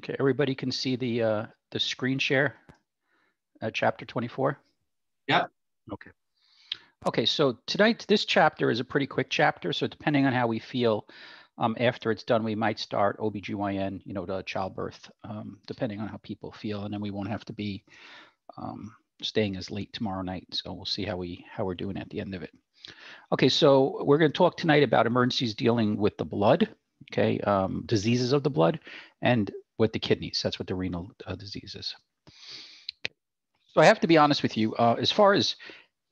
Okay, everybody can see the uh, the screen share at chapter 24? Yeah. Okay. Okay, so tonight, this chapter is a pretty quick chapter. So depending on how we feel um, after it's done, we might start OBGYN, you know, the childbirth, um, depending on how people feel. And then we won't have to be um, staying as late tomorrow night. So we'll see how, we, how we're doing at the end of it. Okay, so we're going to talk tonight about emergencies dealing with the blood, okay, um, diseases of the blood, and with the kidneys. That's what the renal uh, disease is. So I have to be honest with you, uh, as far as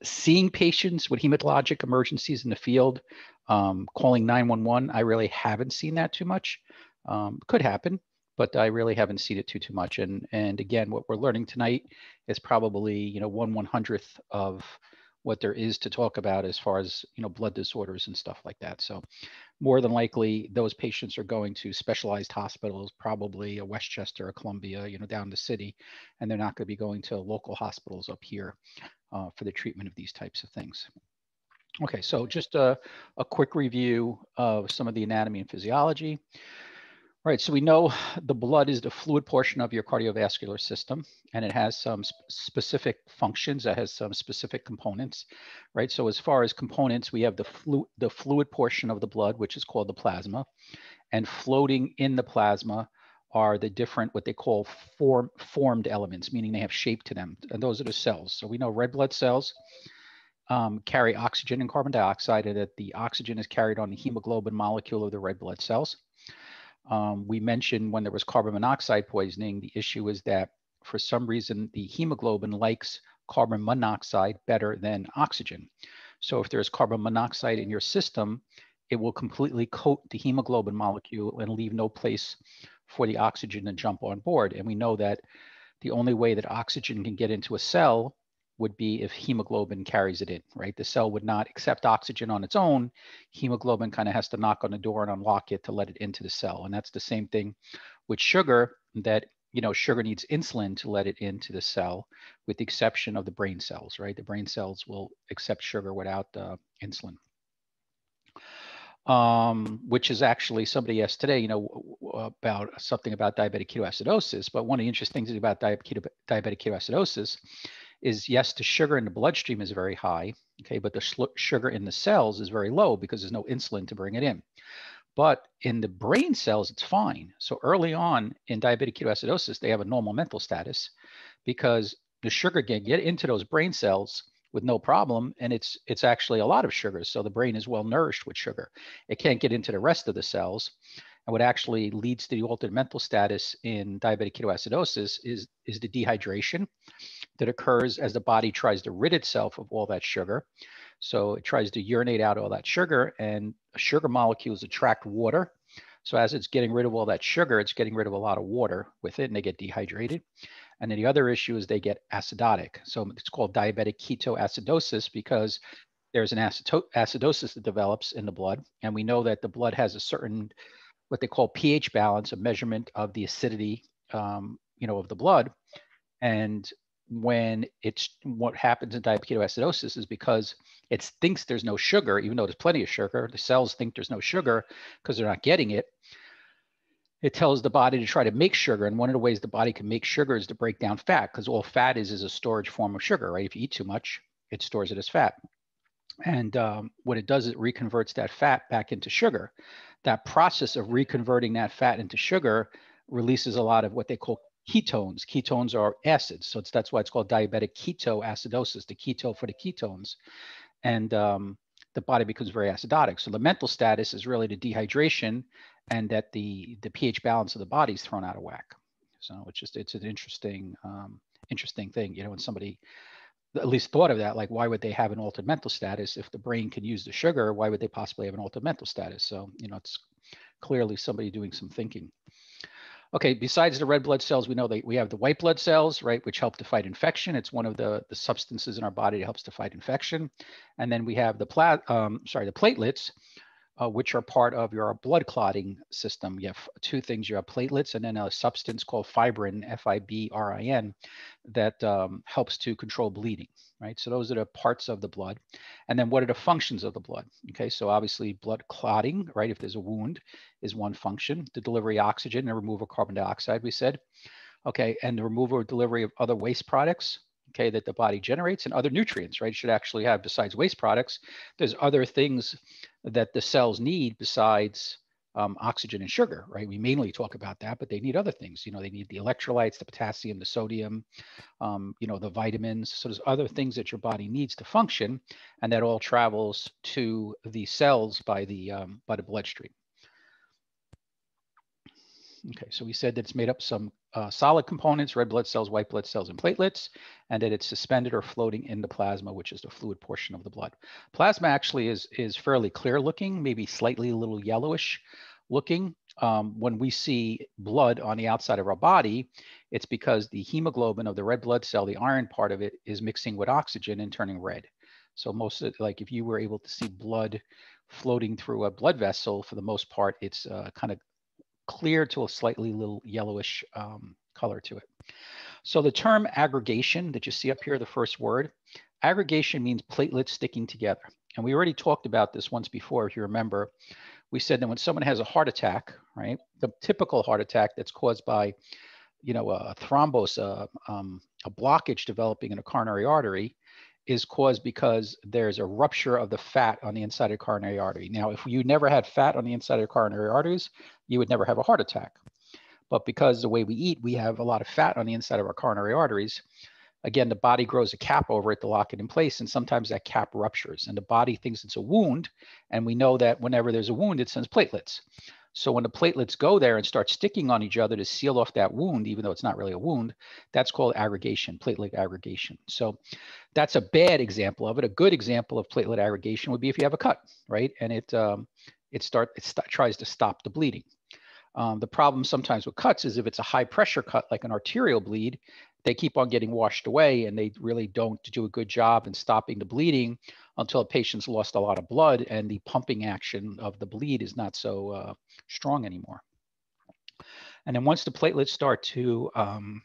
seeing patients with hematologic emergencies in the field, um, calling 911, I really haven't seen that too much. Um, could happen, but I really haven't seen it too too much. And and again, what we're learning tonight is probably you know one one hundredth of what there is to talk about as far as you know blood disorders and stuff like that. So more than likely those patients are going to specialized hospitals, probably a Westchester, a Columbia, you know, down the city, and they're not going to be going to local hospitals up here uh, for the treatment of these types of things. Okay, so just a, a quick review of some of the anatomy and physiology. Right, so we know the blood is the fluid portion of your cardiovascular system, and it has some sp specific functions. It has some specific components, right? So as far as components, we have the, flu the fluid portion of the blood, which is called the plasma, and floating in the plasma are the different what they call form, formed elements, meaning they have shape to them, and those are the cells. So we know red blood cells um, carry oxygen and carbon dioxide, and that the oxygen is carried on the hemoglobin molecule of the red blood cells um, we mentioned when there was carbon monoxide poisoning, the issue is that for some reason the hemoglobin likes carbon monoxide better than oxygen. So if there's carbon monoxide in your system, it will completely coat the hemoglobin molecule and leave no place for the oxygen to jump on board. And we know that the only way that oxygen can get into a cell would be if hemoglobin carries it in, right? The cell would not accept oxygen on its own. Hemoglobin kind of has to knock on the door and unlock it to let it into the cell. And that's the same thing with sugar that, you know, sugar needs insulin to let it into the cell with the exception of the brain cells, right? The brain cells will accept sugar without uh, insulin. Um, which is actually somebody asked today, you know, about something about diabetic ketoacidosis. But one of the interesting things about diabetic ketoacidosis is yes, the sugar in the bloodstream is very high, okay, but the sugar in the cells is very low because there's no insulin to bring it in. But in the brain cells, it's fine. So early on in diabetic ketoacidosis, they have a normal mental status because the sugar can get into those brain cells with no problem and it's it's actually a lot of sugar so the brain is well nourished with sugar it can't get into the rest of the cells what actually leads to the altered mental status in diabetic ketoacidosis is, is the dehydration that occurs as the body tries to rid itself of all that sugar. So it tries to urinate out all that sugar, and sugar molecules attract water. So as it's getting rid of all that sugar, it's getting rid of a lot of water with it, and they get dehydrated. And then the other issue is they get acidotic. So it's called diabetic ketoacidosis because there's an acidosis that develops in the blood. And we know that the blood has a certain what they call pH balance, a measurement of the acidity, um, you know, of the blood. And when it's what happens in diabetic ketoacidosis is because it thinks there's no sugar, even though there's plenty of sugar. The cells think there's no sugar because they're not getting it. It tells the body to try to make sugar. And one of the ways the body can make sugar is to break down fat because all fat is is a storage form of sugar, right? If you eat too much, it stores it as fat. And um, what it does is it reconverts that fat back into sugar that process of reconverting that fat into sugar releases a lot of what they call ketones. Ketones are acids, so that's why it's called diabetic ketoacidosis, the keto for the ketones, and um, the body becomes very acidotic. So the mental status is really the dehydration, and that the the pH balance of the body is thrown out of whack. So it's just it's an interesting um, interesting thing, you know, when somebody at least thought of that like why would they have an altered mental status? If the brain can use the sugar why would they possibly have an altered mental status? So you know it's clearly somebody doing some thinking. Okay besides the red blood cells we know that we have the white blood cells right which help to fight infection. It's one of the the substances in our body that helps to fight infection. And then we have the plat um, sorry the platelets uh, which are part of your blood clotting system. You have two things. You have platelets and then a substance called fibrin, F-I-B-R-I-N, that um, helps to control bleeding, right? So those are the parts of the blood. And then what are the functions of the blood? Okay, so obviously blood clotting, right? If there's a wound is one function. The delivery of oxygen and removal of carbon dioxide, we said. Okay, and the removal or delivery of other waste products, okay, that the body generates and other nutrients, right? It should actually have besides waste products, there's other things that the cells need besides um, oxygen and sugar, right? We mainly talk about that, but they need other things. You know, they need the electrolytes, the potassium, the sodium, um, you know, the vitamins. So there's other things that your body needs to function, and that all travels to the cells by the um, by the bloodstream. Okay, so we said that it's made up some uh, solid components, red blood cells, white blood cells, and platelets, and that it's suspended or floating in the plasma, which is the fluid portion of the blood. Plasma actually is, is fairly clear looking, maybe slightly a little yellowish looking. Um, when we see blood on the outside of our body, it's because the hemoglobin of the red blood cell, the iron part of it, is mixing with oxygen and turning red. So most of like if you were able to see blood floating through a blood vessel, for the most part, it's uh, kind of clear to a slightly little yellowish um, color to it. So the term aggregation that you see up here, the first word, aggregation means platelets sticking together. And we already talked about this once before, if you remember. We said that when someone has a heart attack, right, the typical heart attack that's caused by, you know, a thrombus, a, um, a blockage developing in a coronary artery, is caused because there's a rupture of the fat on the inside of coronary artery. Now, if you never had fat on the inside of coronary arteries, you would never have a heart attack. But because the way we eat, we have a lot of fat on the inside of our coronary arteries. Again, the body grows a cap over it to lock it in place, and sometimes that cap ruptures, and the body thinks it's a wound. And we know that whenever there's a wound, it sends platelets. So when the platelets go there and start sticking on each other to seal off that wound, even though it's not really a wound, that's called aggregation, platelet aggregation. So that's a bad example of it. A good example of platelet aggregation would be if you have a cut, right? And it um, it start it st tries to stop the bleeding. Um, the problem sometimes with cuts is if it's a high pressure cut, like an arterial bleed, they keep on getting washed away and they really don't do a good job in stopping the bleeding until a patient's lost a lot of blood and the pumping action of the bleed is not so uh, strong anymore. And then once the platelets start to um,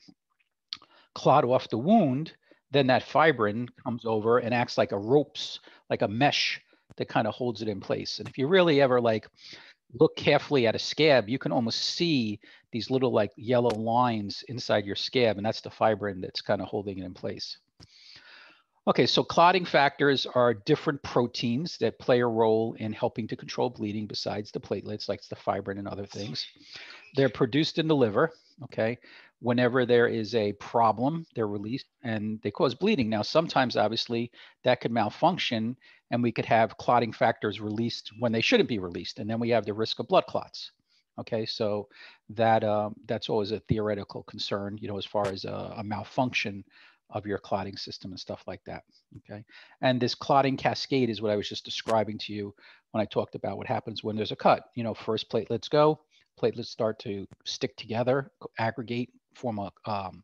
clot off the wound, then that fibrin comes over and acts like a ropes, like a mesh that kind of holds it in place. And if you really ever like look carefully at a scab, you can almost see these little like yellow lines inside your scab, and that's the fibrin that's kind of holding it in place. Okay, so clotting factors are different proteins that play a role in helping to control bleeding besides the platelets, like the fibrin and other things. They're produced in the liver, okay? Whenever there is a problem, they're released and they cause bleeding. Now, sometimes obviously that could malfunction and we could have clotting factors released when they shouldn't be released. And then we have the risk of blood clots. Okay, so that um, that's always a theoretical concern, you know, as far as a, a malfunction of your clotting system and stuff like that. Okay. And this clotting cascade is what I was just describing to you when I talked about what happens when there's a cut. You know, first platelets go, platelets start to stick together, aggregate, form a, um,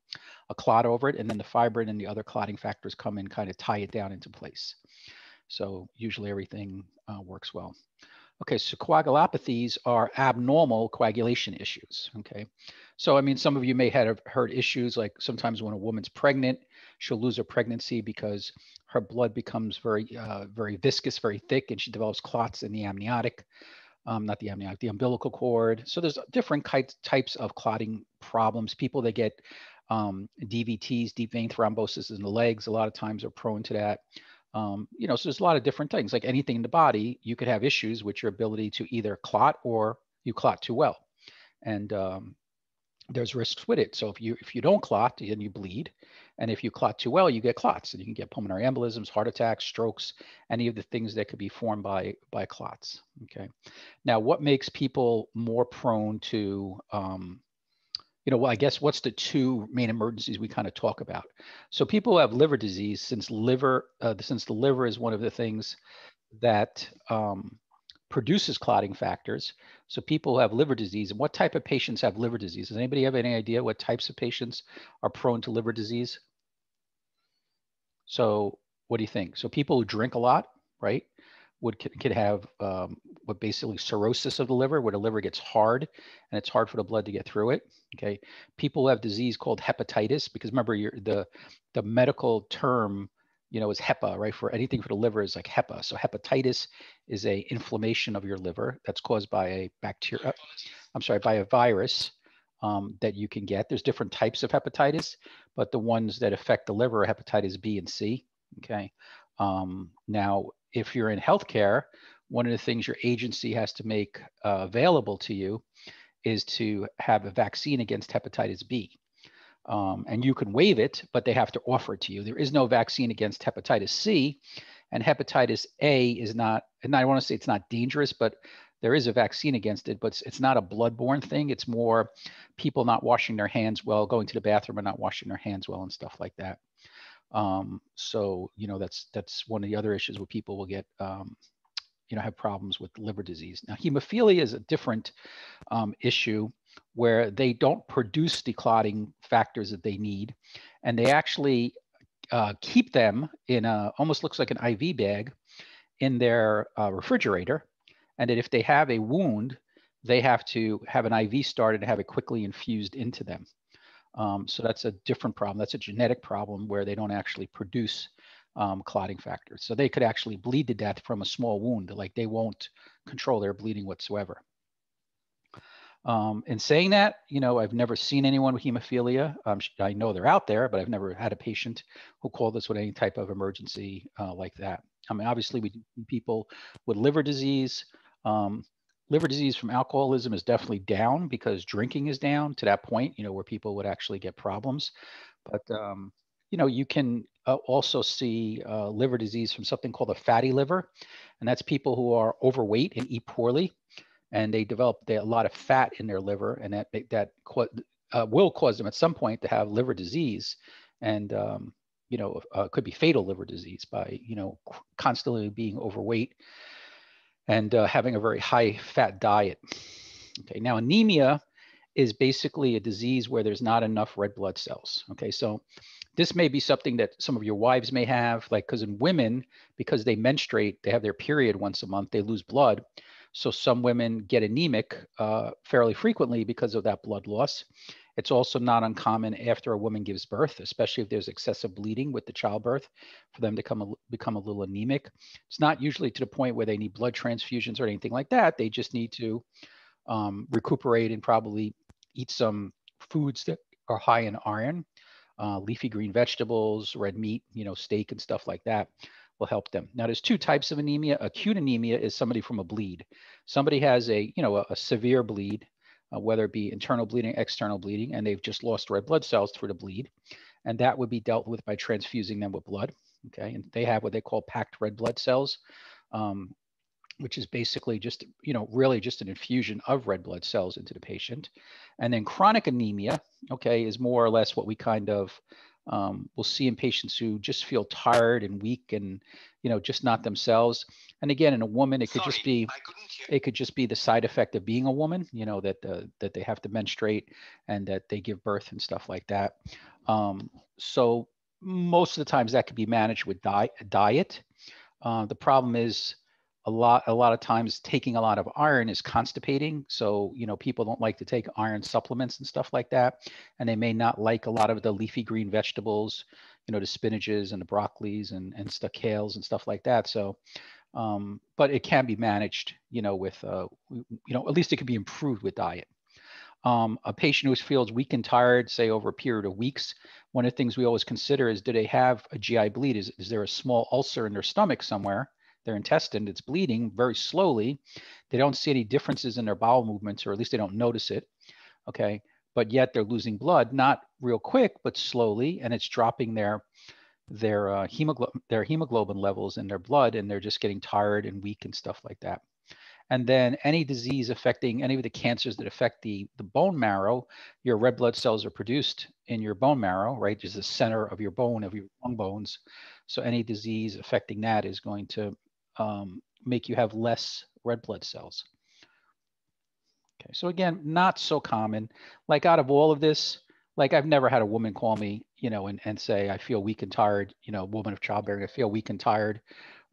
a clot over it, and then the fibrin and the other clotting factors come in, kind of tie it down into place. So usually everything uh, works well. Okay, so coagulopathies are abnormal coagulation issues. Okay, so I mean, some of you may have heard issues like sometimes when a woman's pregnant, she'll lose her pregnancy because her blood becomes very, uh, very viscous, very thick, and she develops clots in the amniotic, um, not the amniotic, the umbilical cord. So there's different types of clotting problems. People that get um, DVTs, deep vein thrombosis in the legs, a lot of times are prone to that. Um, you know, so there's a lot of different things. Like anything in the body, you could have issues with your ability to either clot or you clot too well, and um, there's risks with it. So if you if you don't clot, then you bleed, and if you clot too well, you get clots, and you can get pulmonary embolisms, heart attacks, strokes, any of the things that could be formed by by clots. Okay. Now, what makes people more prone to um, you know, well, I guess what's the two main emergencies we kind of talk about? So people who have liver disease, since liver, uh, since the liver is one of the things that um, produces clotting factors. So people who have liver disease, and what type of patients have liver disease? Does anybody have any idea what types of patients are prone to liver disease? So what do you think? So people who drink a lot, right? Would could have um, what basically cirrhosis of the liver, where the liver gets hard and it's hard for the blood to get through it. Okay, people have disease called hepatitis because remember the the medical term you know is HEPA, right? For anything for the liver is like HEPA. So hepatitis is a inflammation of your liver that's caused by a bacteria. I'm sorry, by a virus um, that you can get. There's different types of hepatitis, but the ones that affect the liver are hepatitis B and C. Okay. Um, now, if you're in healthcare, one of the things your agency has to make uh, available to you is to have a vaccine against hepatitis B. Um, and you can waive it, but they have to offer it to you. There is no vaccine against hepatitis C, and hepatitis A is not, and I want to say it's not dangerous, but there is a vaccine against it, but it's, it's not a bloodborne thing. It's more people not washing their hands well, going to the bathroom and not washing their hands well, and stuff like that. Um, so you know that's that's one of the other issues where people will get um, you know have problems with liver disease. Now hemophilia is a different um, issue where they don't produce the clotting factors that they need, and they actually uh, keep them in a almost looks like an IV bag in their uh, refrigerator, and that if they have a wound, they have to have an IV started and have it quickly infused into them. Um, so that's a different problem. That's a genetic problem where they don't actually produce um, clotting factors. So they could actually bleed to death from a small wound, like they won't control their bleeding whatsoever. Um, in saying that, you know, I've never seen anyone with hemophilia. Um, I know they're out there, but I've never had a patient who called us with any type of emergency uh, like that. I mean, obviously, we people with liver disease, um, liver disease from alcoholism is definitely down because drinking is down to that point, you know, where people would actually get problems. But, um, you know, you can uh, also see uh, liver disease from something called a fatty liver. And that's people who are overweight and eat poorly. And they develop they, a lot of fat in their liver, and that that uh, will cause them at some point to have liver disease, and um, you know uh, could be fatal liver disease by you know constantly being overweight and uh, having a very high fat diet. Okay, now anemia is basically a disease where there's not enough red blood cells. Okay, so this may be something that some of your wives may have, like because in women, because they menstruate, they have their period once a month, they lose blood. So some women get anemic uh, fairly frequently because of that blood loss. It's also not uncommon after a woman gives birth, especially if there's excessive bleeding with the childbirth, for them to come a, become a little anemic. It's not usually to the point where they need blood transfusions or anything like that. They just need to um, recuperate and probably eat some foods that are high in iron, uh, leafy green vegetables, red meat, you know, steak and stuff like that will help them. Now, there's two types of anemia. Acute anemia is somebody from a bleed. Somebody has a, you know, a, a severe bleed, uh, whether it be internal bleeding, external bleeding, and they've just lost red blood cells through the bleed. And that would be dealt with by transfusing them with blood. Okay. And they have what they call packed red blood cells, um, which is basically just, you know, really just an infusion of red blood cells into the patient. And then chronic anemia, okay, is more or less what we kind of um, we'll see in patients who just feel tired and weak and you know just not themselves. And again in a woman it could Sorry, just be it could just be the side effect of being a woman you know that uh, that they have to menstruate and that they give birth and stuff like that. Um, so most of the times that could be managed with di- diet. Uh, the problem is a lot a lot of times taking a lot of iron is constipating so you know people don't like to take iron supplements and stuff like that and they may not like a lot of the leafy green vegetables you know the spinaches and the broccolis and and stuff kales and stuff like that so um, but it can be managed you know with uh, you know at least it can be improved with diet. Um, a patient who feels weak and tired say over a period of weeks one of the things we always consider is do they have a gi bleed? Is, is there a small ulcer in their stomach somewhere their intestine, it's bleeding very slowly. They don't see any differences in their bowel movements, or at least they don't notice it. Okay. But yet they're losing blood, not real quick, but slowly, and it's dropping their their uh, hemoglobin their hemoglobin levels in their blood, and they're just getting tired and weak and stuff like that. And then any disease affecting any of the cancers that affect the, the bone marrow, your red blood cells are produced in your bone marrow, right? Just the center of your bone, of your lung bones. So any disease affecting that is going to um, make you have less red blood cells. Okay, so again, not so common. Like out of all of this, like I've never had a woman call me, you know, and, and say, I feel weak and tired, you know, woman of childbearing, I feel weak and tired,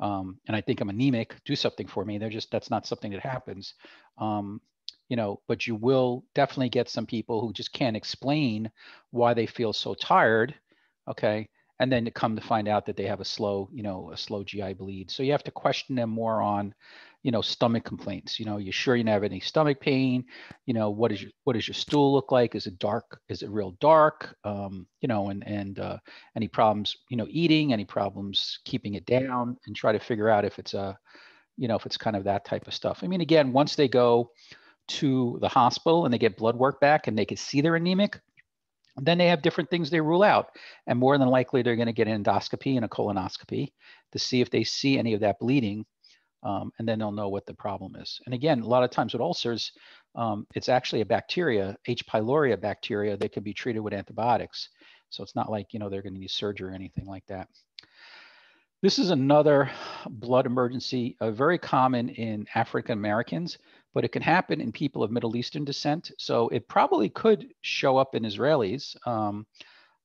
um, and I think I'm anemic, do something for me. They're just, that's not something that happens. Um, you know, but you will definitely get some people who just can't explain why they feel so tired. Okay. And then to come to find out that they have a slow, you know, a slow GI bleed. So you have to question them more on, you know, stomach complaints. You know, you sure you don't have any stomach pain? You know, what is your what does your stool look like? Is it dark? Is it real dark? Um, you know, and and uh, any problems, you know, eating, any problems keeping it down, and try to figure out if it's a, you know, if it's kind of that type of stuff. I mean, again, once they go to the hospital and they get blood work back and they can see they're anemic, then they have different things they rule out. And more than likely, they're going to get an endoscopy and a colonoscopy to see if they see any of that bleeding. Um, and then they'll know what the problem is. And again, a lot of times with ulcers, um, it's actually a bacteria, H. pylori bacteria, that can be treated with antibiotics. So it's not like, you know, they're going to need surgery or anything like that. This is another blood emergency, uh, very common in African Americans but it can happen in people of Middle Eastern descent. So it probably could show up in Israelis, um,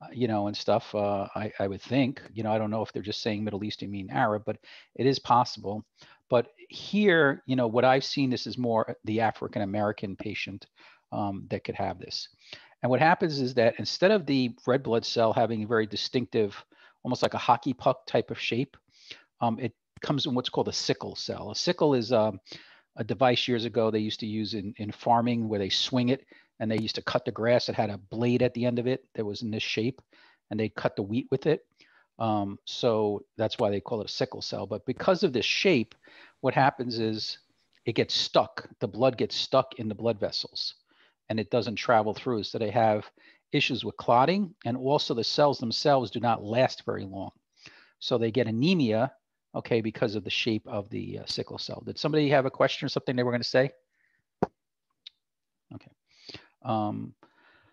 uh, you know, and stuff. Uh, I, I, would think, you know, I don't know if they're just saying Middle Eastern mean Arab, but it is possible. But here, you know, what I've seen, this is more the African American patient um, that could have this. And what happens is that instead of the red blood cell having a very distinctive, almost like a hockey puck type of shape, um, it comes in what's called a sickle cell. A sickle is um, a device years ago they used to use in, in farming where they swing it and they used to cut the grass. It had a blade at the end of it that was in this shape and they cut the wheat with it. Um, so that's why they call it a sickle cell. But because of this shape, what happens is it gets stuck. The blood gets stuck in the blood vessels and it doesn't travel through. So they have issues with clotting and also the cells themselves do not last very long. So they get anemia okay, because of the shape of the uh, sickle cell. Did somebody have a question or something they were going to say? Okay. Um,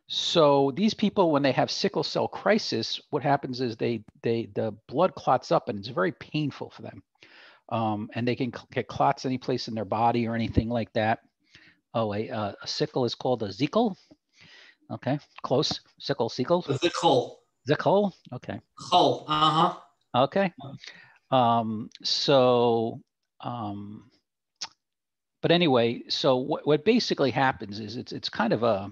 so these people, when they have sickle cell crisis, what happens is they they the blood clots up and it's very painful for them. Um, and they can get clots any place in their body or anything like that. Oh, a, uh, a sickle is called a zickle. Okay, close. Sickle, sickle. Zickle. Zickle. Okay. Hull. Uh huh. Okay. Um, so, um, but anyway, so what, what basically happens is it's, it's kind of a,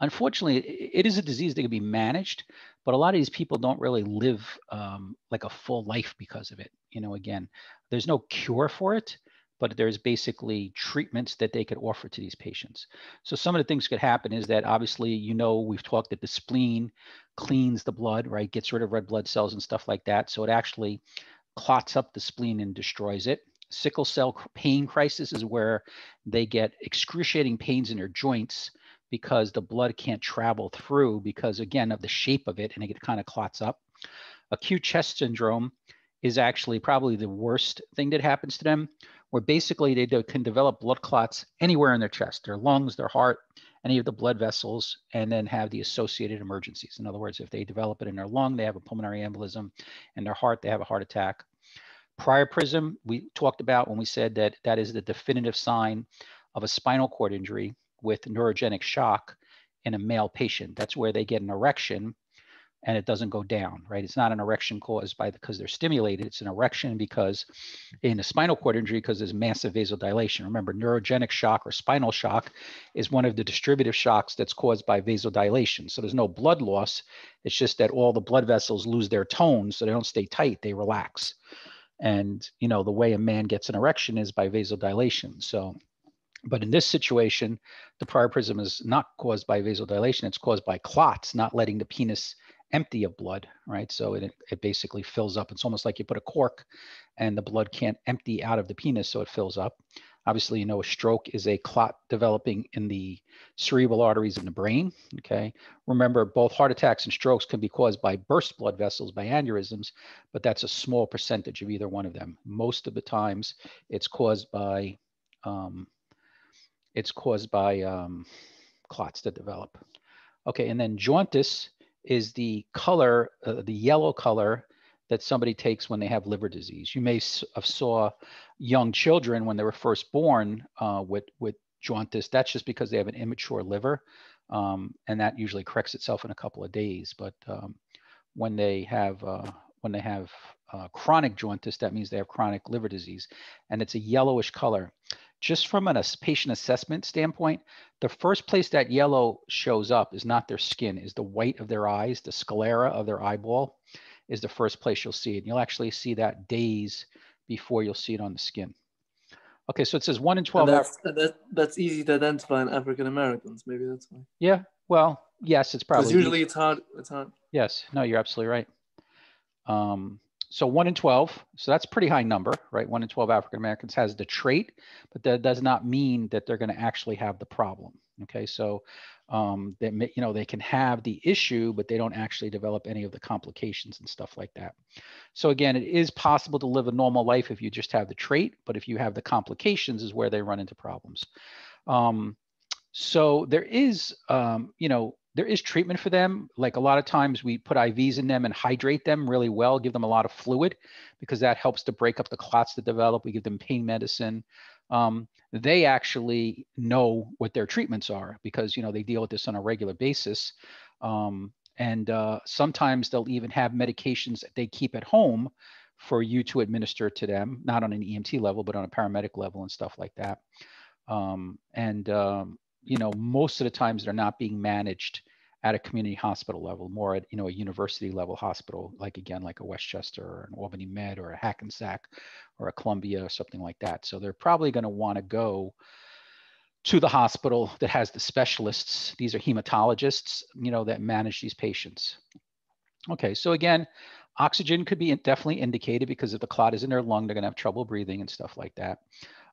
unfortunately, it is a disease that can be managed, but a lot of these people don't really live um, like a full life because of it. You know, again, there's no cure for it, but there's basically treatments that they could offer to these patients. So some of the things could happen is that obviously, you know, we've talked that the spleen cleans the blood, right? Gets rid of red blood cells and stuff like that. So it actually clots up the spleen and destroys it. Sickle cell pain crisis is where they get excruciating pains in their joints because the blood can't travel through because again of the shape of it and it kind of clots up. Acute chest syndrome is actually probably the worst thing that happens to them, where basically they do, can develop blood clots anywhere in their chest, their lungs, their heart, any of the blood vessels, and then have the associated emergencies. In other words, if they develop it in their lung, they have a pulmonary embolism. In their heart, they have a heart attack. Priapism, we talked about when we said that that is the definitive sign of a spinal cord injury with neurogenic shock in a male patient. That's where they get an erection and it doesn't go down, right? It's not an erection caused by because they're stimulated. It's an erection because in a spinal cord injury, because there's massive vasodilation. Remember, neurogenic shock or spinal shock is one of the distributive shocks that's caused by vasodilation. So there's no blood loss. It's just that all the blood vessels lose their tone, so they don't stay tight, they relax. And you know, the way a man gets an erection is by vasodilation. So but in this situation, the priapism is not caused by vasodilation. It's caused by clots, not letting the penis empty of blood, right? So it, it basically fills up. It's almost like you put a cork and the blood can't empty out of the penis, so it fills up. Obviously, you know, a stroke is a clot developing in the cerebral arteries in the brain. Okay. Remember, both heart attacks and strokes can be caused by burst blood vessels, by aneurysms, but that's a small percentage of either one of them. Most of the times, it's caused by um, it's caused by um, clots that develop. Okay, and then jaundice is the color, uh, the yellow color that somebody takes when they have liver disease. You may have saw young children when they were first born uh, with with jaundice. That's just because they have an immature liver, um, and that usually corrects itself in a couple of days. But um, when they have uh, when they have uh, chronic jaundice, that means they have chronic liver disease, and it's a yellowish color. Just from a patient assessment standpoint, the first place that yellow shows up is not their skin, is the white of their eyes, the sclera of their eyeball is the first place you'll see it. And you'll actually see that days before you'll see it on the skin. Okay, so it says one in 12. that's, that, that's easy to identify in African Americans. Maybe that's why. Yeah, well, yes, it's probably. Because usually it's hard. It's hard. Yes, no, you're absolutely right. Um, so one in 12, so that's pretty high number, right? One in 12 African Americans has the trait, but that does not mean that they're going to actually have the problem. Okay, so um, that you know they can have the issue, but they don't actually develop any of the complications and stuff like that. So again, it is possible to live a normal life if you just have the trait, but if you have the complications, is where they run into problems. Um, so there is, um, you know, there is treatment for them. Like a lot of times we put IVs in them and hydrate them really well, give them a lot of fluid because that helps to break up the clots that develop. We give them pain medicine. Um, they actually know what their treatments are because you know they deal with this on a regular basis. Um, and uh, sometimes they'll even have medications that they keep at home for you to administer to them, not on an EMT level, but on a paramedic level and stuff like that. Um, and um, you know, most of the times they're not being managed at a community hospital level, more at you know a university level hospital, like again like a Westchester or an Albany Med or a Hackensack or a Columbia or something like that. So they're probably going to want to go to the hospital that has the specialists. These are hematologists, you know, that manage these patients. Okay, so again, oxygen could be definitely indicated because if the clot is in their lung, they're going to have trouble breathing and stuff like that.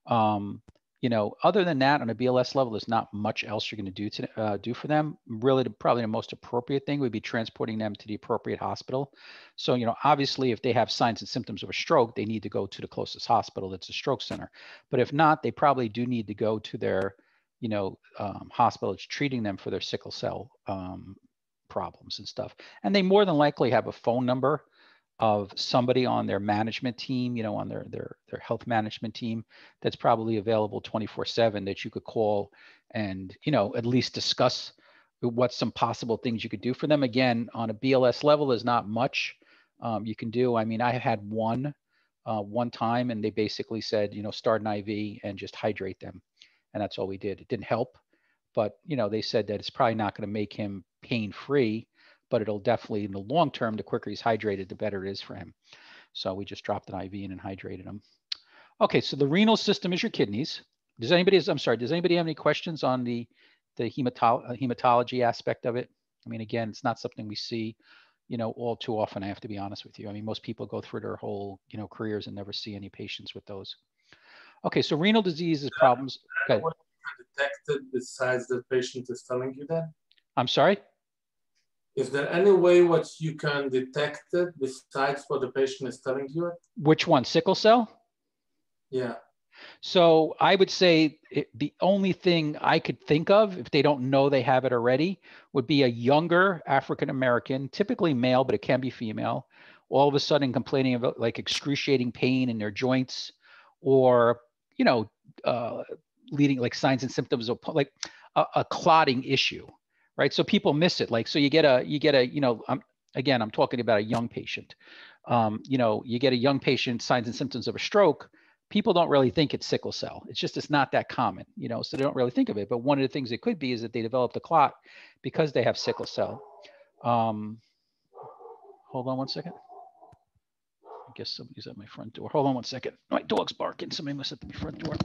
Um, you know, other than that, on a BLS level, there's not much else you're going to do to uh, do for them. Really, the, probably the most appropriate thing would be transporting them to the appropriate hospital. So, you know, obviously, if they have signs and symptoms of a stroke, they need to go to the closest hospital that's a stroke center. But if not, they probably do need to go to their, you know, um, hospital that's treating them for their sickle cell um, problems and stuff. And they more than likely have a phone number of somebody on their management team, you know, on their their their health management team that's probably available 24/7 that you could call and, you know, at least discuss what some possible things you could do for them. Again, on a BLS level, there's not much um, you can do. I mean, I had one uh, one time, and they basically said, you know, start an IV and just hydrate them, and that's all we did. It didn't help, but you know, they said that it's probably not going to make him pain free but it'll definitely in the long term, the quicker he's hydrated, the better it is for him. So we just dropped an IV in and hydrated him. Okay, so the renal system is your kidneys. Does anybody, I'm sorry, does anybody have any questions on the, the hematolo- uh, hematology aspect of it? I mean, again, it's not something we see, you know, all too often, I have to be honest with you. I mean, most people go through their whole, you know, careers and never see any patients with those. Okay, so renal disease is problems. Okay. What detected besides the patient is telling you that? I'm sorry? Is there any way what you can detect it besides what the patient is telling you? Which one, sickle cell? Yeah. So I would say it, the only thing I could think of, if they don't know they have it already, would be a younger African American, typically male, but it can be female, all of a sudden complaining about like excruciating pain in their joints, or you know, uh, leading like signs and symptoms of like a, a clotting issue right? So people miss it. Like, so you get a, you get a, you know, I'm, again, I'm talking about a young patient. Um, you know, you get a young patient, signs and symptoms of a stroke. People don't really think it's sickle cell. It's just, it's not that common, you know, so they don't really think of it. But one of the things it could be is that they developed a clot because they have sickle cell. Um, hold on one second. I guess somebody's at my front door. Hold on one second. My dog's barking. Somebody must at my front door.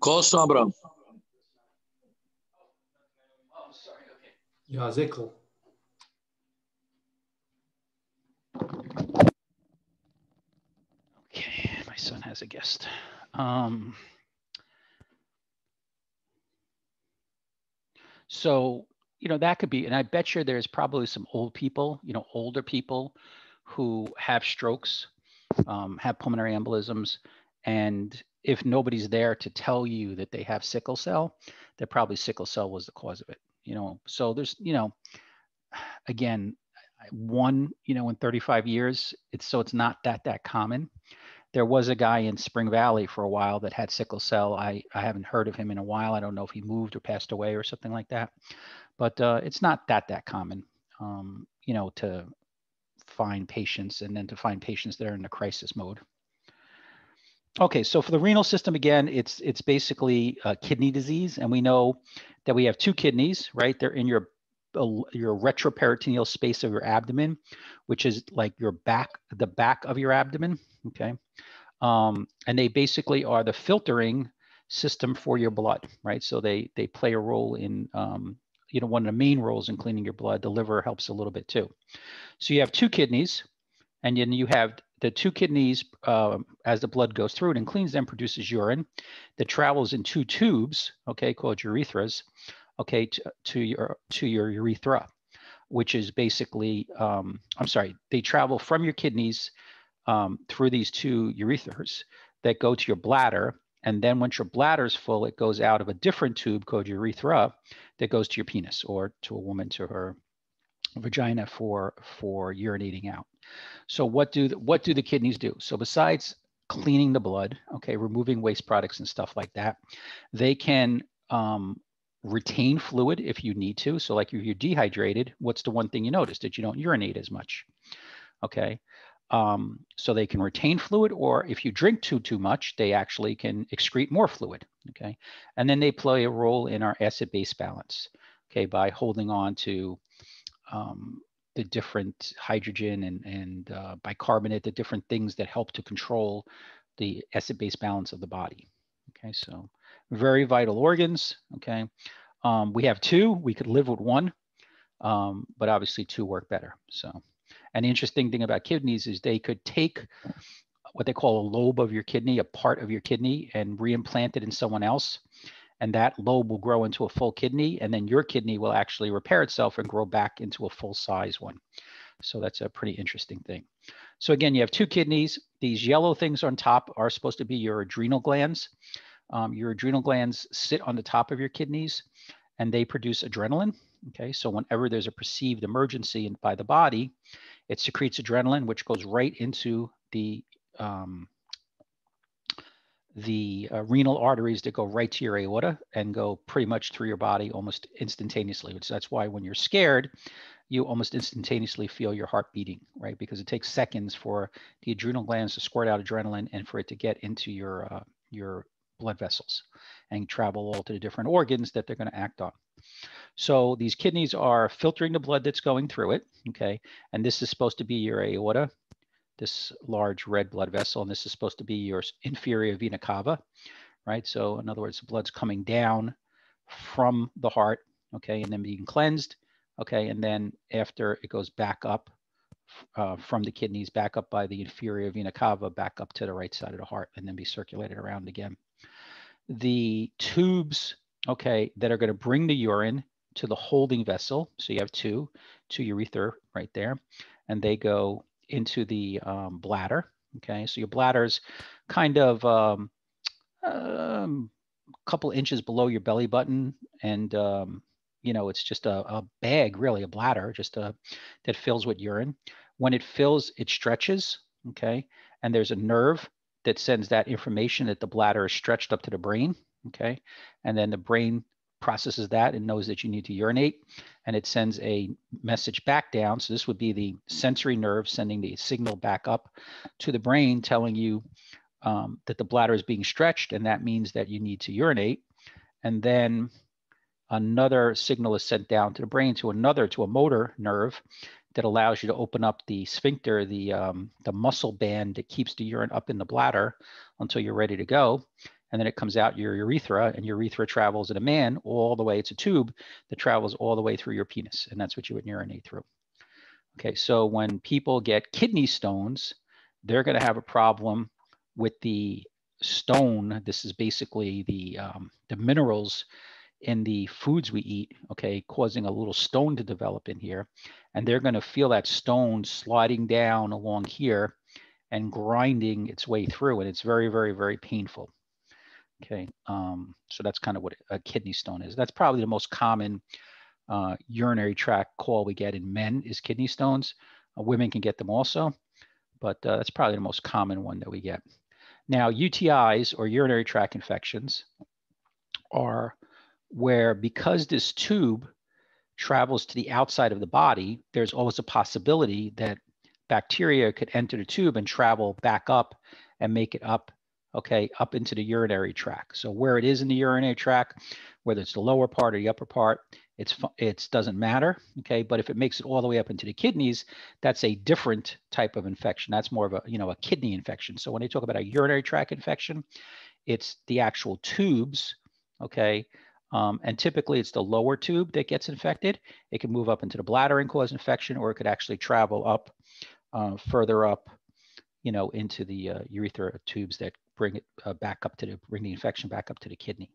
Qual sombra? Ja, Zickel. Okay, my son has a guest. Um, so, you know, that could be, and I bet you there's probably some old people, you know, older people who have strokes, um, have pulmonary embolisms, and if nobody's there to tell you that they have sickle cell, that probably sickle cell was the cause of it. You know, so there's, you know, again, one, you know, in 35 years, it's so it's not that that common. there was a guy in Spring Valley for a while that had sickle cell. I, I haven't heard of him in a while. I don't know if he moved or passed away or something like that. But uh, it's not that that common, um, you know, to find patients and then to find patients that are in the crisis mode. Okay, so for the renal system, again, it's it's basically uh, kidney disease, and we know that we have two kidneys, right? They're in your uh, your retroperitoneal space of your abdomen, which is like your back, the back of your abdomen. Okay, um, and they basically are the filtering system for your blood, right? So they they play a role in um, you know one of the main roles in cleaning your blood. The liver helps a little bit too. So you have two kidneys, and then you have the two kidneys, uh, as the blood goes through it and cleans them, produces urine. That travels in two tubes, okay, called urethras, okay, to, to your to your urethra, which is basically, um, I'm sorry, they travel from your kidneys um, through these two urethras that go to your bladder, and then once your bladder is full, it goes out of a different tube called urethra that goes to your penis or to a woman to her vagina for for urinating out. So what do the, what do the kidneys do? So besides cleaning the blood, okay, removing waste products and stuff like that, they can um, retain fluid if you need to. So like if you're dehydrated, what's the one thing you notice that you don't urinate as much? Okay. Um, so they can retain fluid, or if you drink too too much, they actually can excrete more fluid. Okay, and then they play a role in our acid-base balance. Okay, by holding on to um, the different hydrogen and, and uh, bicarbonate, the different things that help to control the acid-base balance of the body. Okay, so very vital organs. Okay, um, we have two. We could live with one, um, but obviously two work better. So, and the interesting thing about kidneys is they could take what they call a lobe of your kidney, a part of your kidney, and reimplant it in someone else and that lobe will grow into a full kidney and then your kidney will actually repair itself and grow back into a full size one. So that's a pretty interesting thing. So again, you have two kidneys. These yellow things on top are supposed to be your adrenal glands. Um, your adrenal glands sit on the top of your kidneys and they produce adrenaline. Okay, so whenever there's a perceived emergency by the body, it secretes adrenaline, which goes right into the um, the uh, renal arteries that go right to your aorta and go pretty much through your body almost instantaneously. Which that's why when you're scared, you almost instantaneously feel your heart beating, right? Because it takes seconds for the adrenal glands to squirt out adrenaline and for it to get into your uh, your blood vessels and travel all to the different organs that they're going to act on. So these kidneys are filtering the blood that's going through it, okay? And this is supposed to be your aorta this large red blood vessel, and this is supposed to be your inferior vena cava, right? So in other words, the blood's coming down from the heart, okay, and then being cleansed, okay, and then after it goes back up uh, from the kidneys, back up by the inferior vena cava, back up to the right side of the heart, and then be circulated around again. The tubes, okay, that are going to bring the urine to the holding vessel, so you have two, two urethra right there, and they go into the um, bladder. Okay, so your bladder's kind of um, um, a couple inches below your belly button, and um, you know it's just a, a, bag, really a bladder, just a that fills with urine. When it fills, it stretches. Okay, and there's a nerve that sends that information that the bladder is stretched up to the brain. Okay, and then the brain processes that and knows that you need to urinate and it sends a message back down. So this would be the sensory nerve sending the signal back up to the brain telling you um, that the bladder is being stretched and that means that you need to urinate. And then another signal is sent down to the brain to another, to a motor nerve that allows you to open up the sphincter, the, um, the muscle band that keeps the urine up in the bladder until you're ready to go and then it comes out your urethra and urethra travels in a man all the way it's a tube that travels all the way through your penis and that's what you would urinate through. Okay so when people get kidney stones they're going to have a problem with the stone. This is basically the um, the minerals in the foods we eat okay causing a little stone to develop in here and they're going to feel that stone sliding down along here and grinding its way through and it's very very very painful Okay, um, so that's kind of what a kidney stone is. That's probably the most common uh, urinary tract call we get in men is kidney stones. Uh, women can get them also, but uh, that's probably the most common one that we get. Now, UTIs or urinary tract infections are where because this tube travels to the outside of the body, there's always a possibility that bacteria could enter the tube and travel back up and make it up, okay, up into the urinary tract. So where it is in the urinary tract, whether it's the lower part or the upper part, it's it doesn't matter, okay. But if it makes it all the way up into the kidneys, that's a different type of infection. That's more of a you know a kidney infection. So when they talk about a urinary tract infection, it's the actual tubes, okay. Um, and typically it's the lower tube that gets infected. It can move up into the bladder and cause infection, or it could actually travel up uh, further up, you know, into the uh, urethra tubes that bring it uh, back up to the bring the infection back up to the kidney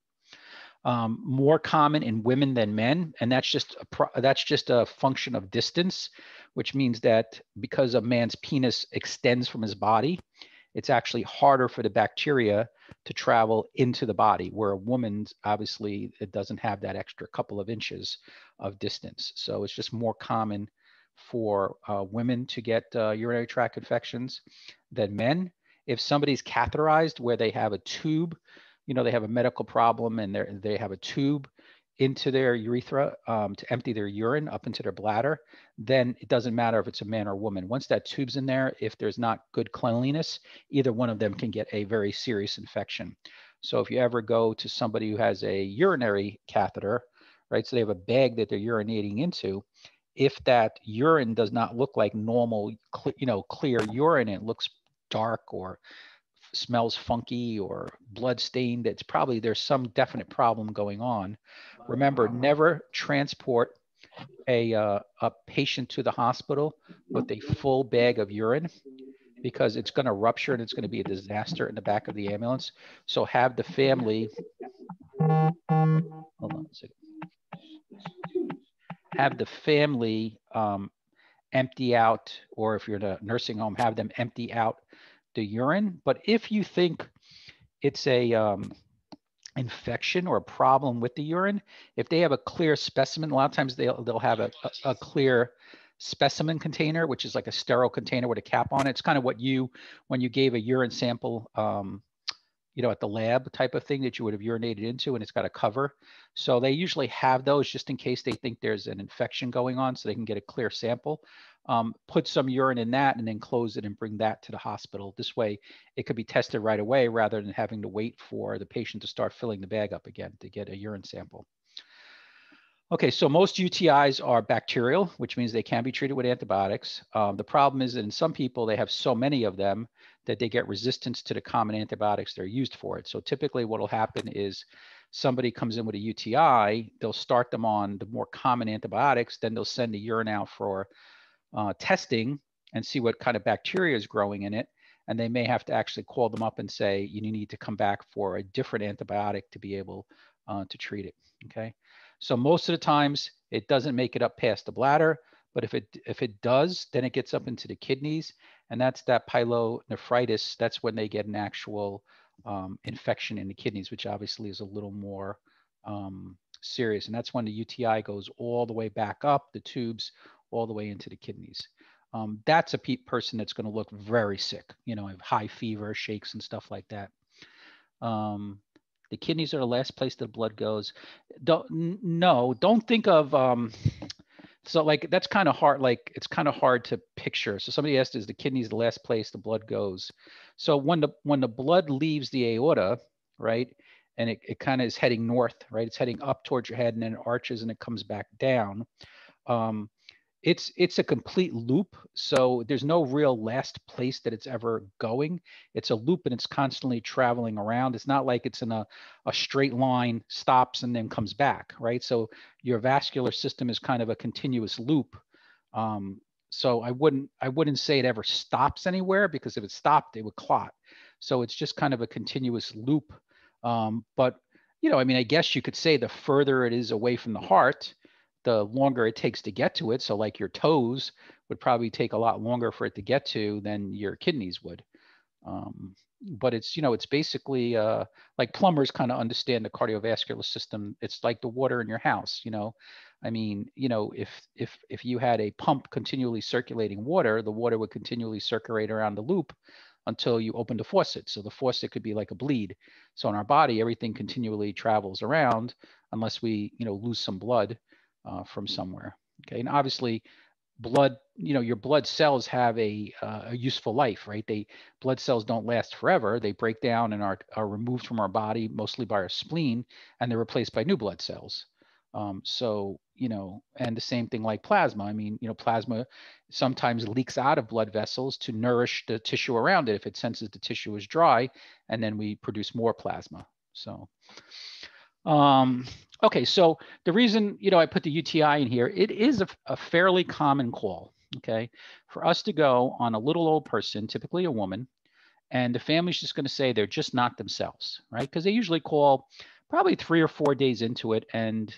um, more common in women than men, and that's just a pro- that's just a function of distance, which means that because a man's penis extends from his body, it's actually harder for the bacteria to travel into the body. Where a woman's obviously it doesn't have that extra couple of inches of distance, so it's just more common for uh, women to get uh, urinary tract infections than men. If somebody's catheterized, where they have a tube you know they have a medical problem and they they have a tube into their urethra um, to empty their urine up into their bladder, then it doesn't matter if it's a man or a woman. Once that tube's in there, if there's not good cleanliness, either one of them can get a very serious infection. So if you ever go to somebody who has a urinary catheter, right, so they have a bag that they're urinating into, if that urine does not look like normal, you know, clear urine, it looks dark or smells funky or blood stained, it's probably there's some definite problem going on. Remember, never transport a, uh, a patient to the hospital with a full bag of urine because it's going to rupture and it's going to be a disaster in the back of the ambulance. So have the family, hold on a second. Have the family um, empty out, or if you're in a nursing home, have them empty out the urine. But if you think it's a um, infection or a problem with the urine, if they have a clear specimen, a lot of times they'll, they'll have a, a, a clear specimen container, which is like a sterile container with a cap on it. It's kind of what you, when you gave a urine sample, um, you know, at the lab type of thing that you would have urinated into and it's got a cover. So they usually have those just in case they think there's an infection going on so they can get a clear sample um, put some urine in that and then close it and bring that to the hospital. This way, it could be tested right away rather than having to wait for the patient to start filling the bag up again to get a urine sample. Okay, so most UTIs are bacterial, which means they can be treated with antibiotics. Um, the problem is that in some people, they have so many of them that they get resistance to the common antibiotics that are used for it. So typically what will happen is somebody comes in with a UTI, they'll start them on the more common antibiotics, then they'll send the urine out for uh, testing and see what kind of bacteria is growing in it. And they may have to actually call them up and say, you need to come back for a different antibiotic to be able uh, to treat it. Okay. So most of the times it doesn't make it up past the bladder, but if it if it does, then it gets up into the kidneys, and that's that pyelonephritis. That's when they get an actual um, infection in the kidneys, which obviously is a little more um, serious. And that's when the UTI goes all the way back up the tubes all the way into the kidneys. Um, that's a pe- person that's going to look very sick, you know, high fever, shakes, and stuff like that. Um, the kidneys are the last place the blood goes. Don't no, don't think of um, so like that's kind of hard. Like it's kind of hard to picture. So somebody asked, "Is the kidneys the last place the blood goes?" So when the when the blood leaves the aorta, right, and it, it kind of is heading north, right? It's heading up towards your head and then it arches and it comes back down. Um, it's it's a complete loop so there's no real last place that it's ever going. It's a loop and it's constantly traveling around. It's not like it's in a, a straight line stops and then comes back right? So your vascular system is kind of a continuous loop. Um, so i wouldn't i wouldn't say it ever stops anywhere because if it stopped it would clot. So it's just kind of a continuous loop. Um, but you know i mean i guess you could say the further it is away from the heart the longer it takes to get to it. So like your toes would probably take a lot longer for it to get to than your kidneys would. Um, but it's, you know, it's basically uh, like plumbers kind of understand the cardiovascular system. It's like the water in your house, you know, I mean, you know, if if if you had a pump continually circulating water, the water would continually circulate around the loop until you opened a faucet. So the faucet could be like a bleed. So in our body, everything continually travels around unless we, you know, lose some blood uh, from somewhere. Okay, and obviously, blood, you know, your blood cells have a, uh, a useful life, right? They blood cells don't last forever. They break down and are are removed from our body mostly by our spleen, and they're replaced by new blood cells. Um, so, you know, and the same thing like plasma. I mean, you know, plasma sometimes leaks out of blood vessels to nourish the tissue around it if it senses the tissue is dry, and then we produce more plasma. So, um, okay, so the reason, you know, I put the UTI in here, it is a, a fairly common call, okay, for us to go on a little old person, typically a woman, and the family's just going to say they're just not themselves, right? Because they usually call probably three or four days into it and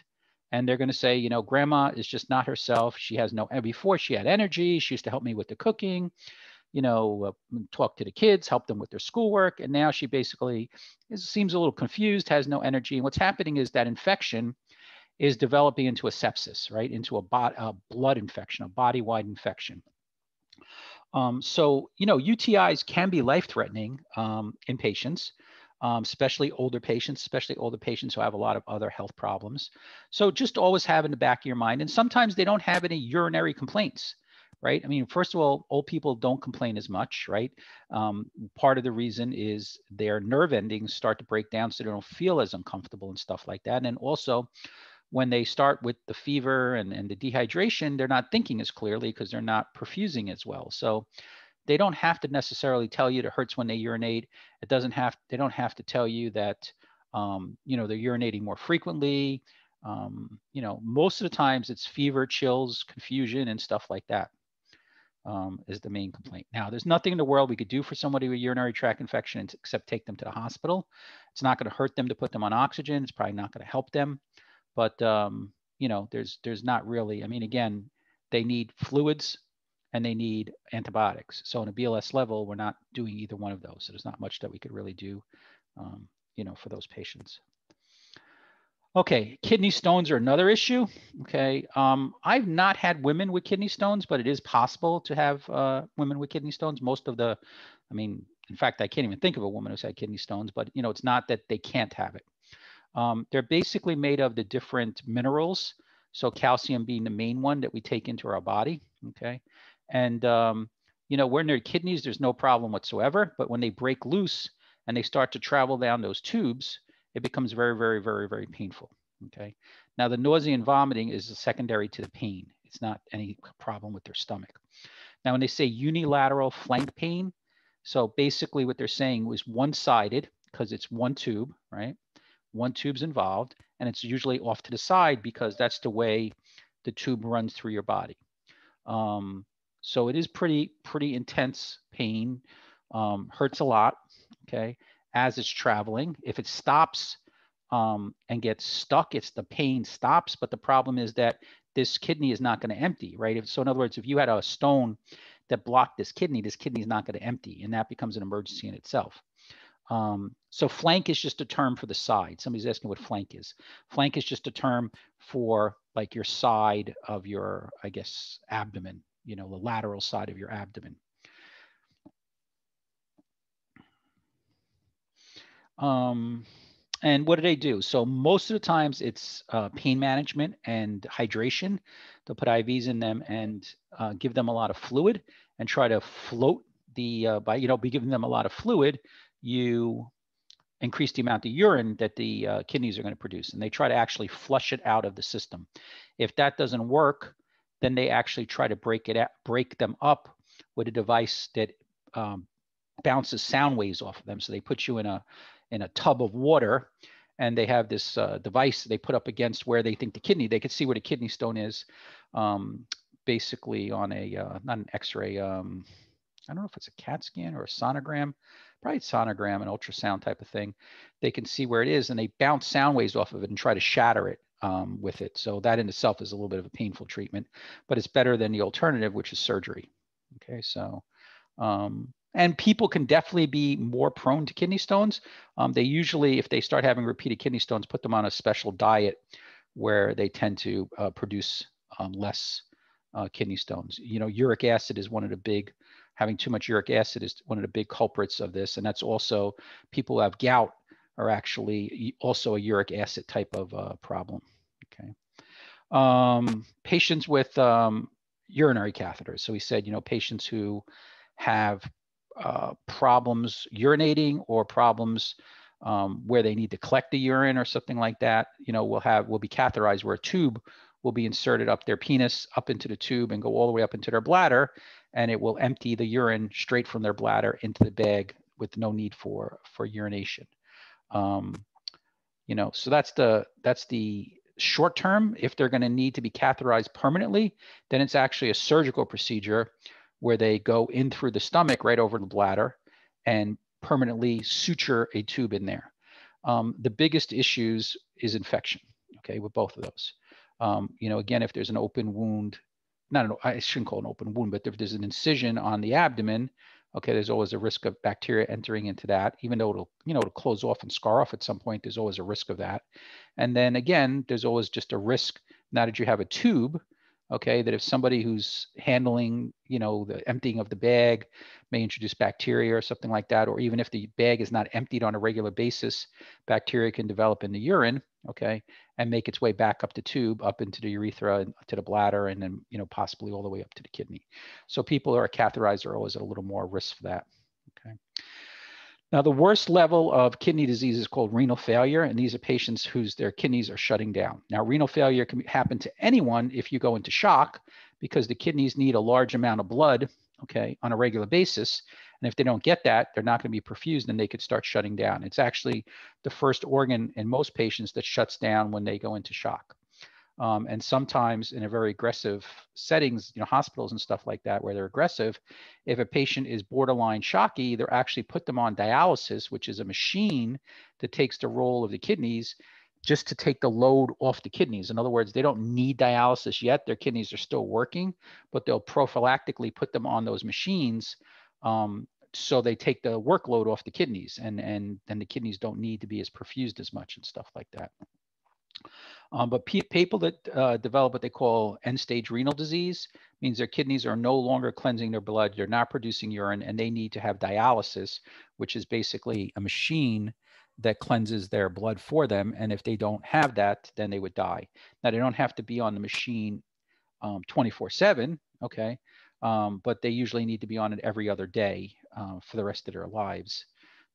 and they're going to say, you know, grandma is just not herself. She has no, before she had energy. She used to help me with the cooking, you know, uh, talk to the kids, help them with their schoolwork. And now she basically is, seems a little confused, has no energy. And what's happening is that infection is developing into a sepsis, right? Into a, a blood infection, a body wide infection. Um, so, you know, UTIs can be life threatening um, in patients um, especially older patients, especially older patients who have a lot of other health problems. So just always have in the back of your mind. And sometimes they don't have any urinary complaints, right? I mean, first of all, old people don't complain as much, right? Um, part of the reason is their nerve endings start to break down so they don't feel as uncomfortable and stuff like that. And also, when they start with the fever and, and the dehydration, they're not thinking as clearly because they're not perfusing as well. So they don't have to necessarily tell you it hurts when they urinate. It doesn't have, they don't have to tell you that, um, you know, they're urinating more frequently. Um, you know, most of the times it's fever, chills, confusion, and stuff like that um, is the main complaint. Now, there's nothing in the world we could do for somebody with urinary tract infection except take them to the hospital. It's not going to hurt them to put them on oxygen. It's probably not going to help them, but um, you know, there's there's not really. I mean, again, they need fluids and they need antibiotics. So on a BLS level, we're not doing either one of those. So there's not much that we could really do, um, you know, for those patients. Okay, kidney stones are another issue. Okay, um, I've not had women with kidney stones, but it is possible to have uh, women with kidney stones. Most of the, I mean, in fact, I can't even think of a woman who's had kidney stones, but you know, it's not that they can't have it. Um, they're basically made of the different minerals. So calcium being the main one that we take into our body. Okay, and, um, you know, where in their kidneys, there's no problem whatsoever. But when they break loose and they start to travel down those tubes, it becomes very, very, very, very painful. Okay. Now, the nausea and vomiting is secondary to the pain. It's not any problem with their stomach. Now, when they say unilateral flank pain, so basically what they're saying was one sided because it's one tube, right? One tube's involved, and it's usually off to the side because that's the way the tube runs through your body. Um, so it is pretty, pretty intense pain, um, hurts a lot, okay, as it's traveling. If it stops um, and gets stuck, it's the pain stops, but the problem is that this kidney is not going to empty, right? If, so in other words, if you had a stone that blocked this kidney, this kidney is not going to empty, and that becomes an emergency in itself. Um, so flank is just a term for the side. Somebody's asking what flank is. Flank is just a term for like your side of your, I guess, abdomen, you know, the lateral side of your abdomen. Um, and what do they do? So most of the times it's uh, pain management and hydration. They'll put IVs in them and uh, give them a lot of fluid and try to float the, uh, by, you know, be giving them a lot of fluid, you increase the amount of urine that the uh, kidneys are going to produce. And they try to actually flush it out of the system. If that doesn't work, then they actually try to break it up, break them up with a device that um, bounces sound waves off of them. So they put you in a in a tub of water, and they have this uh, device they put up against where they think the kidney. They could see where the kidney stone is, um, basically on a uh, not an X-ray. Um, I don't know if it's a CAT scan or a sonogram, probably sonogram, an ultrasound type of thing. They can see where it is, and they bounce sound waves off of it and try to shatter it um, with it. So that in itself is a little bit of a painful treatment, but it's better than the alternative, which is surgery. Okay, so um, and people can definitely be more prone to kidney stones. Um, they usually, if they start having repeated kidney stones, put them on a special diet where they tend to uh, produce um, less uh, kidney stones. You know, uric acid is one of the big, having too much uric acid is one of the big culprits of this. And that's also people who have gout are actually also a uric acid type of uh, problem. Okay. Um, patients with um, urinary catheters. So we said, you know, patients who have uh, problems urinating or problems um, where they need to collect the urine or something like that, you know, will have will be catheterized where a tube will be inserted up their penis up into the tube and go all the way up into their bladder, and it will empty the urine straight from their bladder into the bag with no need for for urination. Um, you know, so that's the that's the short term. If they're going to need to be catheterized permanently, then it's actually a surgical procedure where they go in through the stomach right over the bladder and permanently suture a tube in there. Um, the biggest issues is infection, okay, with both of those. Um, you know, again, if there's an open wound, not an, I shouldn't call an open wound, but if there's an incision on the abdomen, okay, there's always a risk of bacteria entering into that, even though it'll, you know, it'll close off and scar off at some point, there's always a risk of that. And then again, there's always just a risk now that you have a tube, okay, that if somebody who's handling, you know, the emptying of the bag may introduce bacteria or something like that, or even if the bag is not emptied on a regular basis, bacteria can develop in the urine, okay, and make its way back up the tube, up into the urethra, and to the bladder, and then, you know, possibly all the way up to the kidney. So people who are catheterized are always at a little more risk for that, okay. Now, the worst level of kidney disease is called renal failure, and these are patients whose their kidneys are shutting down. Now, renal failure can happen to anyone if you go into shock because the kidneys need a large amount of blood, okay, on a regular basis. And if they don't get that, they're not going to be perfused and they could start shutting down. It's actually the first organ in most patients that shuts down when they go into shock. Um, and sometimes in a very aggressive settings, you know, hospitals and stuff like that, where they're aggressive, if a patient is borderline shocky, they're actually put them on dialysis, which is a machine that takes the role of the kidneys just to take the load off the kidneys. In other words, they don't need dialysis yet. Their kidneys are still working, but they'll prophylactically put them on those machines um, so they take the workload off the kidneys and, and then the kidneys don't need to be as perfused as much and stuff like that. Um, but pe people that uh, develop what they call end-stage renal disease means their kidneys are no longer cleansing their blood, they're not producing urine, and they need to have dialysis, which is basically a machine that cleanses their blood for them. And if they don't have that, then they would die. Now, they don't have to be on the machine 24-7, um, okay? Um, but they usually need to be on it every other day uh, for the rest of their lives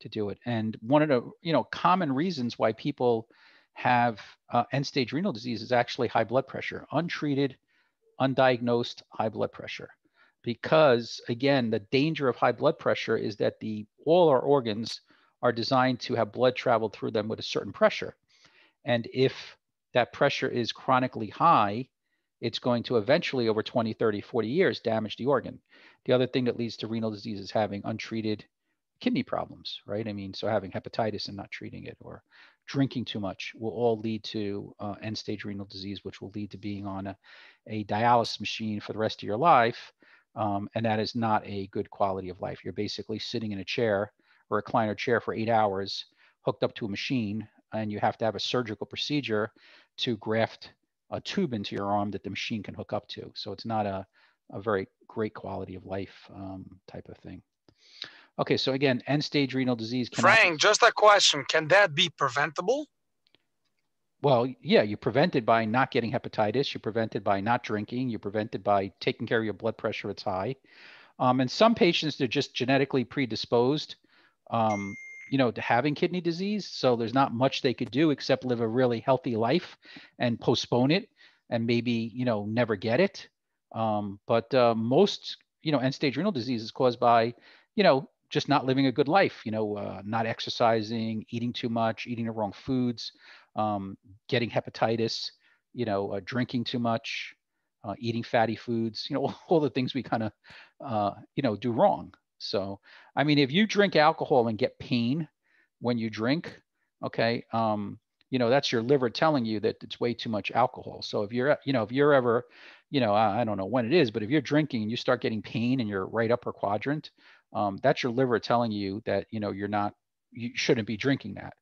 to do it. And one of the, you know, common reasons why people have uh, end stage renal disease is actually high blood pressure, untreated, undiagnosed high blood pressure. Because again, the danger of high blood pressure is that the all our organs are designed to have blood travel through them with a certain pressure. And if that pressure is chronically high, it's going to eventually over 20, 30, 40 years damage the organ. The other thing that leads to renal disease is having untreated kidney problems, right? I mean, so having hepatitis and not treating it or drinking too much will all lead to uh, end stage renal disease, which will lead to being on a, a dialysis machine for the rest of your life. Um, and that is not a good quality of life. You're basically sitting in a chair or a recliner chair for eight hours hooked up to a machine, and you have to have a surgical procedure to graft a tube into your arm that the machine can hook up to. So it's not a, a very great quality of life um, type of thing. Okay, so again, end stage renal disease. Frank, just a question. Can that be preventable? Well, yeah, you prevent it by not getting hepatitis. You prevent it by not drinking. You prevent it by taking care of your blood pressure. It's high. Um, and some patients, they're just genetically predisposed, um, you know, to having kidney disease. So there's not much they could do except live a really healthy life and postpone it and maybe, you know, never get it. Um, but uh, most, you know, end stage renal disease is caused by, you know, just not living a good life, you know, uh, not exercising, eating too much, eating the wrong foods, um, getting hepatitis, you know, uh, drinking too much, uh, eating fatty foods, you know, all the things we kind of, uh, you know, do wrong. So, I mean, if you drink alcohol and get pain when you drink, okay, um, you know, that's your liver telling you that it's way too much alcohol. So if you're, you know, if you're ever, you know, I, I don't know when it is, but if you're drinking and you start getting pain in your right upper quadrant, um, that's your liver telling you that you know you're not you shouldn't be drinking that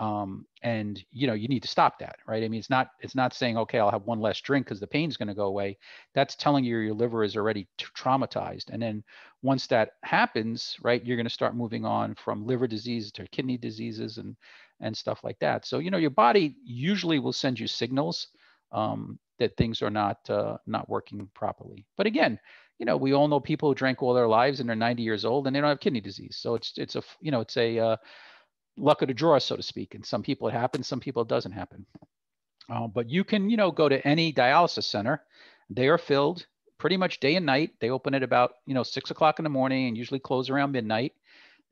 Um, and you know, you need to stop that, right? I mean, it's not it's not saying okay, I'll have one less drink because the pain's going to go away. That's telling you your liver is already traumatized. And then once that happens, right, you're going to start moving on from liver disease to kidney diseases and and stuff like that. So you know, your body usually will send you signals um, that things are not uh, not working properly. But again, you know, we all know people who drank all their lives and they're 90 years old and they don't have kidney disease. So it's it's a you know it's a uh, luck of the draw, so to speak. And some people it happens, some people it doesn't happen. Uh, but you can, you know, go to any dialysis center. They are filled pretty much day and night. They open at about, you know, six o'clock in the morning and usually close around midnight.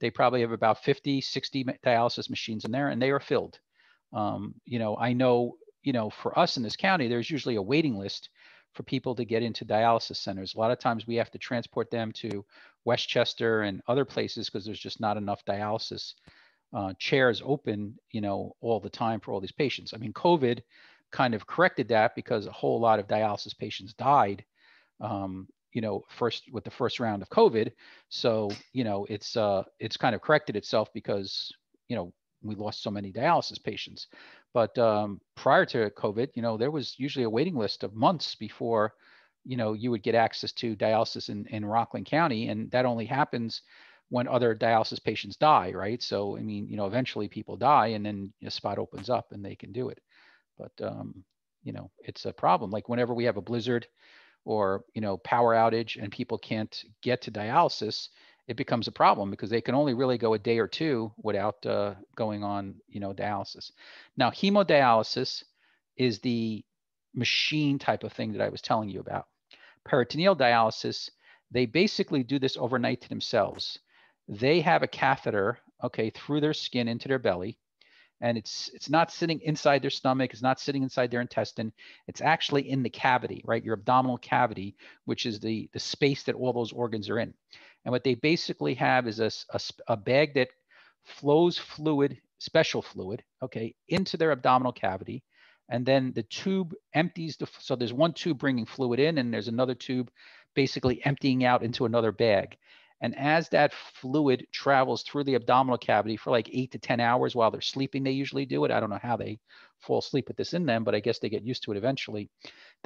They probably have about 50, 60 dialysis machines in there and they are filled. Um, you know, I know, you know, for us in this county, there's usually a waiting list for people to get into dialysis centers. A lot of times we have to transport them to Westchester and other places because there's just not enough dialysis uh, chairs open, you know, all the time for all these patients. I mean, COVID kind of corrected that because a whole lot of dialysis patients died, um, you know, first with the first round of COVID. So, you know, it's uh, it's kind of corrected itself because, you know, we lost so many dialysis patients. But um, prior to COVID, you know, there was usually a waiting list of months before, you know, you would get access to dialysis in, in Rockland County. And that only happens when other dialysis patients die, right? So, I mean, you know, eventually people die and then a spot opens up and they can do it. But, um, you know, it's a problem. Like whenever we have a blizzard or, you know, power outage and people can't get to dialysis, it becomes a problem because they can only really go a day or two without uh, going on, you know, dialysis. Now, hemodialysis is the machine type of thing that I was telling you about. Peritoneal dialysis, they basically do this overnight to themselves they have a catheter, okay, through their skin into their belly. And it's it's not sitting inside their stomach, it's not sitting inside their intestine. It's actually in the cavity, right? Your abdominal cavity, which is the, the space that all those organs are in. And what they basically have is a, a, a bag that flows fluid, special fluid, okay, into their abdominal cavity and then the tube empties the so there's one tube bringing fluid in and there's another tube basically emptying out into another bag and as that fluid travels through the abdominal cavity for like eight to 10 hours while they're sleeping, they usually do it. I don't know how they fall asleep with this in them, but I guess they get used to it eventually.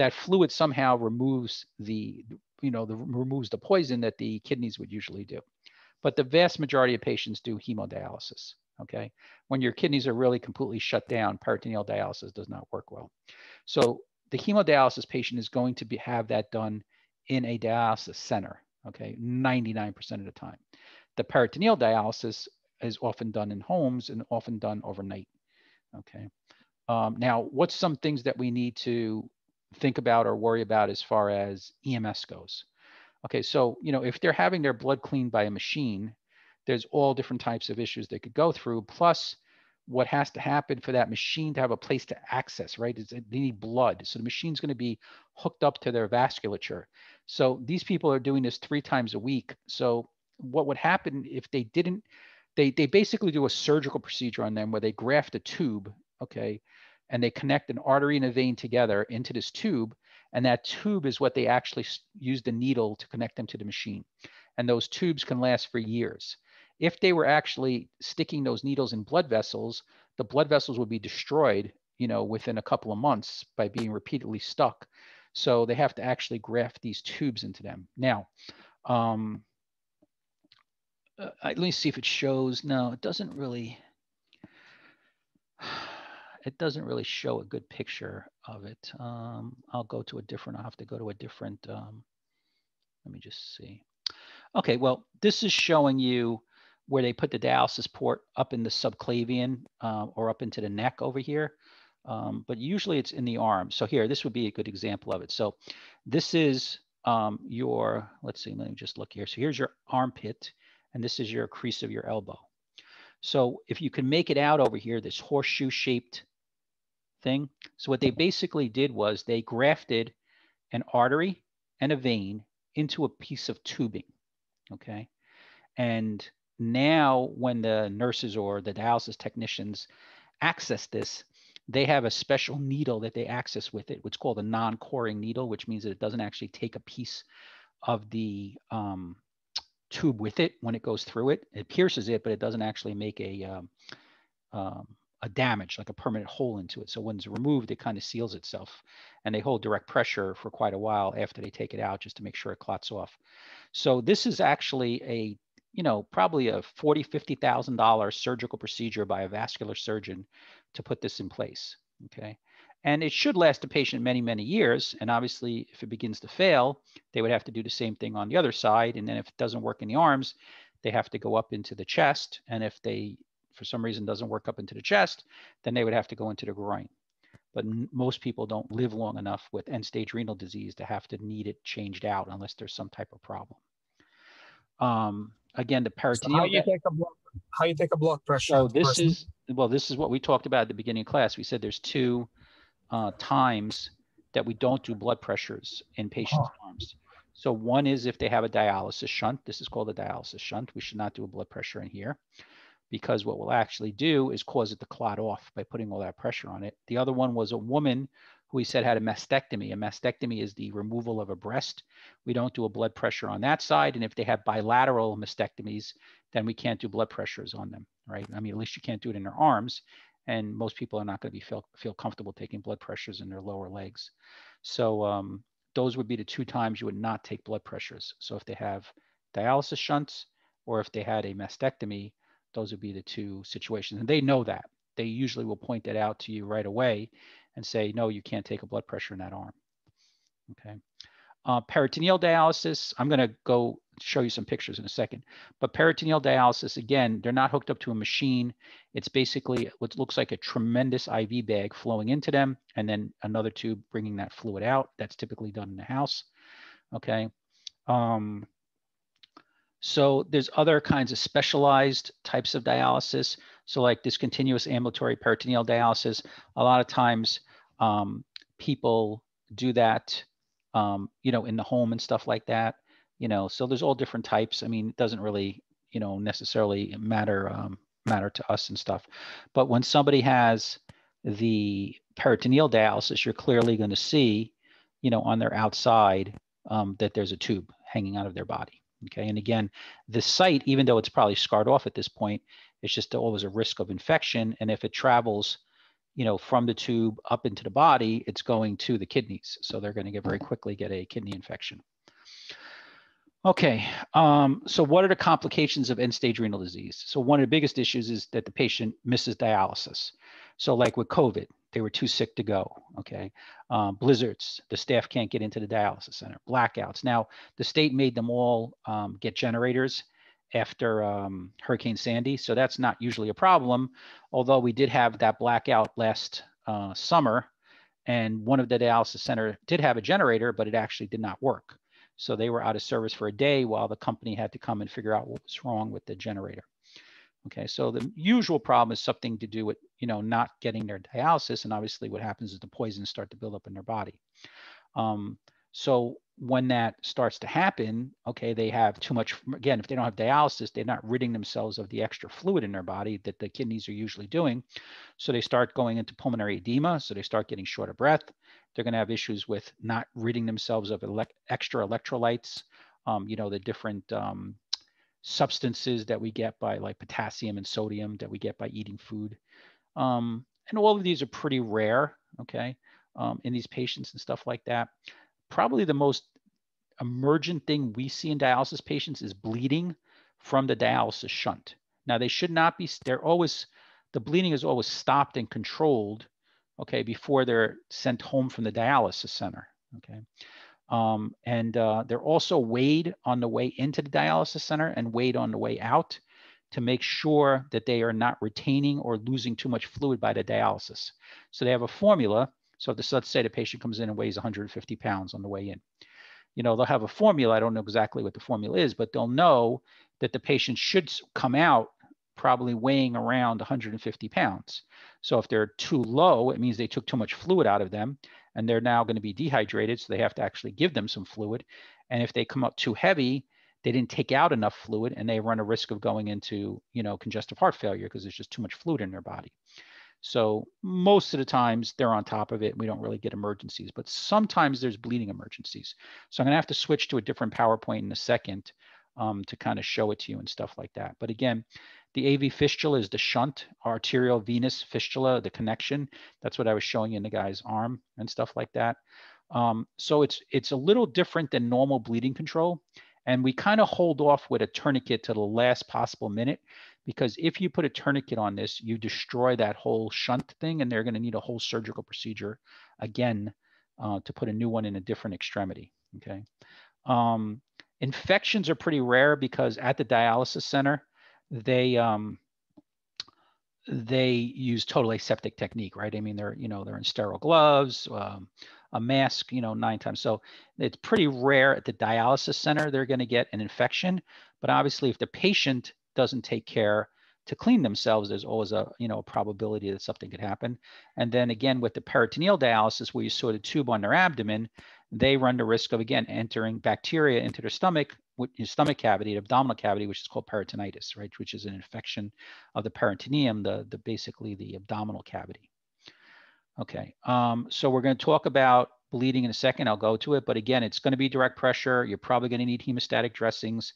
That fluid somehow removes the, you know, the removes the poison that the kidneys would usually do. But the vast majority of patients do hemodialysis. Okay. When your kidneys are really completely shut down, peritoneal dialysis does not work well. So the hemodialysis patient is going to be, have that done in a dialysis center okay, 99% of the time. The peritoneal dialysis is often done in homes and often done overnight, okay? Um, now, what's some things that we need to think about or worry about as far as EMS goes? Okay, so, you know, if they're having their blood cleaned by a machine, there's all different types of issues they could go through, plus what has to happen for that machine to have a place to access, right? Is they need blood. So the machine's going to be hooked up to their vasculature. So these people are doing this three times a week. So what would happen if they didn't, they, they basically do a surgical procedure on them where they graft a tube, okay, and they connect an artery and a vein together into this tube. And that tube is what they actually use the needle to connect them to the machine. And those tubes can last for years. If they were actually sticking those needles in blood vessels, the blood vessels would be destroyed, you know, within a couple of months by being repeatedly stuck. So they have to actually graft these tubes into them. Now, um, uh, let me see if it shows. No, it doesn't really. It doesn't really show a good picture of it. Um, I'll go to a different. I'll have to go to a different. Um, let me just see. Okay, well, this is showing you where they put the dialysis port up in the subclavian uh, or up into the neck over here. Um, but usually it's in the arm. So here, this would be a good example of it. So this is um, your, let's see, let me just look here. So here's your armpit, and this is your crease of your elbow. So if you can make it out over here, this horseshoe shaped thing. So what they basically did was they grafted an artery and a vein into a piece of tubing, okay? And now when the nurses or the dialysis technicians access this, they have a special needle that they access with it, which called a non-coring needle, which means that it doesn't actually take a piece of the um, tube with it when it goes through it. It pierces it, but it doesn't actually make a um, um, a damage, like a permanent hole into it. So when it's removed, it kind of seals itself and they hold direct pressure for quite a while after they take it out just to make sure it clots off. So this is actually a, you know, probably a 40, $50,000 surgical procedure by a vascular surgeon to put this in place, okay? And it should last the patient many, many years. And obviously, if it begins to fail, they would have to do the same thing on the other side. And then if it doesn't work in the arms, they have to go up into the chest. And if they, for some reason, doesn't work up into the chest, then they would have to go into the groin. But most people don't live long enough with end stage renal disease to have to need it changed out unless there's some type of problem. Um, again, the peritoneal. So how you take a blood, how you take a blood pressure? So this person? is well, this is what we talked about at the beginning of class. We said there's two uh, times that we don't do blood pressures in patients' Oh. arms. So one is if they have a dialysis shunt. This is called a dialysis shunt. We should not do a blood pressure in here because what we'll actually do is cause it to clot off by putting all that pressure on it. The other one was a woman who we said had a mastectomy. A mastectomy is the removal of a breast. We don't do a blood pressure on that side. And if they have bilateral mastectomies, then we can't do blood pressures on them, right? I mean, at least you can't do it in their arms. And most people are not going to be feel, feel comfortable taking blood pressures in their lower legs. So um, those would be the two times you would not take blood pressures. So if they have dialysis shunts or if they had a mastectomy, those would be the two situations. And they know that. They usually will point that out to you right away and say, no, you can't take a blood pressure in that arm. Okay. Uh, peritoneal dialysis, I'm going to go show you some pictures in a second. But peritoneal dialysis, again, they're not hooked up to a machine. It's basically what looks like a tremendous IV bag flowing into them and then another tube bringing that fluid out. That's typically done in the house. Okay. Um, so there's other kinds of specialized types of dialysis. So like discontinuous ambulatory peritoneal dialysis, a lot of times um, people do that, um, you know, in the home and stuff like that, you know, so there's all different types. I mean, it doesn't really, you know, necessarily matter, um, matter to us and stuff. But when somebody has the peritoneal dialysis, you're clearly going to see, you know, on their outside um, that there's a tube hanging out of their body. Okay, and again, the site, even though it's probably scarred off at this point, it's just always a risk of infection. And if it travels, you know, from the tube up into the body, it's going to the kidneys. So they're going to get very quickly get a kidney infection. Okay, um, so what are the complications of end-stage renal disease? So one of the biggest issues is that the patient misses dialysis. So like with COVID, they were too sick to go. Okay, um, blizzards, the staff can't get into the dialysis center. Blackouts. Now the state made them all um, get generators after um, Hurricane Sandy, so that's not usually a problem. Although we did have that blackout last uh, summer, and one of the dialysis center did have a generator, but it actually did not work. So they were out of service for a day while the company had to come and figure out what was wrong with the generator. Okay, so the usual problem is something to do with, you know, not getting their dialysis. And obviously what happens is the poisons start to build up in their body. Um, so when that starts to happen, okay, they have too much, again, if they don't have dialysis, they're not ridding themselves of the extra fluid in their body that the kidneys are usually doing. So they start going into pulmonary edema. So they start getting short of breath. They're going to have issues with not ridding themselves of extra electrolytes, um, you know, the different um, substances that we get by like potassium and sodium that we get by eating food. Um, and all of these are pretty rare, okay, um, in these patients and stuff like that. Probably the most emergent thing we see in dialysis patients is bleeding from the dialysis shunt. Now they should not be, they're always, the bleeding is always stopped and controlled, okay, before they're sent home from the dialysis center, okay. Um, and uh, they're also weighed on the way into the dialysis center and weighed on the way out to make sure that they are not retaining or losing too much fluid by the dialysis. So they have a formula. So this, let's say the patient comes in and weighs 150 pounds on the way in, you know, they'll have a formula. I don't know exactly what the formula is, but they'll know that the patient should come out probably weighing around 150 pounds. So if they're too low, it means they took too much fluid out of them and they're now going to be dehydrated. So they have to actually give them some fluid. And if they come up too heavy, they didn't take out enough fluid and they run a risk of going into, you know, congestive heart failure because there's just too much fluid in their body. So most of the times they're on top of it. We don't really get emergencies, but sometimes there's bleeding emergencies. So I'm going to have to switch to a different PowerPoint in a second um, to kind of show it to you and stuff like that. But again, The AV fistula is the shunt, arterial venous fistula, the connection. That's what I was showing you in the guy's arm and stuff like that. Um, so it's it's a little different than normal bleeding control. And we kind of hold off with a tourniquet to the last possible minute because if you put a tourniquet on this, you destroy that whole shunt thing and they're going to need a whole surgical procedure again uh, to put a new one in a different extremity. Okay. Um, infections are pretty rare because at the dialysis center, they um, they use total aseptic technique, right? I mean, they're you know they're in sterile gloves, um, a mask, you know, nine times. So it's pretty rare at the dialysis center they're going to get an infection. But obviously, if the patient doesn't take care to clean themselves, there's always a you know a probability that something could happen. And then again, with the peritoneal dialysis, where you saw the tube on their abdomen, they run the risk of again entering bacteria into their stomach, your stomach cavity, abdominal cavity, which is called peritonitis, right? Which is an infection of the peritoneum, the, the basically the abdominal cavity. Okay, um, so we're going to talk about bleeding in a second. I'll go to it, but again, it's going to be direct pressure. You're probably going to need hemostatic dressings.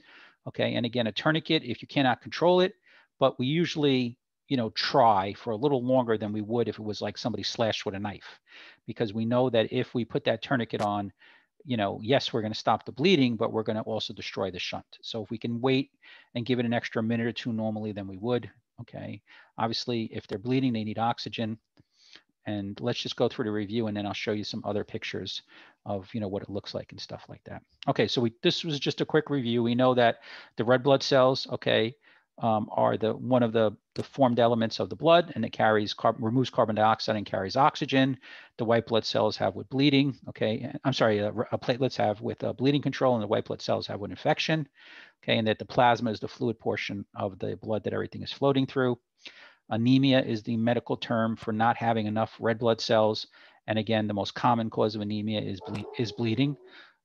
Okay, and again, a tourniquet if you cannot control it, but we usually you know, try for a little longer than we would if it was like somebody slashed with a knife, because we know that if we put that tourniquet on, you know, yes, we're going to stop the bleeding, but we're going to also destroy the shunt. So if we can wait and give it an extra minute or two normally than we would, okay. Obviously, if they're bleeding, they need oxygen. And let's just go through the review and then I'll show you some other pictures of, you know, what it looks like and stuff like that. Okay, so we, this was just a quick review. We know that the red blood cells, okay, um, are the one of the, the formed elements of the blood and it carries carbon removes carbon dioxide and carries oxygen. The white blood cells have with bleeding okay i'm sorry uh, uh, platelets have with uh, bleeding control and the white blood cells have with infection okay and that the plasma is the fluid portion of the blood that everything is floating through. Anemia is the medical term for not having enough red blood cells and again the most common cause of anemia is ble- is bleeding.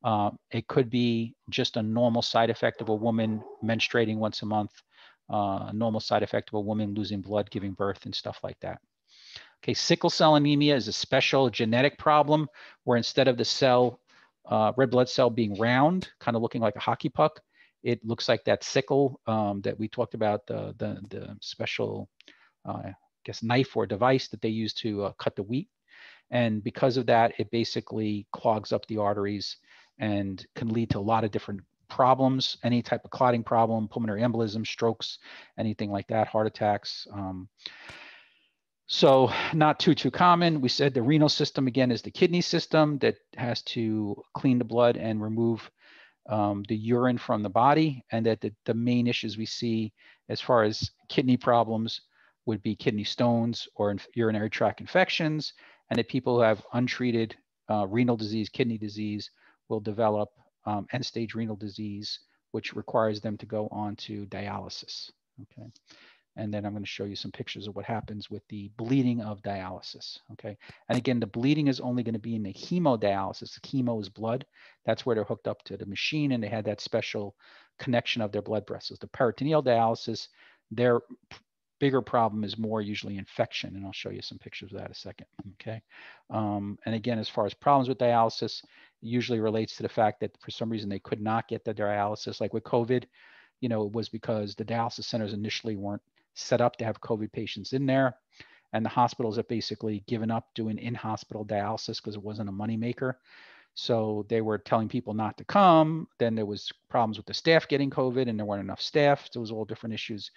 Uh, it could be just a normal side effect of a woman menstruating once a month uh, normal side effect of a woman losing blood giving birth and stuff like that. Okay, sickle cell anemia is a special genetic problem where instead of the cell, uh, red blood cell being round, kind of looking like a hockey puck, it looks like that sickle um, that we talked about, the, the, the special, uh, I guess, knife or device that they use to uh, cut the wheat. And because of that, it basically clogs up the arteries and can lead to a lot of different problems, any type of clotting problem, pulmonary embolism, strokes, anything like that, heart attacks. Um, so not too, too common. We said the renal system, again, is the kidney system that has to clean the blood and remove um, the urine from the body. And that the, the main issues we see as far as kidney problems would be kidney stones or urinary tract infections. And that people who have untreated uh, renal disease, kidney disease, will develop um, end stage renal disease, which requires them to go on to dialysis. Okay. And then I'm going to show you some pictures of what happens with the bleeding of dialysis. Okay. And again, the bleeding is only going to be in the hemodialysis. The hemo is blood. That's where they're hooked up to the machine and they had that special connection of their blood vessels. The peritoneal dialysis, their bigger problem is more usually infection. And I'll show you some pictures of that a second. Okay. Um, and again, as far as problems with dialysis, usually relates to the fact that for some reason they could not get the dialysis. Like with COVID, you know, it was because the dialysis centers initially weren't set up to have COVID patients in there. And the hospitals have basically given up doing in hospital dialysis because it wasn't a moneymaker. So they were telling people not to come. Then there was problems with the staff getting COVID and there weren't enough staff. So it was all different issues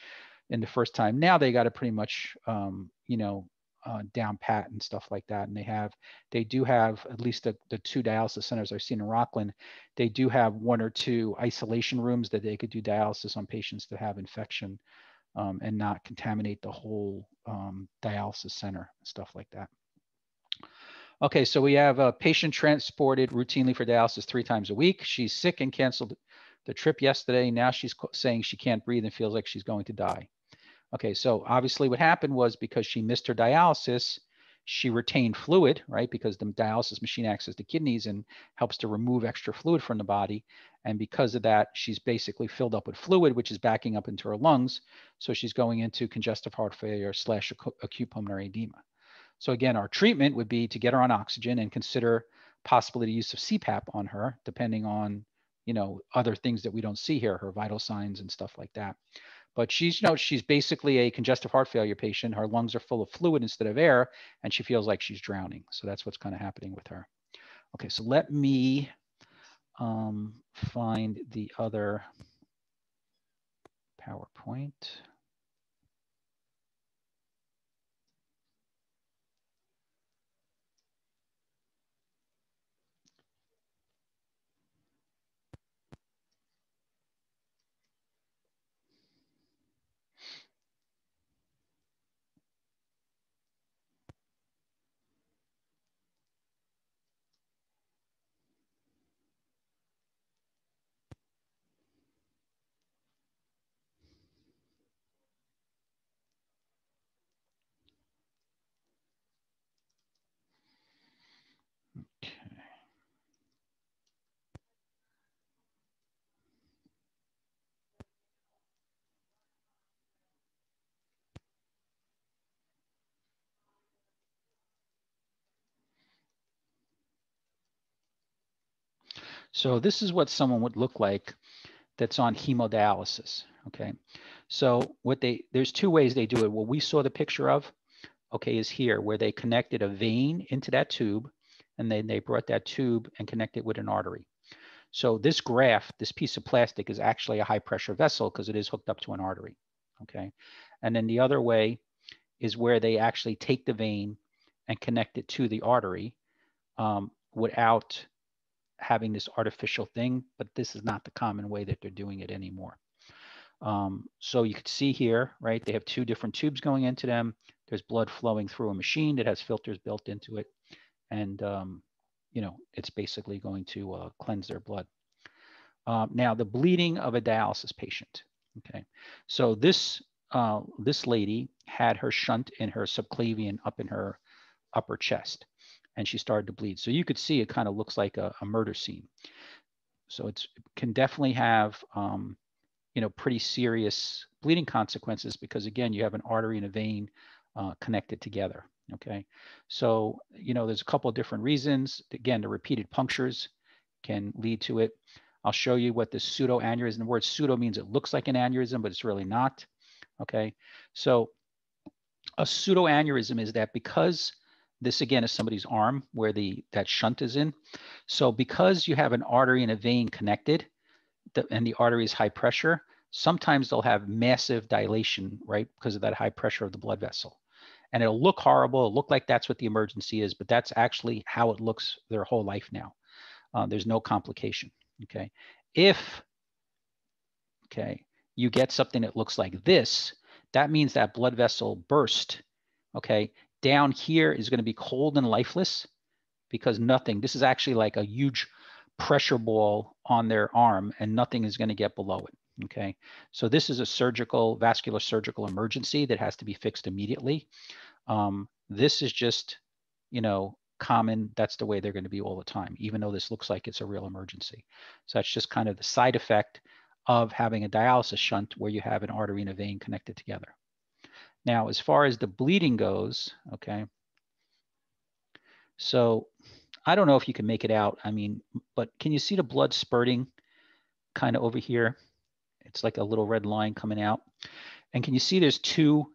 in the first time. Now they got it pretty much, um, you know, uh, down pat and stuff like that. And they have, they do have at least the, the two dialysis centers I've seen in Rockland, they do have one or two isolation rooms that they could do dialysis on patients that have infection um, and not contaminate the whole um, dialysis center and stuff like that. Okay, so we have a patient transported routinely for dialysis three times a week. She's sick and canceled the trip yesterday. Now she's saying she can't breathe and feels like she's going to die. Okay, so obviously what happened was because she missed her dialysis, she retained fluid, right? Because the dialysis machine acts as the kidneys and helps to remove extra fluid from the body. And because of that, she's basically filled up with fluid, which is backing up into her lungs. So she's going into congestive heart failure slash acute pulmonary edema. So again, our treatment would be to get her on oxygen and consider possibly the use of CPAP on her, depending on, you know, other things that we don't see here, her vital signs and stuff like that. But she's, you know, she's basically a congestive heart failure patient. Her lungs are full of fluid instead of air, and she feels like she's drowning. So that's what's kind of happening with her. Okay, so let me um, find the other PowerPoint. Okay. So this is what someone would look like that's on hemodialysis. Okay. So what they there's two ways they do it. What we saw the picture of, okay, is here where they connected a vein into that tube and then they brought that tube and connected with an artery. So this graft, this piece of plastic is actually a high pressure vessel because it is hooked up to an artery. Okay. And then the other way is where they actually take the vein and connect it to the artery um, without having this artificial thing, but this is not the common way that they're doing it anymore. Um, so you can see here, right, they have two different tubes going into them. There's blood flowing through a machine that has filters built into it. And, um, you know, it's basically going to uh, cleanse their blood. Um, now, the bleeding of a dialysis patient. Okay, so this uh, this lady had her shunt in her subclavian up in her upper chest and she started to bleed. So you could see it kind of looks like a, a murder scene. So it can definitely have, um, you know, pretty serious bleeding consequences because again, you have an artery and a vein uh, connected together. Okay, so you know, there's a couple of different reasons. Again, the repeated punctures can lead to it. I'll show you what the pseudo aneurysm. The word pseudo means it looks like an aneurysm, but it's really not. Okay, so a pseudo aneurysm is that because this again is somebody's arm where the that shunt is in. So because you have an artery and a vein connected, the, and the artery is high pressure, sometimes they'll have massive dilation, right? Because of that high pressure of the blood vessel. And it'll look horrible. It'll look like that's what the emergency is, but that's actually how it looks their whole life now. Uh, there's no complication, okay? If, okay, you get something that looks like this, that means that blood vessel burst, okay? Down here is going to be cold and lifeless because nothing, this is actually like a huge pressure ball on their arm and nothing is going to get below it. Okay, so this is a surgical, vascular surgical emergency that has to be fixed immediately. Um, this is just, you know, common. That's the way they're going to be all the time, even though this looks like it's a real emergency. So that's just kind of the side effect of having a dialysis shunt where you have an artery and a vein connected together. Now, as far as the bleeding goes, okay, so I don't know if you can make it out. I mean, but can you see the blood spurting kind of over here? It's like a little red line coming out. And can you see there's two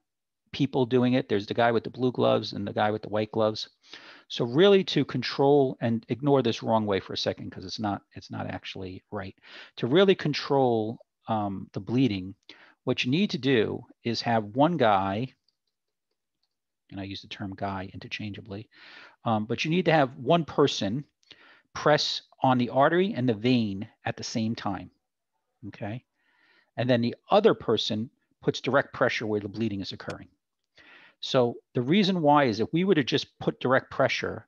people doing it? There's the guy with the blue gloves and the guy with the white gloves. So really to control and ignore this wrong way for a second because it's not it's not actually right. To really control um, the bleeding, what you need to do is have one guy, and I use the term guy interchangeably, um, but you need to have one person press on the artery and the vein at the same time, okay? And then the other person puts direct pressure where the bleeding is occurring. So the reason why is if we were to just put direct pressure,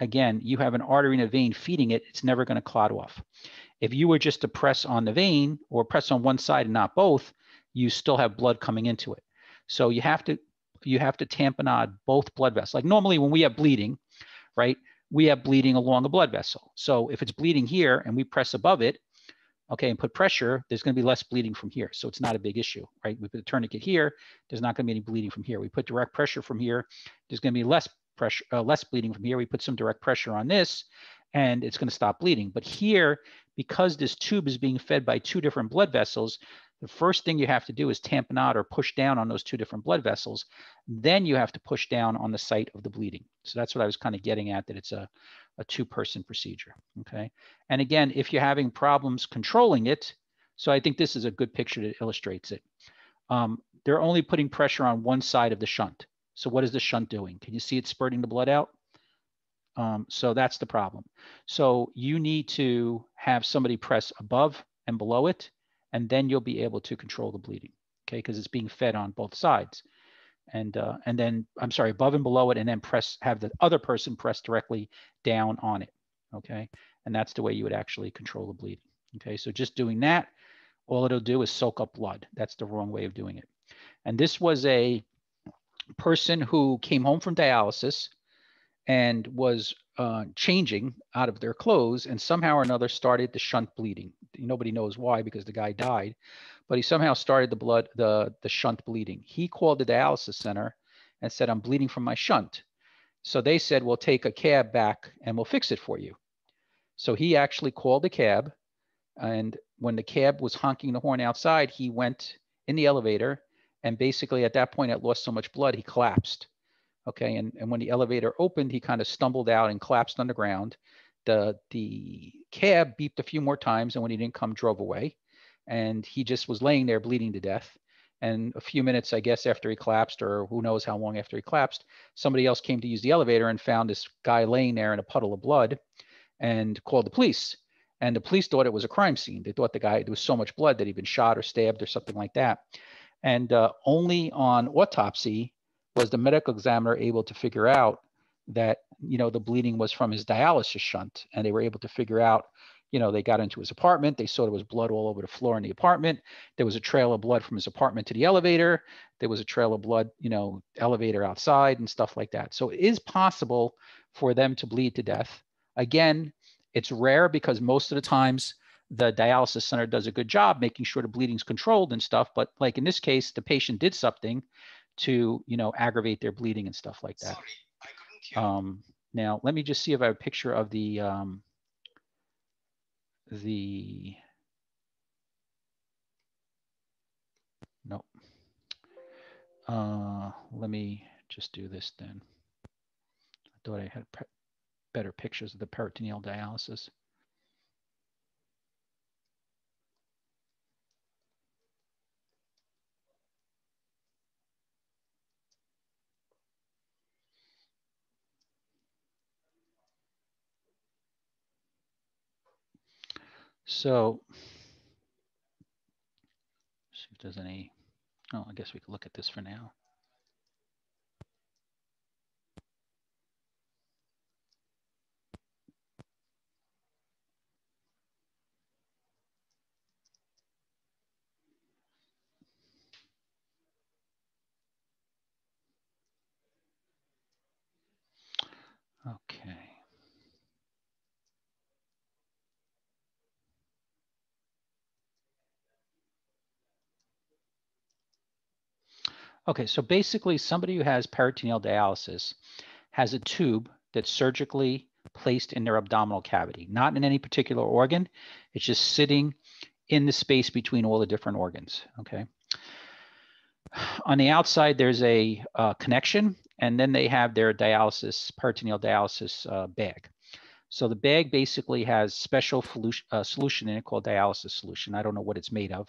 again, you have an artery and a vein feeding it, it's never going to clot off. If you were just to press on the vein or press on one side and not both, you still have blood coming into it. So you have to you have to tamponade both blood vessels. Like normally when we have bleeding, right, we have bleeding along a blood vessel. So if it's bleeding here and we press above it, okay, and put pressure, there's going to be less bleeding from here. So it's not a big issue, right? We put a tourniquet here, there's not going to be any bleeding from here. We put direct pressure from here, there's going to be less pressure, uh, less bleeding from here. We put some direct pressure on this, and it's going to stop bleeding. But here, because this tube is being fed by two different blood vessels, The first thing you have to do is tamponade or push down on those two different blood vessels. Then you have to push down on the site of the bleeding. So that's what I was kind of getting at, that it's a, a two-person procedure, okay? And again, if you're having problems controlling it, so I think this is a good picture that illustrates it. Um, they're only putting pressure on one side of the shunt. So what is the shunt doing? Can you see it spurting the blood out? Um, so that's the problem. So you need to have somebody press above and below it, and then you'll be able to control the bleeding, okay? Because it's being fed on both sides. And, uh, and then, I'm sorry, above and below it, and then press, have the other person press directly down on it, okay? And that's the way you would actually control the bleeding, okay? So just doing that, all it'll do is soak up blood. That's the wrong way of doing it. And this was a person who came home from dialysis and was uh, changing out of their clothes and somehow or another started the shunt bleeding. Nobody knows why because the guy died, but he somehow started the blood, the, the shunt bleeding. He called the dialysis center and said, I'm bleeding from my shunt. So they said, we'll take a cab back and we'll fix it for you. So he actually called the cab. And when the cab was honking the horn outside, he went in the elevator. And basically at that point, it lost so much blood, he collapsed. Okay, and, and when the elevator opened, he kind of stumbled out and collapsed on the ground. The, the cab beeped a few more times, and when he didn't come, drove away. And he just was laying there bleeding to death. And a few minutes, I guess, after he collapsed, or who knows how long after he collapsed, somebody else came to use the elevator and found this guy laying there in a puddle of blood and called the police. And the police thought it was a crime scene. They thought the guy, there was so much blood that he'd been shot or stabbed or something like that. And uh, only on autopsy was the medical examiner able to figure out that you know the bleeding was from his dialysis shunt? And they were able to figure out you know they got into his apartment they saw there was blood all over the floor in the apartment there was a trail of blood from his apartment to the elevator there was a trail of blood you know elevator outside and stuff like that. So it is possible for them to bleed to death. Again it's rare because most of the times the dialysis center does a good job making sure the bleeding's controlled and stuff but like in this case the patient did something to you know aggravate their bleeding and stuff like that. Sorry, Um, now let me just see if I have a picture of the um, the nope. Uh, let me just do this then. I thought I had better pictures of the peritoneal dialysis. So, see if there's any, oh, I guess we could look at this for now. Okay. Okay, so basically somebody who has peritoneal dialysis has a tube that's surgically placed in their abdominal cavity, not in any particular organ. It's just sitting in the space between all the different organs, okay? On the outside, there's a uh, connection, and then they have their dialysis, peritoneal dialysis uh, bag. So the bag basically has special uh, solution in it called dialysis solution. I don't know what it's made of,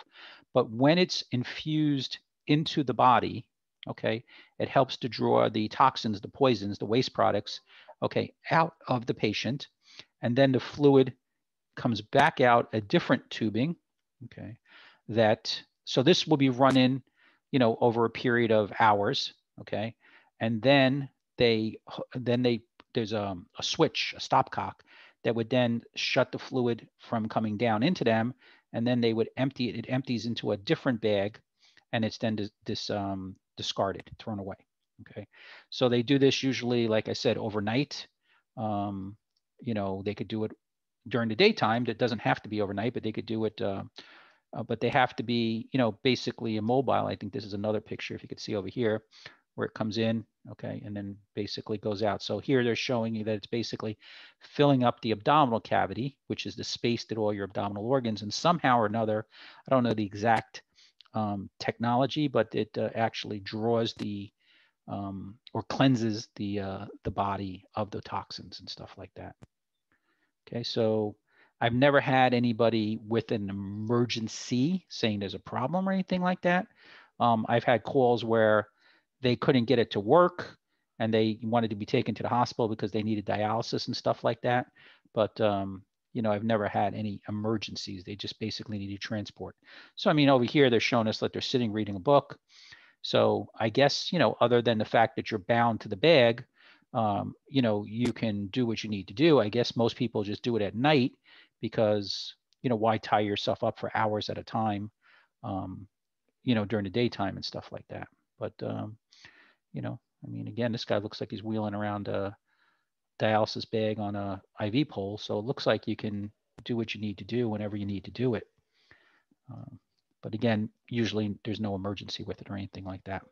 but when it's infused into the body, okay, it helps to draw the toxins, the poisons, the waste products, okay, out of the patient. And then the fluid comes back out a different tubing, okay, that, so this will be run in, you know, over a period of hours, okay, and then they, then they, there's a, a switch, a stopcock that would then shut the fluid from coming down into them, and then they would empty it, it empties into a different bag and it's then dis, dis um, discarded, thrown away. Okay, so they do this usually, like I said, overnight. Um, you know, they could do it during the daytime. That doesn't have to be overnight, but they could do it. Uh, uh, but they have to be, you know, basically immobile. I think this is another picture, if you could see over here, where it comes in, okay, and then basically goes out. So here they're showing you that it's basically filling up the abdominal cavity, which is the space that all your abdominal organs, and somehow or another, I don't know the exact um, technology, but it uh, actually draws the um, or cleanses the uh, the body of the toxins and stuff like that. Okay, so I've never had anybody with an emergency saying there's a problem or anything like that. Um, I've had calls where they couldn't get it to work and they wanted to be taken to the hospital because they needed dialysis and stuff like that. But um, you know, I've never had any emergencies. They just basically needed transport. So I mean, over here they're showing us that they're sitting reading a book. So I guess you know, other than the fact that you're bound to the bag, um, you know, you can do what you need to do. I guess most people just do it at night because you know why tie yourself up for hours at a time, um, you know, during the daytime and stuff like that. But um, you know, I mean, again, this guy looks like he's wheeling around a dialysis bag on a IV pole. So it looks like you can do what you need to do whenever you need to do it. Um, but again, usually there's no emergency with it or anything like that.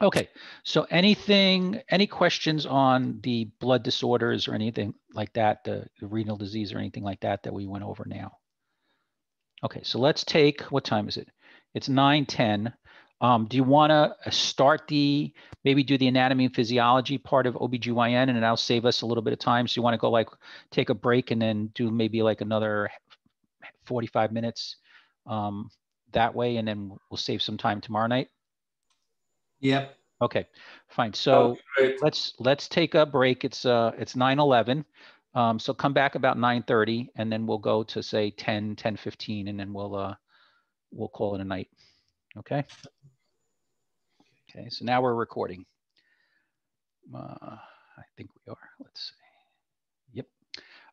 Okay, so anything, any questions on the blood disorders or anything like that, the, the renal disease or anything like that that we went over now? Okay, so let's take, what time is it? It's 9:10. Um, do you want to start the, maybe do the anatomy and physiology part of OBGYN and that'll save us a little bit of time. So you want to go like, take a break and then do maybe like another 45 minutes um, that way, and then we'll save some time tomorrow night? Yep. Okay, fine. So Great. let's, let's take a break. It's, uh, it's 9:11. Um, so come back about 9:30 and then we'll go to say 10, 10:15 and then we'll, uh, we'll call it a night. Okay. Okay, so now we're recording. Uh, I think we are. Let's see. Yep.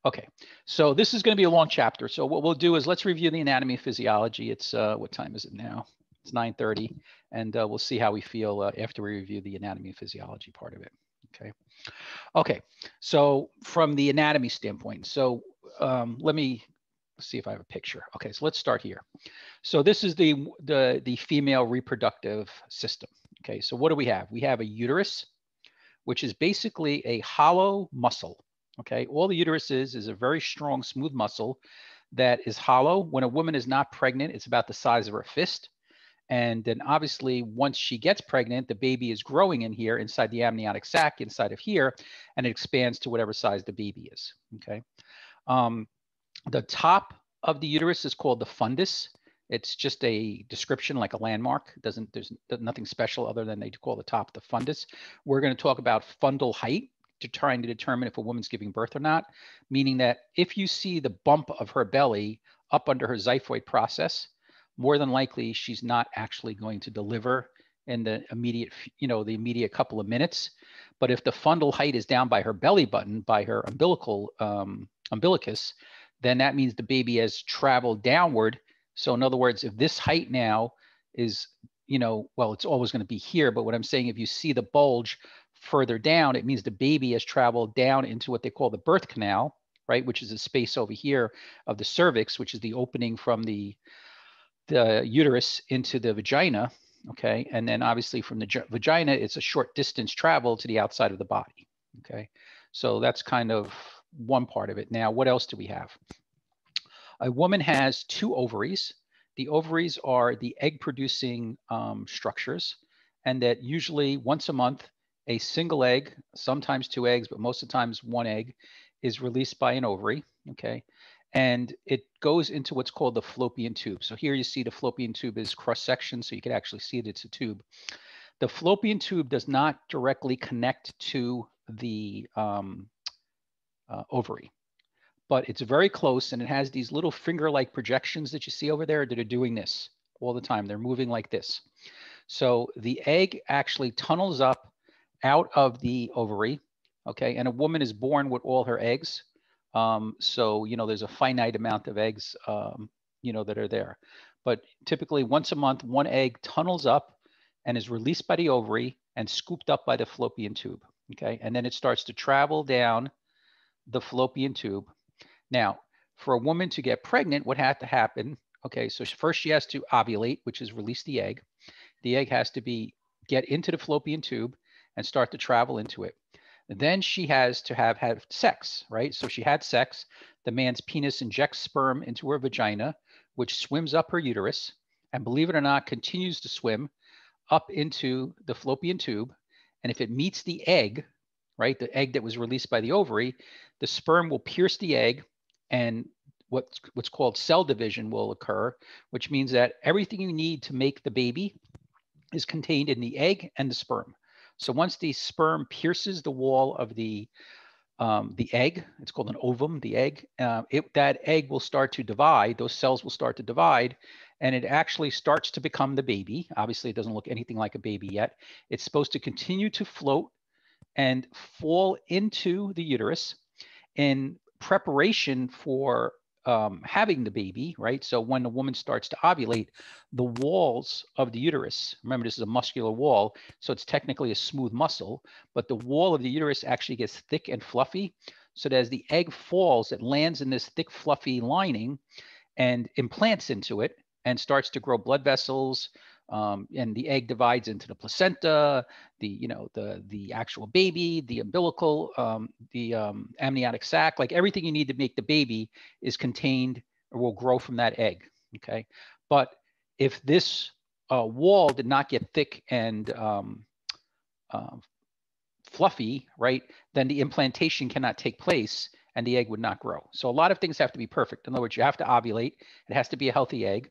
Okay, so this is going to be a long chapter. So what we'll do is let's review the anatomy and physiology. It's uh, what time is it now? It's 9:30, and uh, we'll see how we feel uh, after we review the anatomy and physiology part of it. Okay. Okay. So from the anatomy standpoint, so um, let me see if I have a picture. Okay, so let's start here. So this is the the the female reproductive system. Okay, so what do we have? We have a uterus, which is basically a hollow muscle. Okay, all the uterus is is a very strong, smooth muscle that is hollow. When a woman is not pregnant, it's about the size of her fist. And then obviously, once she gets pregnant, the baby is growing in here inside the amniotic sac, inside of here, and it expands to whatever size the baby is. Okay. Um, the top of the uterus is called the fundus. It's just a description, like a landmark. Doesn't there's nothing special other than they call the top the fundus. We're going to talk about fundal height to trying to determine if a woman's giving birth or not, meaning that if you see the bump of her belly up under her xiphoid process, more than likely she's not actually going to deliver in the immediate, you know, the immediate couple of minutes. But if the fundal height is down by her belly button, by her umbilical um, umbilicus, then that means the baby has traveled downward. So in other words, if this height now is, you know, well, it's always going to be here. But what I'm saying, if you see the bulge further down, it means the baby has traveled down into what they call the birth canal, right? Which is a space over here of the cervix, which is the opening from the the uterus into the vagina. Okay, and then obviously from the vagina, it's a short distance travel to the outside of the body. Okay, so that's kind of one part of it. Now, what else do we have? A woman has two ovaries. The ovaries are the egg producing um, structures, and that usually once a month, a single egg, sometimes two eggs, but most of the times one egg, is released by an ovary. Okay. And it goes into what's called the fallopian tube. So here you see the fallopian tube is cross section, so you can actually see that it's a tube. The fallopian tube does not directly connect to the um, uh, ovary, but it's very close and it has these little finger-like projections that you see over there that are doing this all the time. They're moving like this. So the egg actually tunnels up out of the ovary, okay? And a woman is born with all her eggs. Um, so, you know, there's a finite amount of eggs, um, you know, that are there. But typically once a month, one egg tunnels up and is released by the ovary and scooped up by the fallopian tube, okay? And then it starts to travel down the fallopian tube. Now, for a woman to get pregnant, what had to happen? Okay, so first she has to ovulate, which is release the egg. The egg has to be get into the fallopian tube and start to travel into it. Then she has to have had sex, right? So she had sex. The man's penis injects sperm into her vagina, which swims up her uterus. and believe it or not, continues to swim up into the fallopian tube. And if it meets the egg, right, the egg that was released by the ovary, the sperm will pierce the egg and what's, what's called cell division will occur, which means that everything you need to make the baby is contained in the egg and the sperm. So once the sperm pierces the wall of the um, the egg, it's called an ovum, the egg, uh, it, that egg will start to divide, those cells will start to divide, and it actually starts to become the baby. Obviously, it doesn't look anything like a baby yet. It's supposed to continue to float and fall into the uterus in preparation for um, having the baby, right? So when the woman starts to ovulate, the walls of the uterus, remember this is a muscular wall, so it's technically a smooth muscle, but the wall of the uterus actually gets thick and fluffy. So that as the egg falls, it lands in this thick, fluffy lining and implants into it and starts to grow blood vessels, um, and the egg divides into the placenta, the you know the the actual baby, the umbilical, um, the um, amniotic sac, like everything you need to make the baby is contained or will grow from that egg. Okay, but if this uh, wall did not get thick and um, uh, fluffy, right, then the implantation cannot take place and the egg would not grow. So a lot of things have to be perfect. In other words, you have to ovulate. It has to be a healthy egg.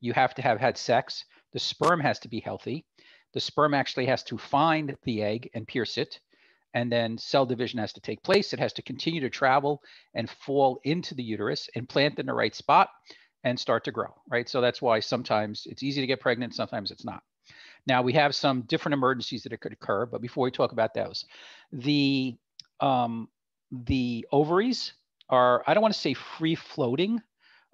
You have to have had sex. The sperm has to be healthy. The sperm actually has to find the egg and pierce it. And then cell division has to take place. It has to continue to travel and fall into the uterus and plant in the right spot and start to grow, right? So that's why sometimes it's easy to get pregnant, sometimes it's not. Now we have some different emergencies that could occur, but before we talk about those, the um, the ovaries are, I don't want to say free floating,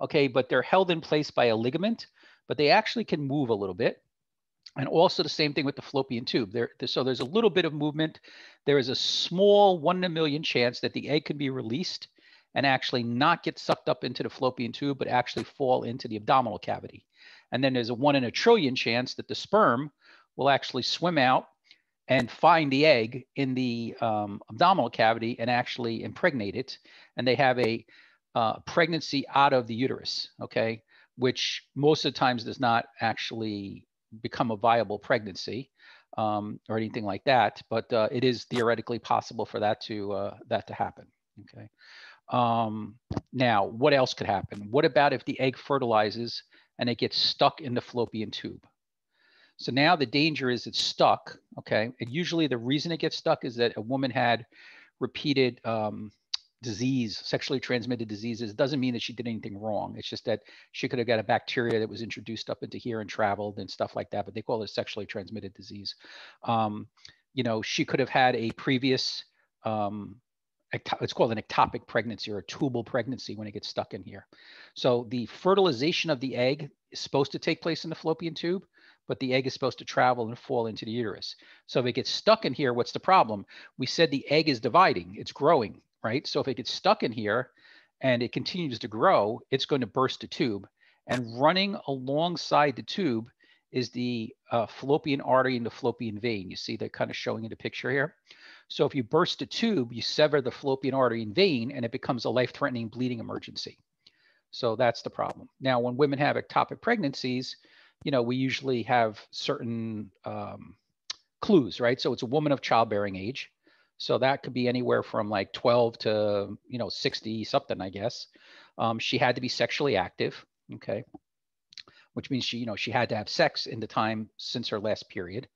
okay, but they're held in place by a ligament but they actually can move a little bit. And also the same thing with the fallopian tube. There, so there's a little bit of movement. There is a small one in a million chance that the egg can be released and actually not get sucked up into the fallopian tube, but actually fall into the abdominal cavity. And then there's a one in a trillion chance that the sperm will actually swim out and find the egg in the um, abdominal cavity and actually impregnate it. And they have a uh, pregnancy out of the uterus. Okay which most of the times does not actually become a viable pregnancy um, or anything like that, but uh, it is theoretically possible for that to uh, that to happen. Okay. Um, now, what else could happen? What about if the egg fertilizes and it gets stuck in the fallopian tube? So now the danger is it's stuck. Okay, and usually the reason it gets stuck is that a woman had repeated um, disease, sexually transmitted diseases, doesn't mean that she did anything wrong. It's just that she could have got a bacteria that was introduced up into here and traveled and stuff like that. But they call it sexually transmitted disease. Um, you know, she could have had a previous, um, it's called an ectopic pregnancy or a tubal pregnancy when it gets stuck in here. So the fertilization of the egg is supposed to take place in the fallopian tube, but the egg is supposed to travel and fall into the uterus. So if it gets stuck in here, what's the problem? We said the egg is dividing, it's growing right? So if it gets stuck in here and it continues to grow, it's going to burst the tube. And running alongside the tube is the uh, fallopian artery and the fallopian vein. You see that kind of showing in the picture here. So if you burst the tube, you sever the fallopian artery and vein and it becomes a life-threatening bleeding emergency. So that's the problem. Now, when women have ectopic pregnancies, you know, we usually have certain um, clues, right? So it's a woman of childbearing age. So that could be anywhere from like 12 to, you know, 60 something, I guess. Um, she had to be sexually active. Okay. Which means she, you know, she had to have sex in the time since her last period.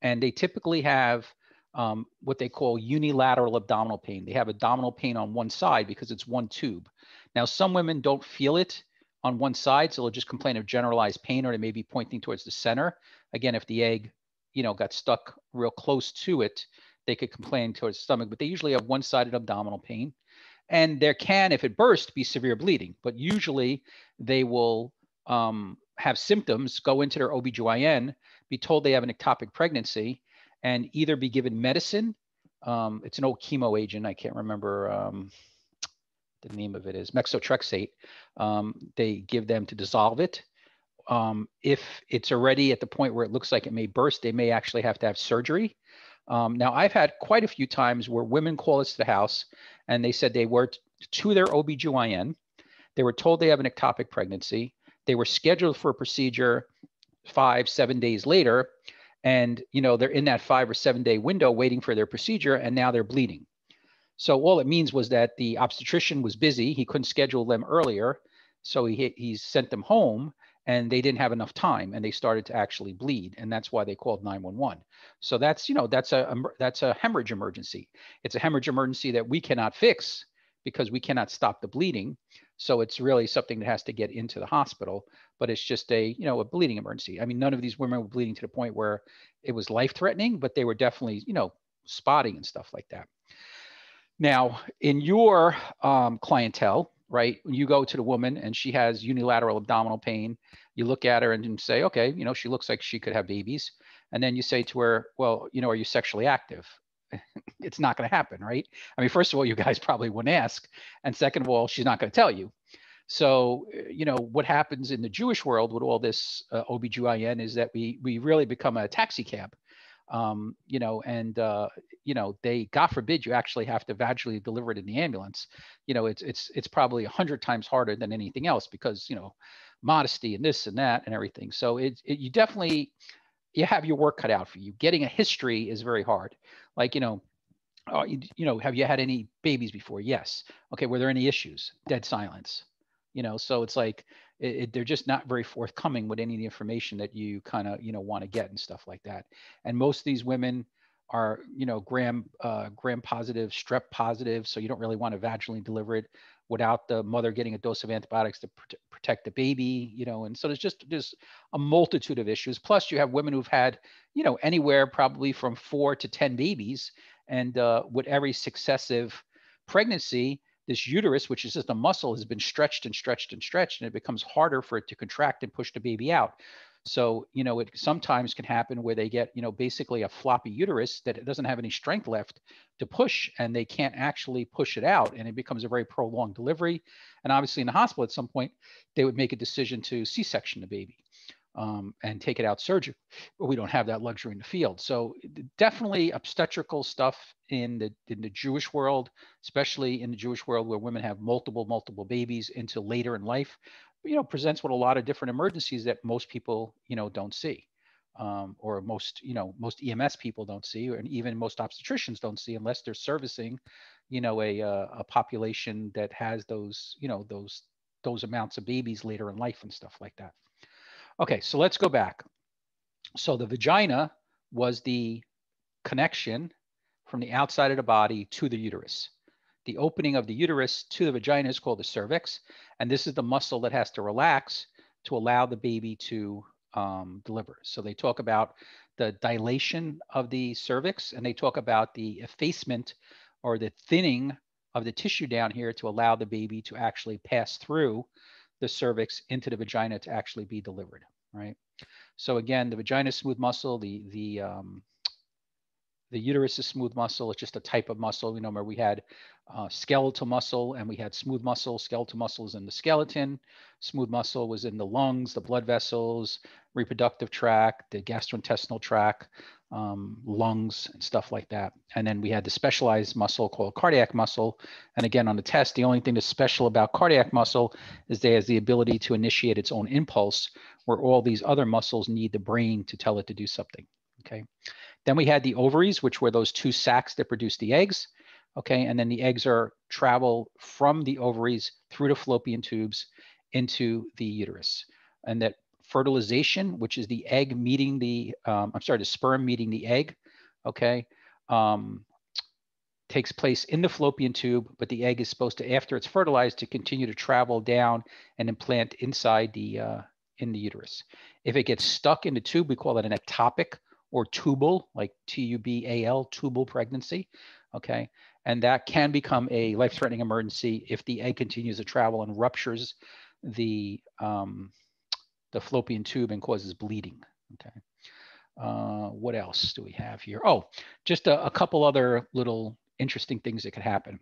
And they typically have um, what they call unilateral abdominal pain. They have abdominal pain on one side because it's one tube. Now, some women don't feel it on one side, so they'll just complain of generalized pain or they may be pointing towards the center. Again, if the egg, you know, got stuck real close to it, they could complain towards stomach, but they usually have one-sided abdominal pain. And there can, if it bursts, be severe bleeding, but usually they will um, have symptoms, go into their OBGYN, be told they have an ectopic pregnancy, and either be given medicine. Um, it's an old chemo agent. I can't remember um, the name of it is methotrexate. Um, they give them to dissolve it. Um, if it's already at the point where it looks like it may burst, they may actually have to have surgery. Um, now, I've had quite a few times where women call us to the house and they said they were to their OBGYN. They were told they have an ectopic pregnancy. They were scheduled for a procedure five, seven days later, and you know they're in that five or seven day window waiting for their procedure, and now they're bleeding. So all it means was that the obstetrician was busy; he couldn't schedule them earlier, so he he sent them home, and they didn't have enough time, and they started to actually bleed, and that's why they called 911. So that's you know that's a that's a hemorrhage emergency. It's a hemorrhage emergency that we cannot fix because we cannot stop the bleeding. So it's really something that has to get into the hospital, but it's just a, you know, a bleeding emergency. I mean, none of these women were bleeding to the point where it was life threatening, but they were definitely, you know, spotting and stuff like that. Now, in your um, clientele, right, you go to the woman and she has unilateral abdominal pain, you look at her and say, okay, you know, she looks like she could have babies. And then you say to her, well, you know, are you sexually active? it's not going to happen, right? I mean, first of all, you guys probably wouldn't ask. And second of all, she's not going to tell you. So, uh, you know, what happens in the Jewish world with all this uh, OBGYN is that we, we really become a taxi cab, um, you know, and, uh, you know, they, God forbid you actually have to vaginally deliver it in the ambulance. You know, it's, it's, it's probably a hundred times harder than anything else because, you know, modesty and this and that and everything. So it, it you definitely, you have your work cut out for you. Getting a history is very hard. Like, you know, uh, you, you know, have you had any babies before? Yes. Okay. Were there any issues? Dead silence. You know, so it's like it, it, they're just not very forthcoming with any of the information that you kind of you know want to get and stuff like that. And most of these women are you know gram uh, gram positive, strep positive, so you don't really want to vaginally deliver it without the mother getting a dose of antibiotics to pr- protect the baby. You know, and so there's just there's a multitude of issues. Plus, you have women who've had you know anywhere probably from four to ten babies and uh, with every successive pregnancy, this uterus, which is just a muscle, has been stretched and stretched and stretched, and it becomes harder for it to contract and push the baby out. So, you know, it sometimes can happen where they get, you know, basically a floppy uterus that it doesn't have any strength left to push and they can't actually push it out. And it becomes a very prolonged delivery. And obviously in the hospital at some point, they would make a decision to C-section the baby um, and take it out surgery. But we don't have that luxury in the field. So definitely obstetrical stuff in the in the Jewish world, especially in the Jewish world where women have multiple multiple babies into later in life, you know, presents with a lot of different emergencies that most people you know don't see. Um, or most, you know, most EMS people don't see, or even most obstetricians don't see unless they're servicing, you know, a, uh, a population that has those, you know, those those amounts of babies later in life and stuff like that. Okay, so let's go back. So the vagina was the connection from the outside of the body to the uterus. The opening of the uterus to the vagina is called the cervix, and this is the muscle that has to relax to allow the baby to um, deliver. So they talk about the dilation of the cervix, and they talk about the effacement or the thinning of the tissue down here to allow the baby to actually pass through the cervix into the vagina to actually be delivered, right? So again, the vagina is smooth muscle, the, the, um, the uterus is smooth muscle. It's just a type of muscle. You know, where we had uh, skeletal muscle and we had smooth muscle. Skeletal muscle is in the skeleton. Smooth muscle was in the lungs, the blood vessels, reproductive tract, the gastrointestinal tract um, lungs and stuff like that. And then we had the specialized muscle called cardiac muscle. And again, on the test, the only thing that's special about cardiac muscle is it has the ability to initiate its own impulse, where all these other muscles need the brain to tell it to do something. Okay. Then we had the ovaries, which were those two sacs that produce the eggs. Okay. And then the eggs are travel from the ovaries through the fallopian tubes into the uterus. And that fertilization, which is the egg meeting the, um, I'm sorry, the sperm meeting the egg, okay, um, takes place in the fallopian tube, but the egg is supposed to, after it's fertilized, to continue to travel down and implant inside the, uh, in the uterus. If it gets stuck in the tube, we call that an ectopic or tubal, like T-U-B-A-L, tubal pregnancy, okay? And that can become a life-threatening emergency if the egg continues to travel and ruptures the, um, the fallopian tube and causes bleeding. Okay. Uh, what else do we have here? Oh, just a, a couple other little interesting things that could happen.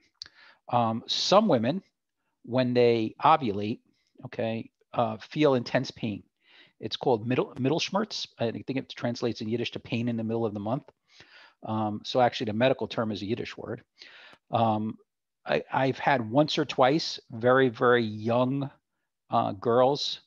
Um, some women, when they ovulate, okay, uh, feel intense pain. It's called middle Mittelschmerz. I think it translates in Yiddish to pain in the middle of the month. Um, so actually, the medical term is a Yiddish word. Um, I, have had once or twice very very young uh, girls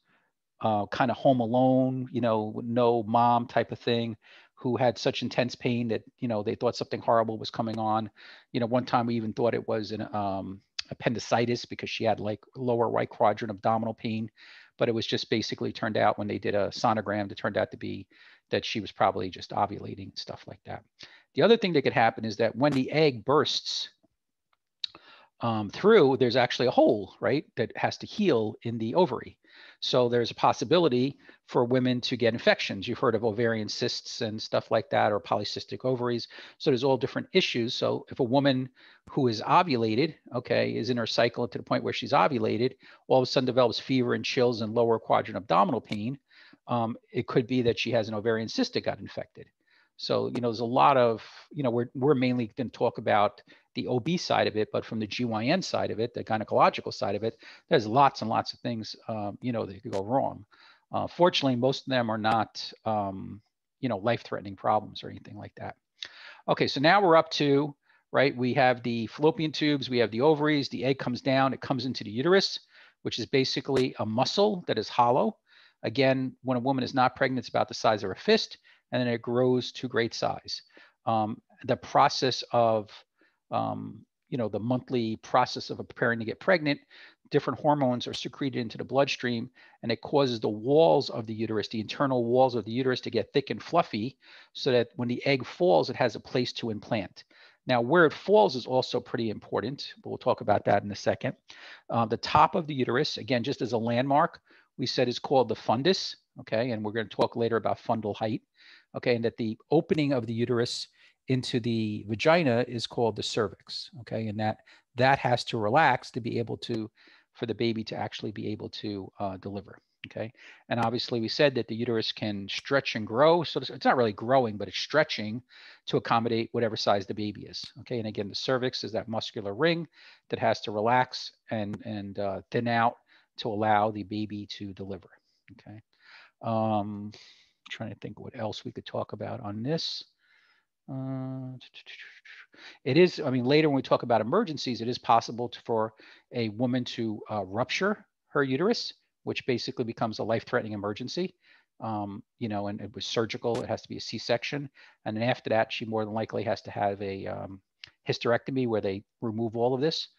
uh, kind of home alone, you know, no mom type of thing, who had such intense pain that you know they thought something horrible was coming on. You know, one time we even thought it was an um, appendicitis because she had like lower right quadrant abdominal pain, but it was just basically turned out when they did a sonogram, it turned out to be that she was probably just ovulating stuff like that. The other thing that could happen is that when the egg bursts um, through, there's actually a hole, right, that has to heal in the ovary. So there's a possibility for women to get infections. You've heard of ovarian cysts and stuff like that, or polycystic ovaries. So there's all different issues. So if a woman who is ovulated, okay, is in her cycle to the point where she's ovulated, all of a sudden develops fever and chills and lower quadrant abdominal pain, um, it could be that she has an ovarian cyst that got infected. So, you know, there's a lot of, you know, we're, we're mainly going to talk about the OB side of it, but from the GYN side of it, the gynecological side of it, there's lots and lots of things, um, you know, that could go wrong. Uh, fortunately, most of them are not, um, you know, life-threatening problems or anything like that. Okay, so now we're up to, right, we have the fallopian tubes, we have the ovaries, the egg comes down, it comes into the uterus, which is basically a muscle that is hollow. Again, when a woman is not pregnant, it's about the size of her fist and then it grows to great size. Um, the process of, um, you know, the monthly process of preparing to get pregnant, different hormones are secreted into the bloodstream and it causes the walls of the uterus, the internal walls of the uterus to get thick and fluffy so that when the egg falls, it has a place to implant. Now, where it falls is also pretty important. But We'll talk about that in a second. Uh, the top of the uterus, again, just as a landmark, we said is called the fundus, okay? And we're going to talk later about fundal height okay, and that the opening of the uterus into the vagina is called the cervix, okay, and that that has to relax to be able to, for the baby to actually be able to uh, deliver, okay, and obviously we said that the uterus can stretch and grow, so it's not really growing, but it's stretching to accommodate whatever size the baby is, okay, and again the cervix is that muscular ring that has to relax and and uh, thin out to allow the baby to deliver, okay. Um, trying to think what else we could talk about on this. Uh, it is, I mean, later when we talk about emergencies, it is possible to, for a woman to uh, rupture her uterus, which basically becomes a life-threatening emergency. Um, you know, and it was surgical, it has to be a C-section. And then after that, she more than likely has to have a um, hysterectomy where they remove all of this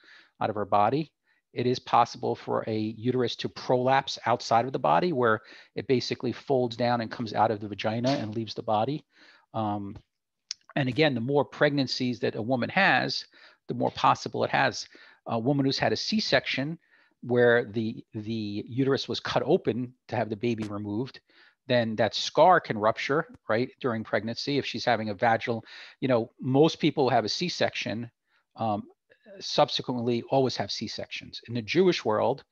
out of her body it is possible for a uterus to prolapse outside of the body where it basically folds down and comes out of the vagina and leaves the body. Um, and again, the more pregnancies that a woman has, the more possible it has. A woman who's had a C-section where the, the uterus was cut open to have the baby removed, then that scar can rupture, right, during pregnancy. If she's having a vaginal, you know, most people have a C-section um, subsequently always have C-sections. In the Jewish world,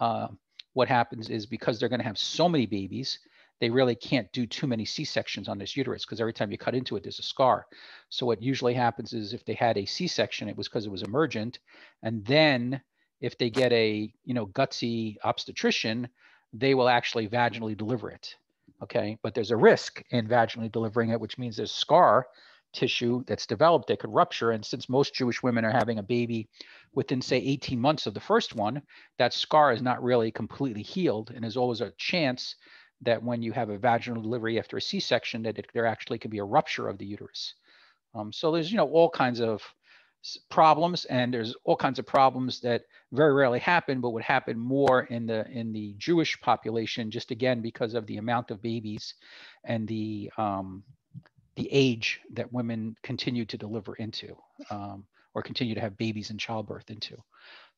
uh, what happens is because they're going to have so many babies, they really can't do too many C-sections on this uterus because every time you cut into it, there's a scar. So what usually happens is if they had a C-section, it was because it was emergent. And then if they get a, you know, gutsy obstetrician, they will actually vaginally deliver it. Okay. But there's a risk in vaginally delivering it, which means there's scar tissue that's developed that could rupture. And since most Jewish women are having a baby within, say, 18 months of the first one, that scar is not really completely healed. And there's always a chance that when you have a vaginal delivery after a C-section, that it, there actually could be a rupture of the uterus. Um, so there's, you know, all kinds of problems and there's all kinds of problems that very rarely happen but would happen more in the in the jewish population just again because of the amount of babies and the um, the age that women continue to deliver into um, or continue to have babies in childbirth into.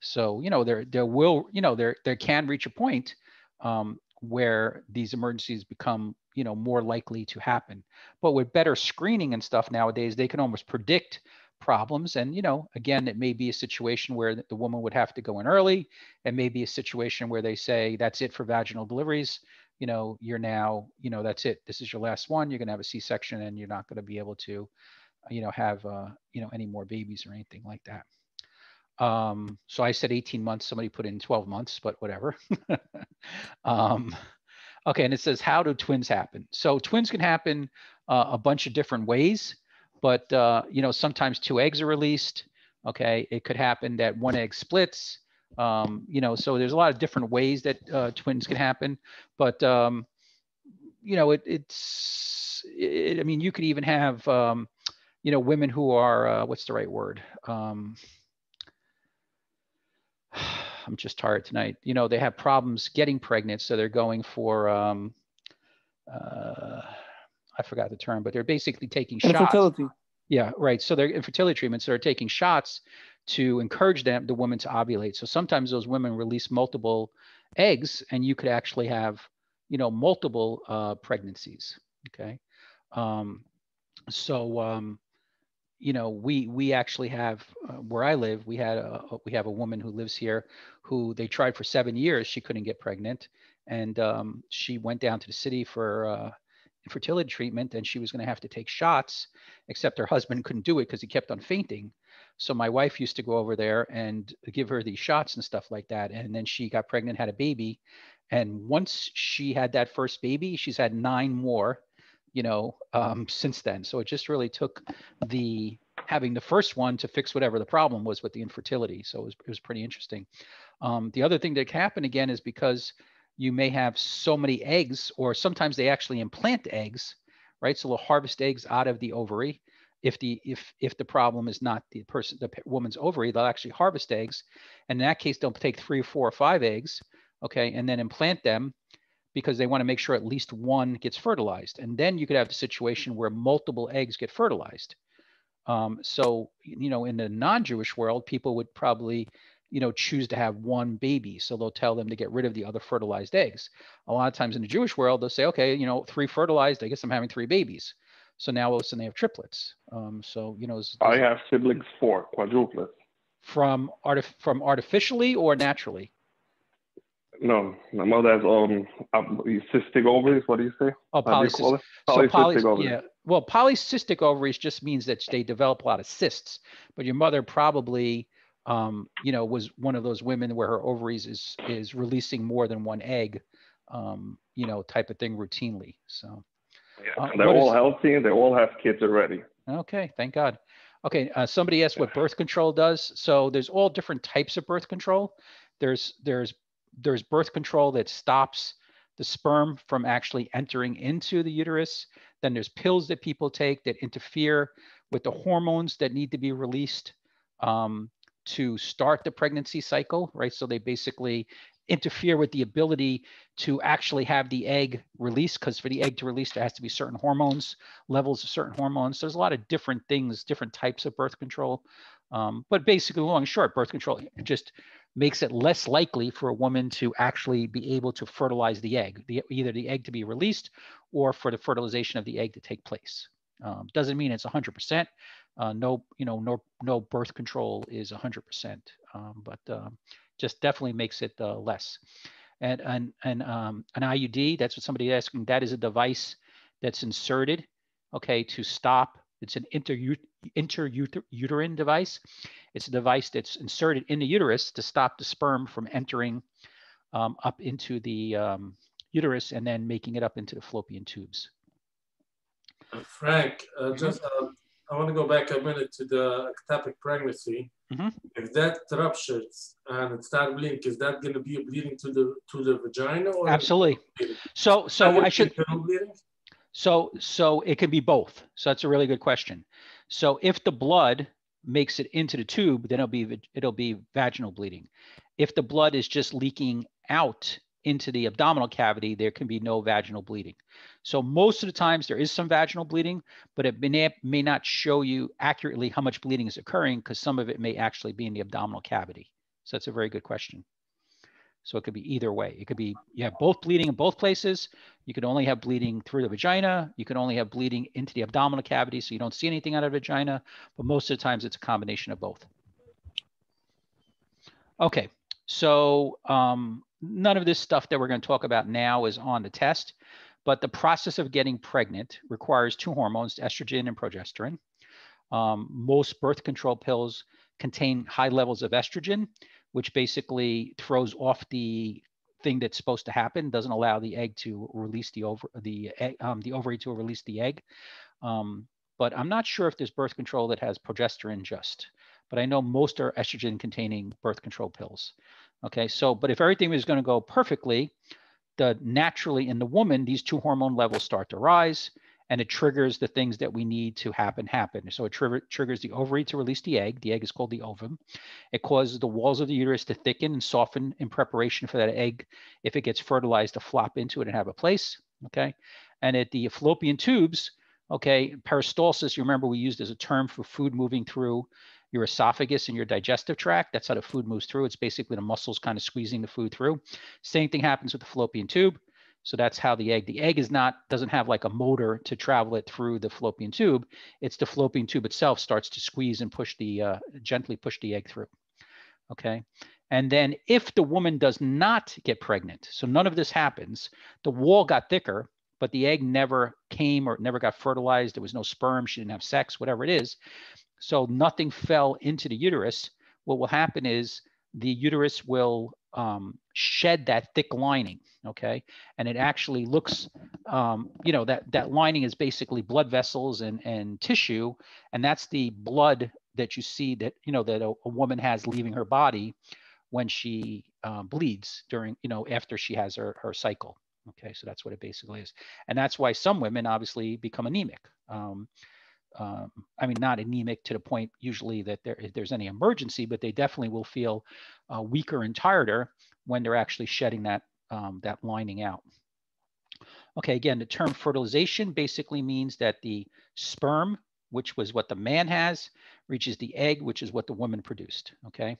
So, you know, there, there will, you know, there, there can reach a point um, where these emergencies become, you know, more likely to happen. But with better screening and stuff nowadays, they can almost predict problems. And, you know, again, it may be a situation where the woman would have to go in early. It may be a situation where they say, that's it for vaginal deliveries you know, you're now, you know, that's it. This is your last one. You're going to have a C-section and you're not going to be able to, you know, have, uh, you know, any more babies or anything like that. Um, so I said 18 months, somebody put in 12 months, but whatever. um, okay. And it says, how do twins happen? So twins can happen uh, a bunch of different ways, but, uh, you know, sometimes two eggs are released. Okay. It could happen that one egg splits. Um, you know, so there's a lot of different ways that uh, twins can happen, but um, you know, it, it's, it, I mean, you could even have, um, you know, women who are, uh, what's the right word? Um, I'm just tired tonight. You know, they have problems getting pregnant, so they're going for, um, uh, I forgot the term, but they're basically taking shots. Infertility. Yeah, right. So they're infertility treatments. They're taking shots to encourage them, the woman to ovulate. So sometimes those women release multiple eggs, and you could actually have, you know, multiple uh, pregnancies. Okay. Um, so, um, you know, we we actually have uh, where I live. We had a we have a woman who lives here who they tried for seven years. She couldn't get pregnant, and um, she went down to the city for uh, infertility treatment, and she was going to have to take shots. Except her husband couldn't do it because he kept on fainting. So my wife used to go over there and give her these shots and stuff like that. And then she got pregnant, had a baby, and once she had that first baby, she's had nine more you know, um, since then. So it just really took the having the first one to fix whatever the problem was with the infertility. So it was, it was pretty interesting. Um, the other thing that can happen again is because you may have so many eggs, or sometimes they actually implant eggs, right? So they'll harvest eggs out of the ovary. If the if if the problem is not the person the woman's ovary, they'll actually harvest eggs, and in that case, they'll take three, four, or five eggs, okay, and then implant them because they want to make sure at least one gets fertilized. And then you could have the situation where multiple eggs get fertilized. Um, so, you know, in the non-Jewish world, people would probably, you know, choose to have one baby. So they'll tell them to get rid of the other fertilized eggs. A lot of times in the Jewish world, they'll say, okay, you know, three fertilized, I guess I'm having three babies. So now all of a sudden they have triplets. Um, so, you know, I have siblings four, quadruplets. From, artif- from artificially or naturally? No, my mother has um cystic ovaries. What do you say? Oh, How do you polycystic. it? So Polycystic poly, ovaries. yeah. Well, polycystic ovaries just means that they develop a lot of cysts. But your mother probably, um, you know, was one of those women where her ovaries is is releasing more than one egg, um, you know, type of thing routinely. So, Yeah, Uh, they're all is- healthy and they all have kids already. okay, thank God. Okay, uh, somebody asked what birth control does. So there's all different types of birth control. There's there's there's birth control that stops the sperm from actually entering into the uterus. Then there's pills that people take that interfere with the hormones that need to be released um, to start the pregnancy cycle, right? So they basically interfere with the ability to actually have the egg release because for the egg to release there has to be certain hormones levels of certain hormones there's a lot of different things different types of birth control um, but basically long and short birth control just makes it less likely for a woman to actually be able to fertilize the egg, the, either the egg to be released or for the fertilization of the egg to take place. Um, doesn't mean it's 100%. Uh, no, you know, no, no birth control is 100%, um, but um, just definitely makes it uh, less. And, and, and um, an IUD, that's what somebody asking, that is a device that's inserted, okay, to stop. It's an inter interuterine device. It's a device that's inserted in the uterus to stop the sperm from entering um, up into the um, uterus and then making it up into the fallopian tubes. Frank, uh, Mm-hmm. just uh, I want to go back a minute to the ectopic pregnancy. Mhm. If that ruptures and it starts bleeding, is that going to be a bleeding to the to the vagina or Absolutely. So, so I should, so, so it can be both. So that's a really good question. So if the blood makes it into the tube, then it'll be, it'll be vaginal bleeding. If the blood is just leaking out into the abdominal cavity, there can be no vaginal bleeding. So most of the times there is some vaginal bleeding, but it may, not- show you accurately how much bleeding is occurring because some of it may actually be in the abdominal cavity. So that's a very good question. So it could be either way. It could be you have both bleeding in both places. You could only have bleeding through the vagina. You can only have bleeding into the abdominal cavity, so you don't see anything out of the vagina. But most of the times, it's a combination of both. Okay, so um, none of this stuff that we're going to talk about now is on the test, but the process of getting pregnant requires two hormones, estrogen and progesterone. Um, most birth control pills contain high levels of estrogen, which basically throws off the thing that's supposed to happen, doesn't allow the egg to release the over the um, the ovary to release the egg. Um, but I'm not sure if there's birth control that has progesterone just. But I know most are estrogen containing birth control pills. Okay, so, but if everything was going to go perfectly, the naturally in the woman, these two hormone levels start to rise and it triggers the things that we need to happen happen. So it trigger, triggers the ovary to release the egg. The egg is called the ovum. It causes the walls of the uterus to thicken and soften in preparation for that egg, if it gets fertilized, to flop into it and have a place. Okay, and at the fallopian tubes, okay, peristalsis. You remember we used as a term for food moving through your esophagus and your digestive tract. That's how the food moves through. It's basically the muscles kind of squeezing the food through. Same thing happens with the fallopian tube. So that's how the egg, the egg is not, doesn't have like a motor to travel it through the fallopian tube. It's the fallopian tube itself starts to squeeze and push the, uh, gently push the egg through. Okay. And then if the woman does not get pregnant, so none of this happens, the wall got thicker, but the egg never came or never got fertilized. There was no sperm. She didn't have sex, whatever it is. So nothing fell into the uterus. What will happen is the uterus will um, shed that thick lining, okay? And it actually looks, um, you know, that, that lining is basically blood vessels and, and tissue. And that's the blood that you see that, you know, that a, a woman has leaving her body when she um, bleeds during, you know, after she has her, her cycle. Okay, so that's what it basically is. And that's why some women obviously become anemic. Um, um, I mean, not anemic to the point usually that there, if there's any emergency, but they definitely will feel uh, weaker and tireder when they're actually shedding that, um, that lining out. Okay, again, the term fertilization basically means that the sperm, which was what the man has, reaches the egg, which is what the woman produced. Okay,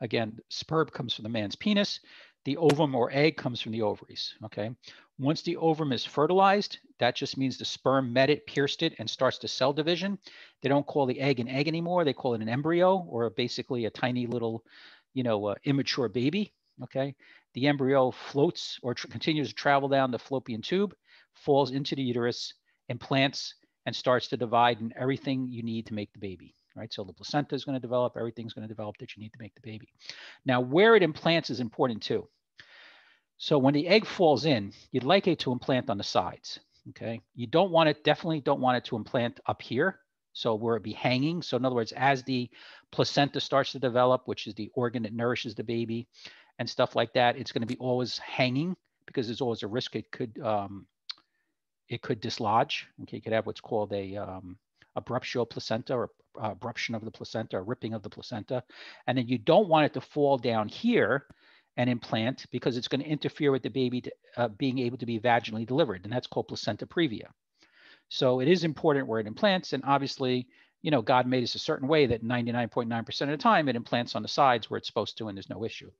again, sperm comes from the man's penis. The ovum or egg comes from the ovaries. Okay, once the ovum is fertilized, that just means the sperm met it, pierced it, and starts the cell division. They don't call the egg an egg anymore. They call it an embryo or basically a tiny little, you know, uh, immature baby. Okay. The embryo floats or continues to travel down the fallopian tube, falls into the uterus, implants, and starts to divide and everything you need to make the baby. Right. So the placenta is going to develop, everything's going to develop that you need to make the baby. Now, where it implants is important too. So when the egg falls in, you'd like it to implant on the sides. Okay. You don't want it, definitely don't want it to implant up here. So where it be hanging. So in other words, as the placenta starts to develop, which is the organ that nourishes the baby and stuff like that, it's going to be always hanging because there's always a risk it could um, it could dislodge. Okay, you could have what's called a um, abruptio placenta or abruption of the placenta or ripping of the placenta. And then you don't want it to fall down here and implant because it's going to interfere with the baby to, uh, being able to be vaginally delivered, and that's called placenta previa. So it is important where it implants, and obviously, you know, God made us a certain way that 99.9% of the time it implants on the sides where it's supposed to, and there's no issue.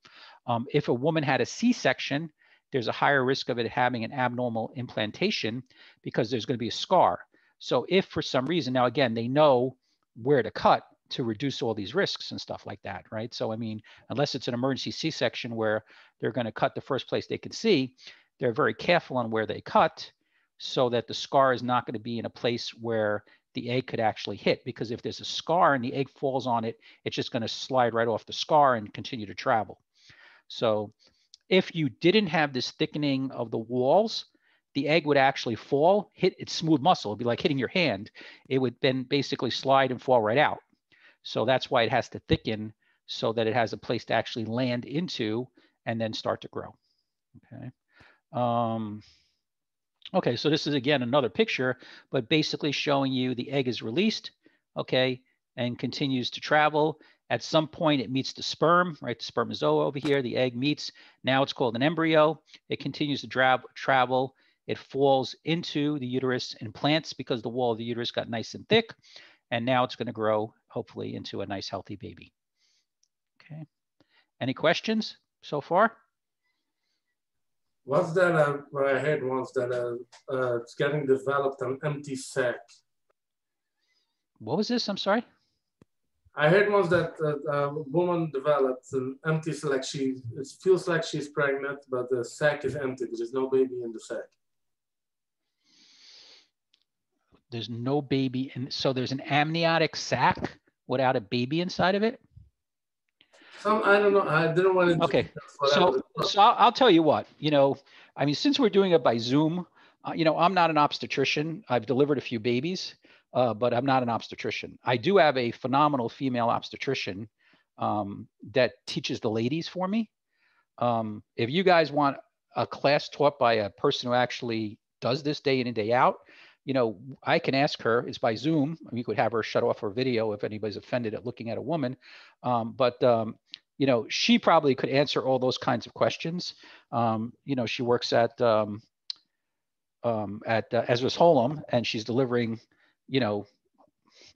Um, if a woman had a C-section, there's a higher risk of it having an abnormal implantation because there's going to be a scar. So if for some reason, now again, they know where to cut, to reduce all these risks and stuff like that, right? So, I mean, unless it's an emergency C-section where they're going to cut the first place they can see, they're very careful on where they cut so that the scar is not going to be in a place where the egg could actually hit. Because if there's a scar and the egg falls on it, it's just going to slide right off the scar and continue to travel. So, if you didn't have this thickening of the walls, the egg would actually fall, hit its smooth muscle. It'd be like hitting your hand. It would then basically slide and fall right out. So that's why it has to thicken so that it has a place to actually land into and then start to grow. Okay. Um, okay, so this is again another picture, but basically showing you the egg is released, okay, and continues to travel. At some point, it meets the sperm, right? The spermatozoa over here, the egg meets. Now it's called an embryo. It continues to travel. It falls into the uterus and plants because the wall of the uterus got nice and thick. And now it's going to grow hopefully into a nice healthy baby. Okay. Any questions so far? What's that? Uh, what I heard once that uh, uh, it's getting developed an empty sac. What was this? I'm sorry. I heard once that uh, a woman developed an empty like she it feels like she's pregnant, but the sac is empty. There's no baby in the sac. There's no baby, and so there's an amniotic sac without a baby inside of it. Some I don't know. I didn't want to. Okay, so so I'll, I'll, tell you what. You know, I mean, since we're doing it by Zoom, uh, you know, I'm not an obstetrician. I've delivered a few babies, uh, but I'm not an obstetrician. I do have a phenomenal female obstetrician um, that teaches the ladies for me. um, if you guys want a class taught by a person who actually does this day in and day out, you know, I can ask her, it's by Zoom. We could have her shut off her video if anybody's offended at looking at a woman. Um, but, um, you know, she probably could answer all those kinds of questions. Um, you know, she works at, um, um, at uh, Ezra's Holem and she's delivering, you know,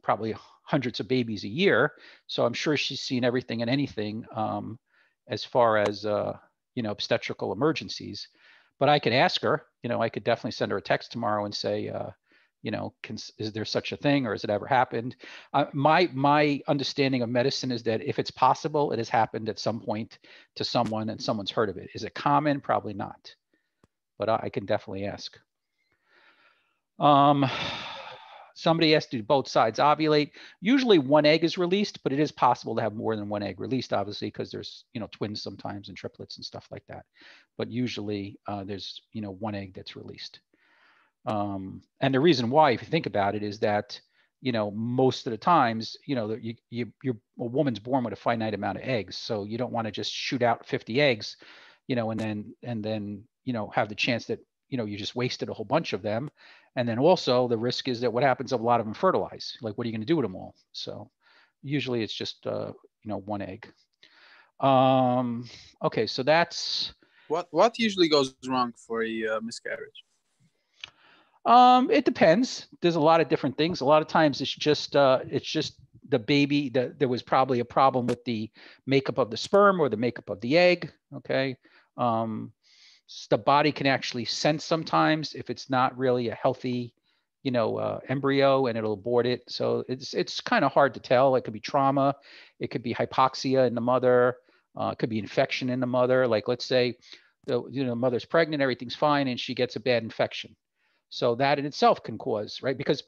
probably hundreds of babies a year. So I'm sure she's seen everything and anything um, as far as, uh, you know, obstetrical emergencies. But I could ask her, you know, I could definitely send her a text tomorrow and say, uh, you know, can, is there such a thing or has it ever happened? Uh, my my understanding of medicine is that if it's possible, it has happened at some point to someone and someone's heard of it. Is it common? Probably not, but I, I can definitely ask. Um, somebody to do both sides ovulate. Usually one egg is released, but it is possible to have more than one egg released, obviously, because there's, you know, twins sometimes and triplets and stuff like that. But usually uh, there's, you know, one egg that's released. Um, and the reason why, if you think about it, is that you know most of the times, you know, you you you're a woman's born with a finite amount of eggs, so you don't want to just shoot out 50 eggs, you know, and then and then you know have the chance that you know you just wasted a whole bunch of them, and then also the risk is that what happens if a lot of them fertilize? Like what are you going to do with them all? So usually it's just uh, you know one egg. Um, okay, so that's What what usually goes wrong for a uh, miscarriage? Um, it depends. There's a lot of different things. A lot of times it's just uh, it's just the baby. that there was probably a problem with the makeup of the sperm or the makeup of the egg. Okay. Um, the body can actually sense sometimes if it's not really a healthy, you know, uh, embryo, and it'll abort it. So it's it's kind of hard to tell. It could be trauma. It could be hypoxia in the mother. Uh, it could be infection in the mother. Like let's say the you know mother's pregnant, everything's fine, and she gets a bad infection so that in itself can cause, right? Because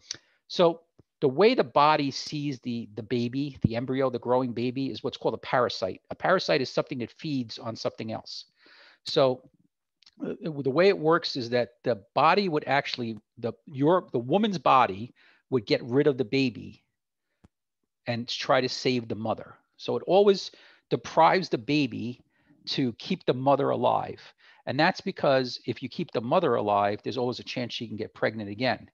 so the way the body sees the, the baby, the embryo, the growing baby is what's called a parasite. A parasite is something that feeds on something else. So uh, the way it works is that the body would actually, the, your, the woman's body would get rid of the baby and try to save the mother. So it always deprives the baby to keep the mother alive. And that's because if you keep the mother alive, there's always a chance she can get pregnant again.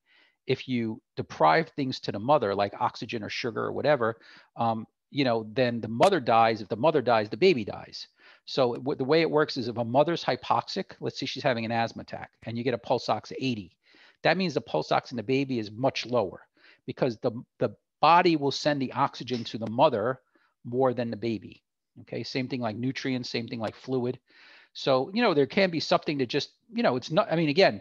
If you deprive things to the mother, like oxygen or sugar or whatever, um, you know, then the mother dies. If the mother dies, the baby dies. So the way it works is if a mother's hypoxic, let's say she's having an asthma attack, and you get a pulse ox 80, that means the pulse ox in the baby is much lower because the, the body will send the oxygen to the mother more than the baby. Okay, same thing like nutrients, same thing like fluid. So, you know, there can be something to just, you know, it's not, I mean, again,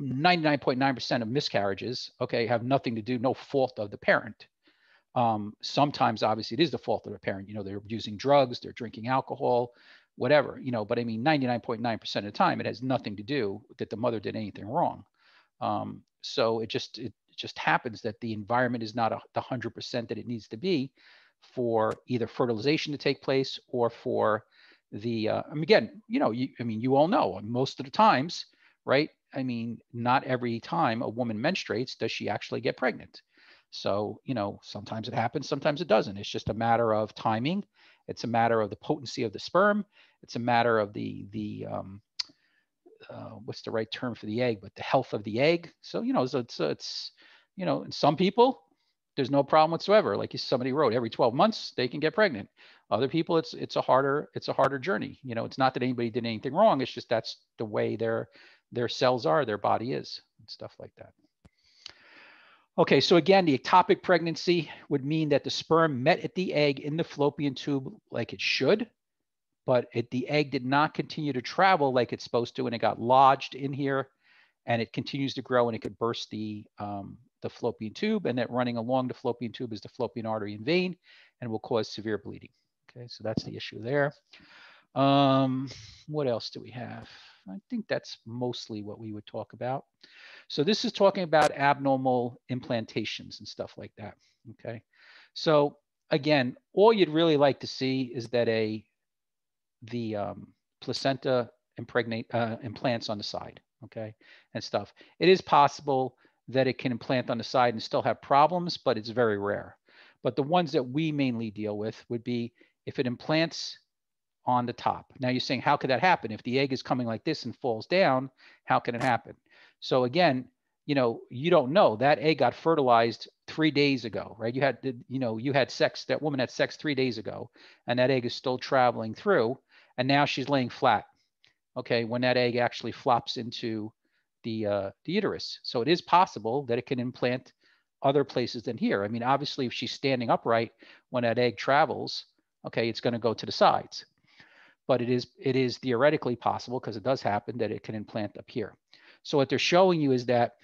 99.9% um, of miscarriages, okay, have nothing to do, no fault of the parent. Um, sometimes, obviously, it is the fault of the parent. You know, they're using drugs, they're drinking alcohol, whatever, you know, but I mean, 99.9% of the time, it has nothing to do that the mother did anything wrong. Um, so it just, it just happens that the environment is not a, the 100% that it needs to be for either fertilization to take place or for the uh, I mean, again, you know, you, I mean, you all know most of the times, right? I mean, not every time a woman menstruates does she actually get pregnant. So, you know, sometimes it happens, sometimes it doesn't. It's just a matter of timing. It's a matter of the potency of the sperm. It's a matter of the the um, uh, what's the right term for the egg, but the health of the egg. So, you know, so it's it's you know, in some people, there's no problem whatsoever. Like somebody wrote, every 12 months they can get pregnant. Other people, it's it's a harder it's a harder journey. You know, it's not that anybody did anything wrong. It's just that's the way their their cells are, their body is, and stuff like that. Okay, so again, the ectopic pregnancy would mean that the sperm met at the egg in the fallopian tube like it should, but it, the egg did not continue to travel like it's supposed to, and it got lodged in here, and it continues to grow, and it could burst the um, the fallopian tube, and that running along the fallopian tube is the fallopian artery and vein, and will cause severe bleeding. Okay, so that's the issue there. Um, what else do we have? I think that's mostly what we would talk about. So this is talking about abnormal implantations and stuff like that. Okay, so again, all you'd really like to see is that a the um, placenta impregnate uh, implants on the side. Okay, and stuff. It is possible that it can implant on the side and still have problems, but it's very rare. But the ones that we mainly deal with would be if it implants on the top. Now you're saying, how could that happen? If the egg is coming like this and falls down, how can it happen? So again, you know, you don't know that egg got fertilized three days ago, right? You had, you know, you had sex, that woman had sex three days ago, and that egg is still traveling through, and now she's laying flat. Okay, when that egg actually flops into the uh, the uterus, so it is possible that it can implant other places than here. I mean, obviously, if she's standing upright when that egg travels, okay, it's going to go to the sides. But it is it is theoretically possible because it does happen that it can implant up here. So what they're showing you is that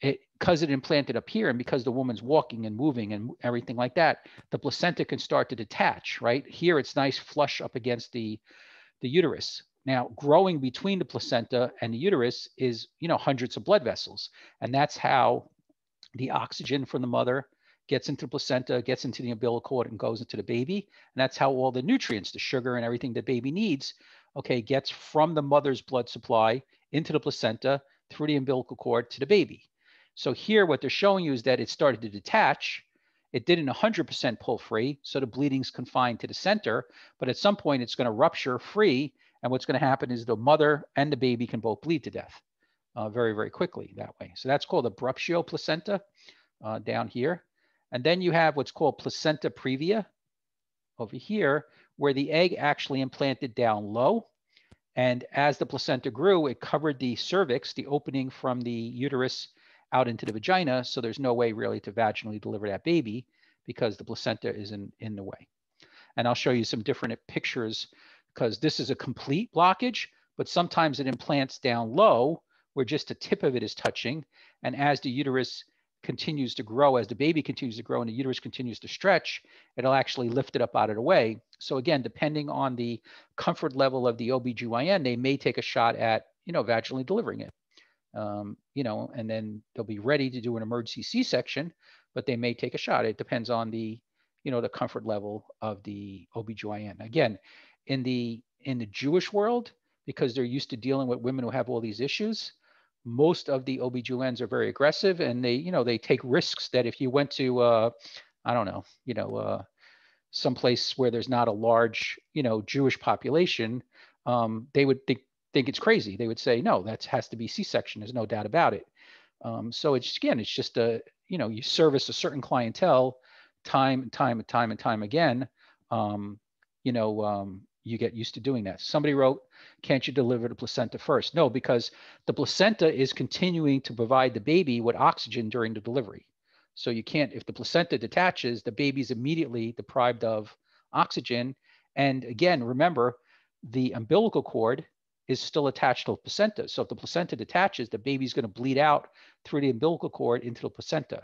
it because it implanted up here and because the woman's walking and moving and everything like that, the placenta can start to detach, right? Here it's nice flush up against the the uterus. Now, growing between the placenta and the uterus is, you know, hundreds of blood vessels. And that's how the oxygen from the mother gets into the placenta, gets into the umbilical cord and goes into the baby. And that's how all the nutrients, the sugar and everything the baby needs, okay, gets from the mother's blood supply into the placenta through the umbilical cord to the baby. So here, what they're showing you is that it started to detach. It didn't 100% pull free, so the bleeding's confined to the center, but at some point it's gonna rupture free and what's going to happen is the mother and the baby can both bleed to death uh, very, very quickly that way. So that's called abruptio placenta uh, down here. And then you have what's called placenta previa over here, where the egg actually implanted down low. And as the placenta grew, it covered the cervix, the opening from the uterus out into the vagina. So there's no way really to vaginally deliver that baby because the placenta is in, in the way. And I'll show you some different pictures because this is a complete blockage, but sometimes it implants down low where just the tip of it is touching. And as the uterus continues to grow, as the baby continues to grow and the uterus continues to stretch, it'll actually lift it up out of the way. So again, depending on the comfort level of the OBGYN, they may take a shot at, you know, vaginally delivering it. Um, you know, and then they'll be ready to do an emergency C-section, but they may take a shot. It depends on the, you know, the comfort level of the OBGYN. Again, in the in the Jewish world, because they're used to dealing with women who have all these issues, most of the OBGYNs are very aggressive and they, you know, they take risks that if you went to, uh, I don't know, you know, uh, someplace where there's not a large, you know, Jewish population, um, they would think, think it's crazy. They would say, no, that has to be C-section. There's no doubt about it. Um, so it's, again, it's just a, you know, you service a certain clientele time and time and time and time again. Um, you know, um, you get used to doing that. Somebody wrote, can't you deliver the placenta first? No, because the placenta is continuing to provide the baby with oxygen during the delivery. So you can't, if the placenta detaches, the baby's immediately deprived of oxygen. And again, remember, the umbilical cord is still attached to the placenta. So if the placenta detaches, the baby's going to bleed out through the umbilical cord into the placenta.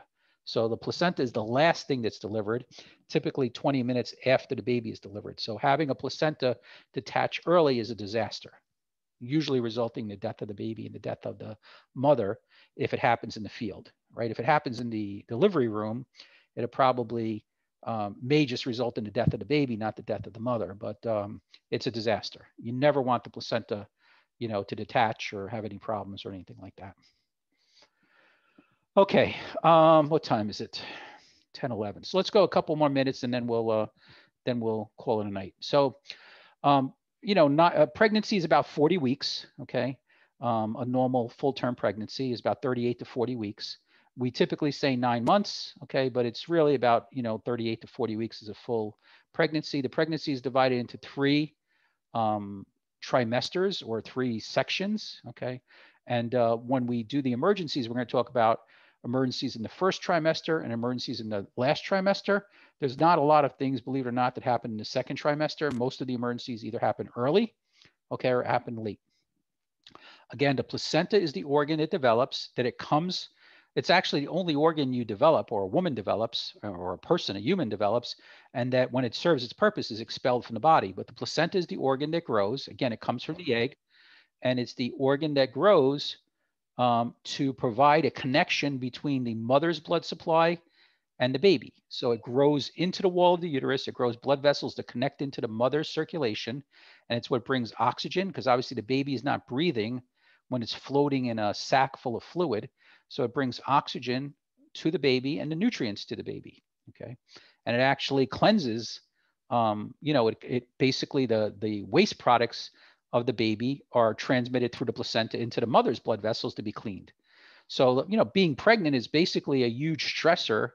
So the placenta is the last thing that's delivered, typically 20 minutes after the baby is delivered. So having a placenta detach early is a disaster, usually resulting in the death of the baby and the death of the mother if it happens in the field, right? If it happens in the delivery room, it'll probably um, may just result in the death of the baby, not the death of the mother, but um, it's a disaster. You never want the placenta, you know, to detach or have any problems or anything like that. Okay, um, what time is it? 10, 11. So let's go a couple more minutes and then we'll, uh, then we'll call it a night. So, um, you know, not, uh, pregnancy is about 40 weeks, okay? Um, a normal full-term pregnancy is about 38 to 40 weeks. We typically say nine months, okay, but it's really about, you know, 38 to 40 weeks is a full pregnancy. The pregnancy is divided into three um, trimesters or three sections, okay? And uh, when we do the emergencies, we're going to talk about emergencies in the first trimester and emergencies in the last trimester. There's not a lot of things, believe it or not, that happen in the second trimester. Most of the emergencies either happen early, okay, or happen late. Again, the placenta is the organ it develops, that it comes, it's actually the only organ you develop or a woman develops or a person, a human develops, and that when it serves its purpose is expelled from the body. But the placenta is the organ that grows. Again, it comes from the egg and it's the organ that grows um, to provide a connection between the mother's blood supply and the baby. So it grows into the wall of the uterus, it grows blood vessels to connect into the mother's circulation, and it's what brings oxygen because obviously the baby is not breathing when it's floating in a sac full of fluid. So it brings oxygen to the baby and the nutrients to the baby. Okay. And it actually cleanses um, you know, it, it basically the, the waste products of the baby are transmitted through the placenta into the mother's blood vessels to be cleaned. So, you know, being pregnant is basically a huge stressor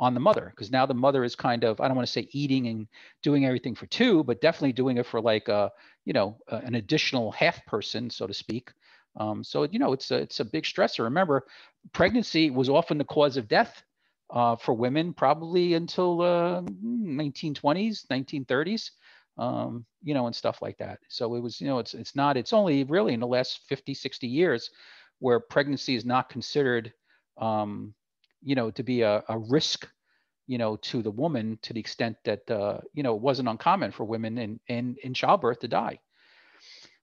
on the mother because now the mother is kind of, I don't want to say eating and doing everything for two, but definitely doing it for like a, you know, an additional half person, so to speak. Um, so, you know, it's a, it's a big stressor. Remember, pregnancy was often the cause of death uh, for women probably until uh, 1920s, 1930s, um, you know, and stuff like that. So it was, you know, it's, it's not, it's only really in the last 50, 60 years where pregnancy is not considered, um, you know, to be a, a, risk, you know, to the woman to the extent that, uh, you know, it wasn't uncommon for women in, in, in childbirth to die.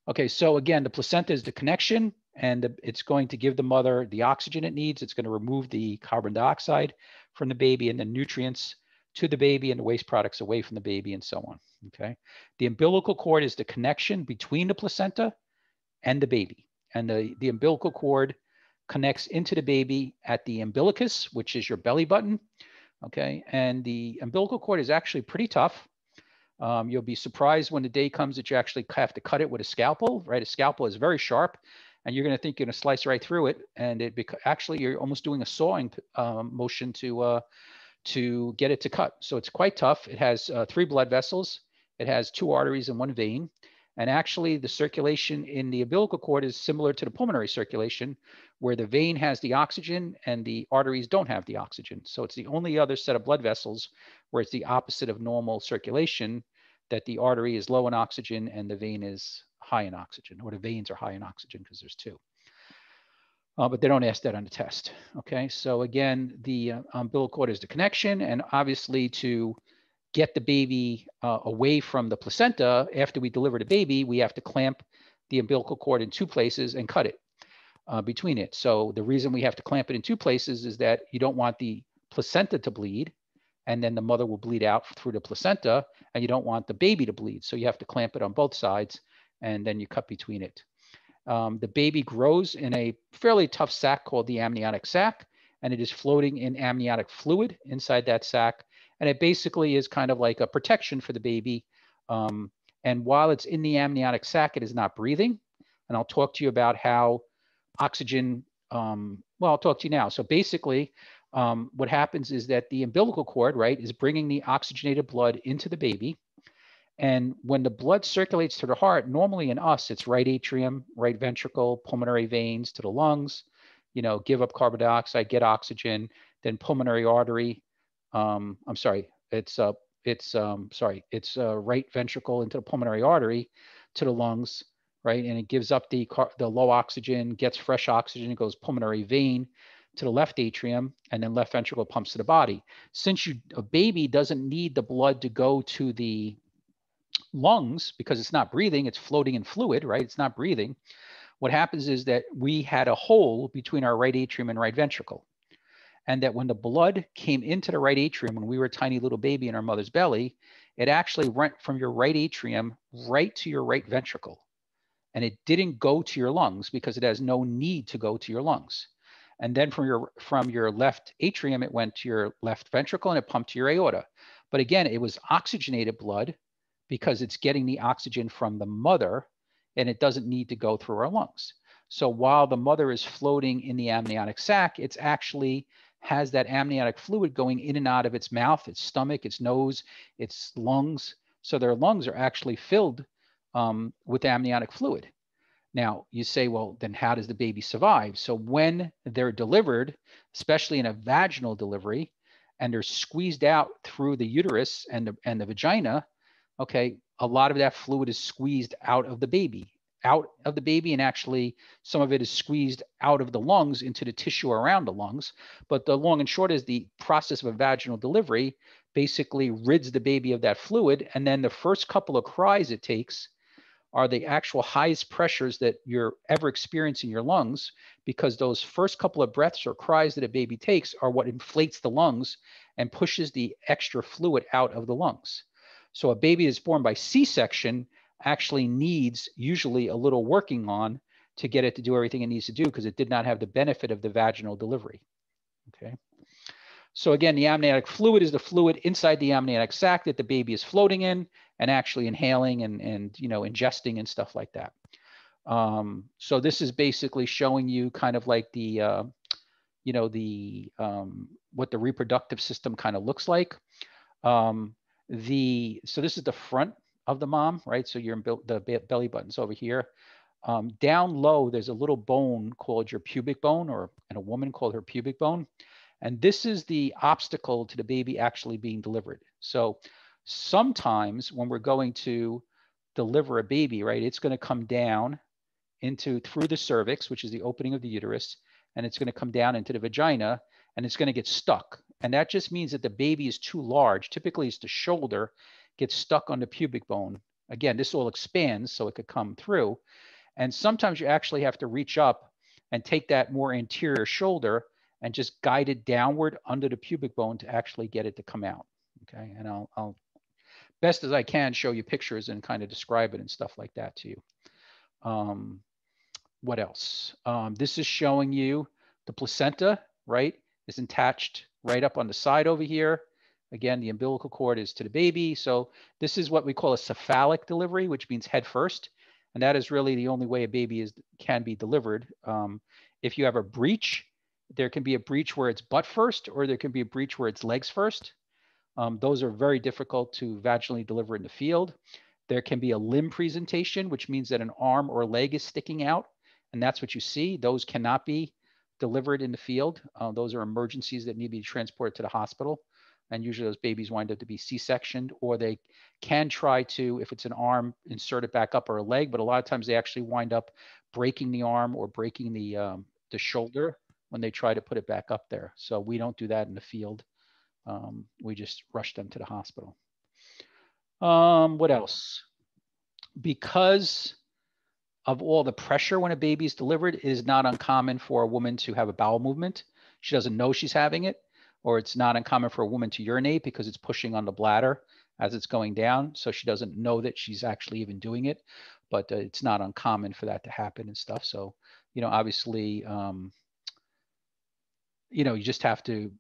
Okay, so again, the placenta is the connection and it's going to give the mother the oxygen it needs. It's going to remove the carbon dioxide from the baby and the nutrients to the baby and the waste products away from the baby and so on. Okay. The umbilical cord is the connection between the placenta and the baby and the, the umbilical cord connects into the baby at the umbilicus, which is your belly button. Okay, and the umbilical cord is actually pretty tough. Um, you'll be surprised when the day comes that you actually have to cut it with a scalpel, right? A scalpel is very sharp and you're going to think you're going to slice right through it. And it actually, you're almost doing a sawing um, motion to, uh, to get it to cut. So it's quite tough. It has uh, three blood vessels. It has two arteries and one vein. And actually, the circulation in the umbilical cord is similar to the pulmonary circulation, where the vein has the oxygen and the arteries don't have the oxygen. So it's the only other set of blood vessels where it's the opposite of normal circulation, that the artery is low in oxygen and the vein is high in oxygen, or the veins are high in oxygen because there's two. Uh, but they don't ask that on the test. Okay, so again, the uh, umbilical cord is the connection, and obviously to get the baby uh, away from the placenta after we deliver the baby, we have to clamp the umbilical cord in two places and cut it uh, between it. So the reason we have to clamp it in two places is that you don't want the placenta to bleed and then the mother will bleed out through the placenta and you don't want the baby to bleed. So you have to clamp it on both sides and then you cut between it. Um, the baby grows in a fairly tough sac called the amniotic sac and it is floating in amniotic fluid inside that sac and it basically is kind of like a protection for the baby. Um, and while it's in the amniotic sac, it is not breathing. And I'll talk to you about how oxygen, um, well, I'll talk to you now. So basically, um, what happens is that the umbilical cord, right, is bringing the oxygenated blood into the baby. And when the blood circulates to the heart, normally in us, it's right atrium, right ventricle, pulmonary veins to the lungs, you know, give up carbon dioxide, get oxygen, then pulmonary artery, um, I'm sorry, it's uh, it's um, sorry, it's uh, right ventricle into the pulmonary artery to the lungs, right? And it gives up the car- the low oxygen, gets fresh oxygen, it goes pulmonary vein to the left atrium, and then left ventricle pumps to the body. Since you a baby doesn't need the blood to go to the lungs because it's not breathing, it's floating in fluid, right? It's not breathing. What happens is that we had a hole between our right atrium and right ventricle and that when the blood came into the right atrium when we were a tiny little baby in our mother's belly, it actually went from your right atrium right to your right ventricle. And it didn't go to your lungs because it has no need to go to your lungs. And then from your from your left atrium, it went to your left ventricle and it pumped to your aorta. But again, it was oxygenated blood because it's getting the oxygen from the mother and it doesn't need to go through our lungs. So while the mother is floating in the amniotic sac, it's actually has that amniotic fluid going in and out of its mouth, its stomach, its nose, its lungs. So their lungs are actually filled um, with amniotic fluid. Now, you say, well, then how does the baby survive? So when they're delivered, especially in a vaginal delivery, and they're squeezed out through the uterus and the, and the vagina, okay, a lot of that fluid is squeezed out of the baby out of the baby and actually some of it is squeezed out of the lungs into the tissue around the lungs. But the long and short is the process of a vaginal delivery basically rids the baby of that fluid and then the first couple of cries it takes are the actual highest pressures that you're ever experiencing in your lungs because those first couple of breaths or cries that a baby takes are what inflates the lungs and pushes the extra fluid out of the lungs so a baby that's born by c-section actually needs usually a little working on to get it to do everything it needs to do because it did not have the benefit of the vaginal delivery. Okay. So again, the amniotic fluid is the fluid inside the amniotic sac that the baby is floating in and actually inhaling and, and you know, ingesting and stuff like that. Um, so this is basically showing you kind of like the, uh, you know, the, um, what the reproductive system kind of looks like. Um, the, so this is the front of the mom, right? So you're in the belly button's over here. Um, down low, there's a little bone called your pubic bone or in a woman called her pubic bone. And this is the obstacle to the baby actually being delivered. So sometimes when we're going to deliver a baby, right, it's going to come down into through the cervix, which is the opening of the uterus, and it's going to come down into the vagina and it's going to get stuck. And that just means that the baby is too large. Typically, it's the shoulder gets stuck on the pubic bone. Again, this all expands so it could come through. And sometimes you actually have to reach up and take that more anterior shoulder and just guide it downward under the pubic bone to actually get it to come out. Okay, and I'll, I'll best as I can show you pictures and kind of describe it and stuff like that to you. Um, what else? Um, this is showing you the placenta, right, is attached right up on the side over here. Again, the umbilical cord is to the baby. So this is what we call a cephalic delivery, which means head first. And that is really the only way a baby is can be delivered. Um, if you have a breech, there can be a breech where it's butt first, or there can be a breech where it's legs first. Um, those are very difficult to vaginally deliver in the field. There can be a limb presentation, which means that an arm or leg is sticking out, and that's what you see. Those cannot be delivered in the field. Uh, those are emergencies that need to be transported to the hospital. And usually those babies wind up to be C-sectioned, or they can try to, if it's an arm, insert it back up or a leg, but a lot of times they actually wind up breaking the arm or breaking the, um, the shoulder when they try to put it back up there. So we don't do that in the field. Um, we just rush them to the hospital. Um, what else? Because of all the pressure when a baby is delivered, it is not uncommon for a woman to have a bowel movement. She doesn't know she's having it, or it's not uncommon for a woman to urinate because it's pushing on the bladder as it's going down. So she doesn't know that she's actually even doing it, but uh, it's not uncommon for that to happen and stuff. So, you know, obviously, um, you know, you just have to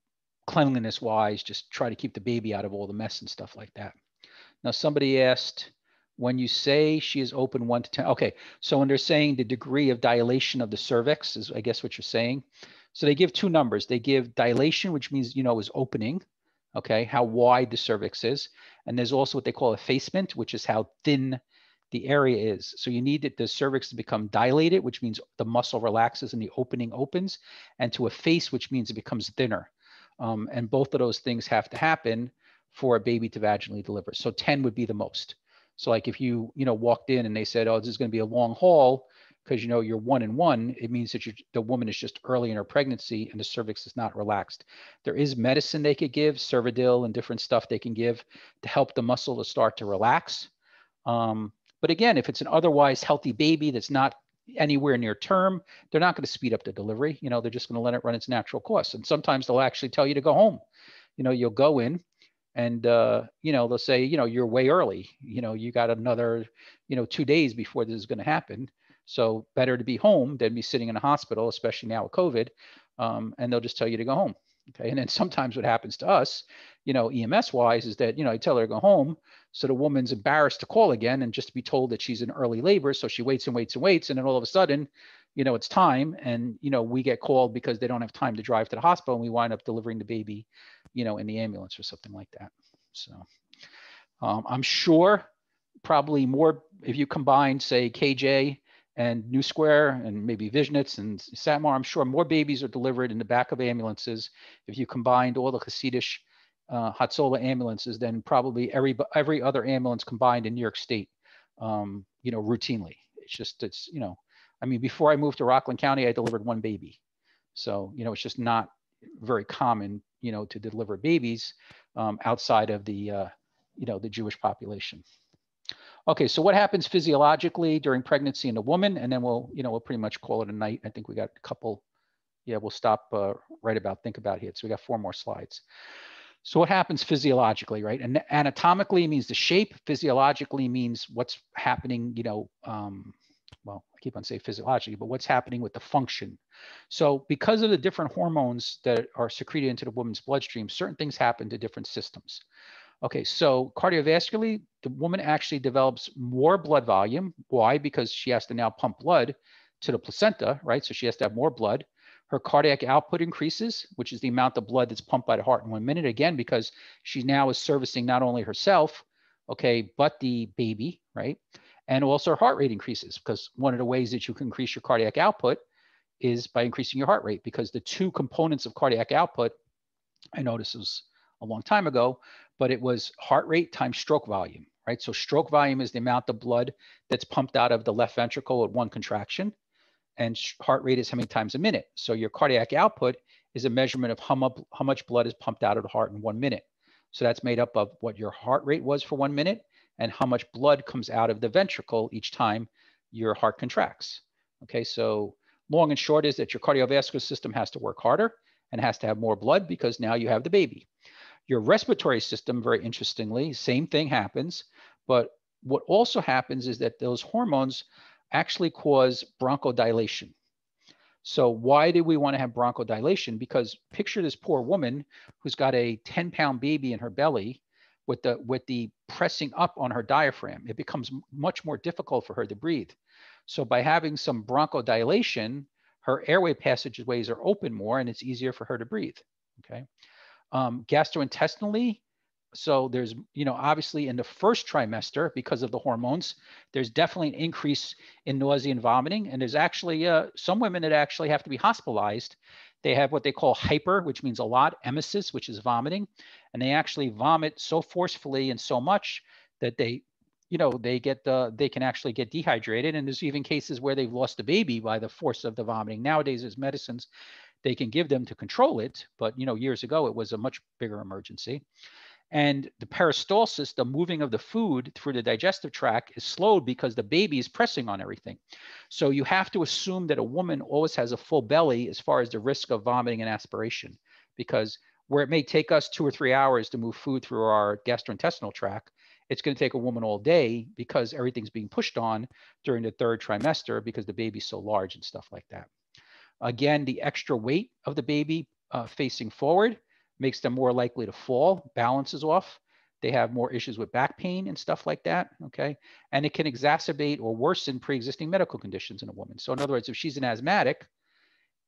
cleanliness wise, just try to keep the baby out of all the mess and stuff like that. Now, somebody asked, when you say she is open one to 10, okay, so when they're saying the degree of dilation of the cervix is, I guess, what you're saying. So they give two numbers. They give dilation, which means, you know, is opening, okay, how wide the cervix is. And there's also what they call effacement, which is how thin the area is. So you need the cervix to become dilated, which means the muscle relaxes and the opening opens, and to efface, which means it becomes thinner. Um, and both of those things have to happen for a baby to vaginally deliver. So 10 would be the most. So like if you, you know, walked in and they said, oh, this is going to be a long haul because, you know, you're one and one, it means that the woman is just early in her pregnancy and the cervix is not relaxed. There is medicine they could give, Cervidil and different stuff they can give to help the muscle to start to relax. Um, but again, if it's an otherwise healthy baby that's not anywhere near term, they're not going to speed up the delivery. You know, they're just going to let it run its natural course. And sometimes they'll actually tell you to go home. You know, you'll go in and, uh, you know, they'll say, you know, you're way early. You know, you got another, you know, two days before this is going to happen. So better to be home than be sitting in a hospital, especially now with COVID. Um, and they'll just tell you to go home. Okay. And then sometimes what happens to us, you know, EMS wise is that, you know, I tell her to go home. So the woman's embarrassed to call again and just to be told that she's in early labor. So she waits and waits and waits. And then all of a sudden, you know, it's time. And, you know, we get called because they don't have time to drive to the hospital and we wind up delivering the baby, you know, in the ambulance or something like that. So um, I'm sure probably more if you combine, say, KJ and New Square and maybe Vizhnitz and Satmar, I'm sure more babies are delivered in the back of ambulances if you combined all the Hasidish uh, Hatzola ambulances than probably every every other ambulance combined in New York State. Um, you know, routinely. It's just it's you know, I mean, before I moved to Rockland County, I delivered one baby. So you know, it's just not very common, you know, to deliver babies um, outside of the uh, you know the Jewish population. Okay, so what happens physiologically during pregnancy in a woman, and then we'll, you know, we'll pretty much call it a night. I think we got a couple. Yeah, we'll stop uh, right about think about here. So we got four more slides. So what happens physiologically, right? And anatomically means the shape. Physiologically means what's happening, you know, um, well, I keep on saying physiologically, but what's happening with the function. So because of the different hormones that are secreted into the woman's bloodstream, certain things happen to different systems. Okay, so cardiovascularly, the woman actually develops more blood volume. Why? Because she has to now pump blood to the placenta, right? So she has to have more blood. Her cardiac output increases, which is the amount of blood that's pumped by the heart in one minute. Again, because she now is servicing not only herself, okay, but the baby, right? And also heart rate increases because one of the ways that you can increase your cardiac output is by increasing your heart rate because the two components of cardiac output, I know this was a long time ago, but it was heart rate times stroke volume, right? So stroke volume is the amount of blood that's pumped out of the left ventricle at one contraction and heart rate is how many times a minute. So your cardiac output is a measurement of how much, how much blood is pumped out of the heart in one minute. So that's made up of what your heart rate was for one minute and how much blood comes out of the ventricle each time your heart contracts. Okay, so long and short is that your cardiovascular system has to work harder and has to have more blood because now you have the baby. Your respiratory system, very interestingly, same thing happens, but what also happens is that those hormones actually cause bronchodilation. So why do we want to have bronchodilation? Because picture this poor woman who's got a 10 pound baby in her belly with the, with the pressing up on her diaphragm. It becomes much more difficult for her to breathe. So by having some bronchodilation, her airway passageways are open more and it's easier for her to breathe, okay? Um, gastrointestinally, so there's, you know, obviously in the first trimester, because of the hormones, there's definitely an increase in nausea and vomiting. And there's actually uh, some women that actually have to be hospitalized. They have what they call hyper, which means a lot, emesis, which is vomiting. And they actually vomit so forcefully and so much that they, you know, they get the, they can actually get dehydrated. And there's even cases where they've lost a baby by the force of the vomiting. Nowadays, there's medicines they can give them to control it. But, you know, years ago, it was a much bigger emergency. And the peristalsis, the moving of the food through the digestive tract, is slowed because the baby is pressing on everything. So you have to assume that a woman always has a full belly as far as the risk of vomiting and aspiration, because where it may take us two or three hours to move food through our gastrointestinal tract, it's going to take a woman all day because everything's being pushed on during the third trimester because the baby's so large and stuff like that. Again, the extra weight of the baby uh, facing forward makes them more likely to fall, balances off. They have more issues with back pain and stuff like that. Okay. And it can exacerbate or worsen pre existing medical conditions in a woman. So, in other words, if she's an asthmatic,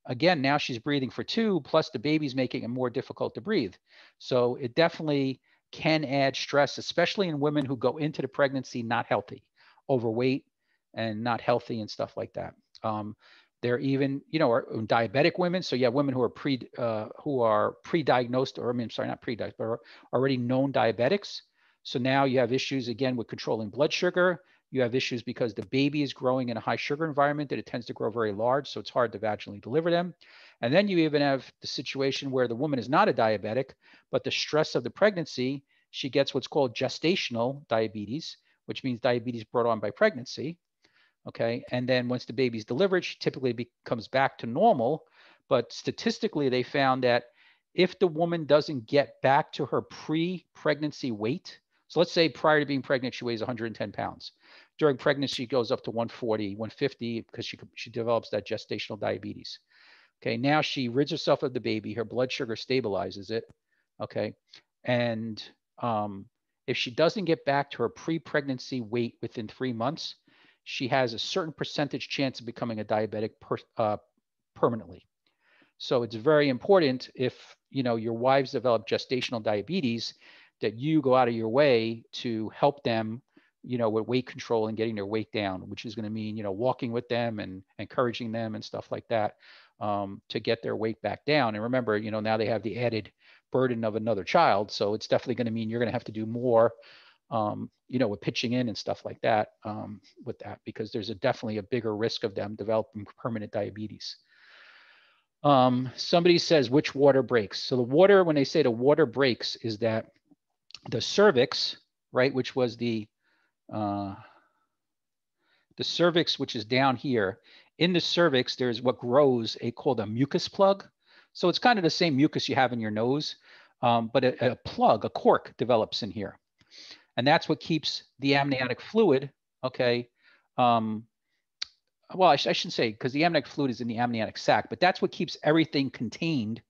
again, now she's breathing for two, plus the baby's making it more difficult to breathe. So, it definitely can add stress, especially in women who go into the pregnancy not healthy, overweight, and not healthy and stuff like that. Um, they're even, you know, are diabetic women. So you have women who are pre uh, who are pre-diagnosed, or I mean, sorry, not pre-diagnosed, but are already known diabetics. So now you have issues again with controlling blood sugar. You have issues because the baby is growing in a high sugar environment that it tends to grow very large, so it's hard to vaginally deliver them. And then you even have the situation where the woman is not a diabetic, but the stress of the pregnancy, she gets what's called gestational diabetes, which means diabetes brought on by pregnancy okay? And then once the baby's delivered, she typically be, comes back to normal. But statistically, they found that if the woman doesn't get back to her pre-pregnancy weight, so let's say prior to being pregnant, she weighs 110 pounds. During pregnancy, she goes up to 140, 150 because she, she develops that gestational diabetes. Okay, now she rids herself of the baby, her blood sugar stabilizes it. Okay, and um, if she doesn't get back to her pre-pregnancy weight within three months, she has a certain percentage chance of becoming a diabetic per, uh, permanently. So it's very important if you know your wives develop gestational diabetes that you go out of your way to help them, you know, with weight control and getting their weight down, which is going to mean you know walking with them and encouraging them and stuff like that um, to get their weight back down. And remember, you know, now they have the added burden of another child, so it's definitely going to mean you're going to have to do more um, you know, with pitching in and stuff like that um, with that, because there's a definitely a bigger risk of them developing permanent diabetes. Um, somebody says which water breaks. So the water, when they say the water breaks, is that the cervix, right, which was the uh, the cervix, which is down here. In the cervix, there's what grows a called a mucus plug. So it's kind of the same mucus you have in your nose, um, but a, a plug, a cork develops in here and that's what keeps the amniotic fluid, okay, um, well, I, sh- I shouldn't say because the amniotic fluid is in the amniotic sac, but that's what keeps everything contained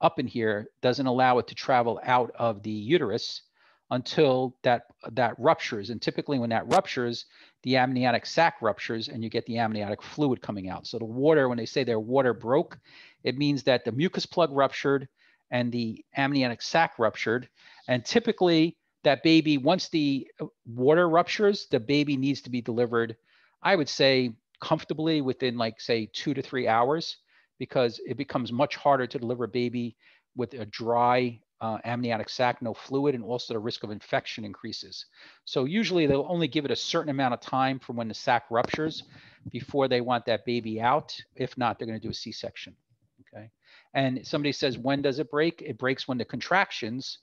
up in here, doesn't allow it to travel out of the uterus until that that ruptures. And typically, when that ruptures, the amniotic sac ruptures, and you get the amniotic fluid coming out. So the water, when they say their water broke, it means that the mucus plug ruptured and the amniotic sac ruptured. And typically, that baby, once the uh, water ruptures, the baby needs to be delivered. I would say comfortably within like say two to three hours because it becomes much harder to deliver a baby with a dry uh, amniotic sac, no fluid, and also the risk of infection increases. So usually they'll only give it a certain amount of time from when the sac ruptures before they want that baby out. If not, they're going to do a C-section. Okay. And somebody says, when does it break? It breaks when the contractions,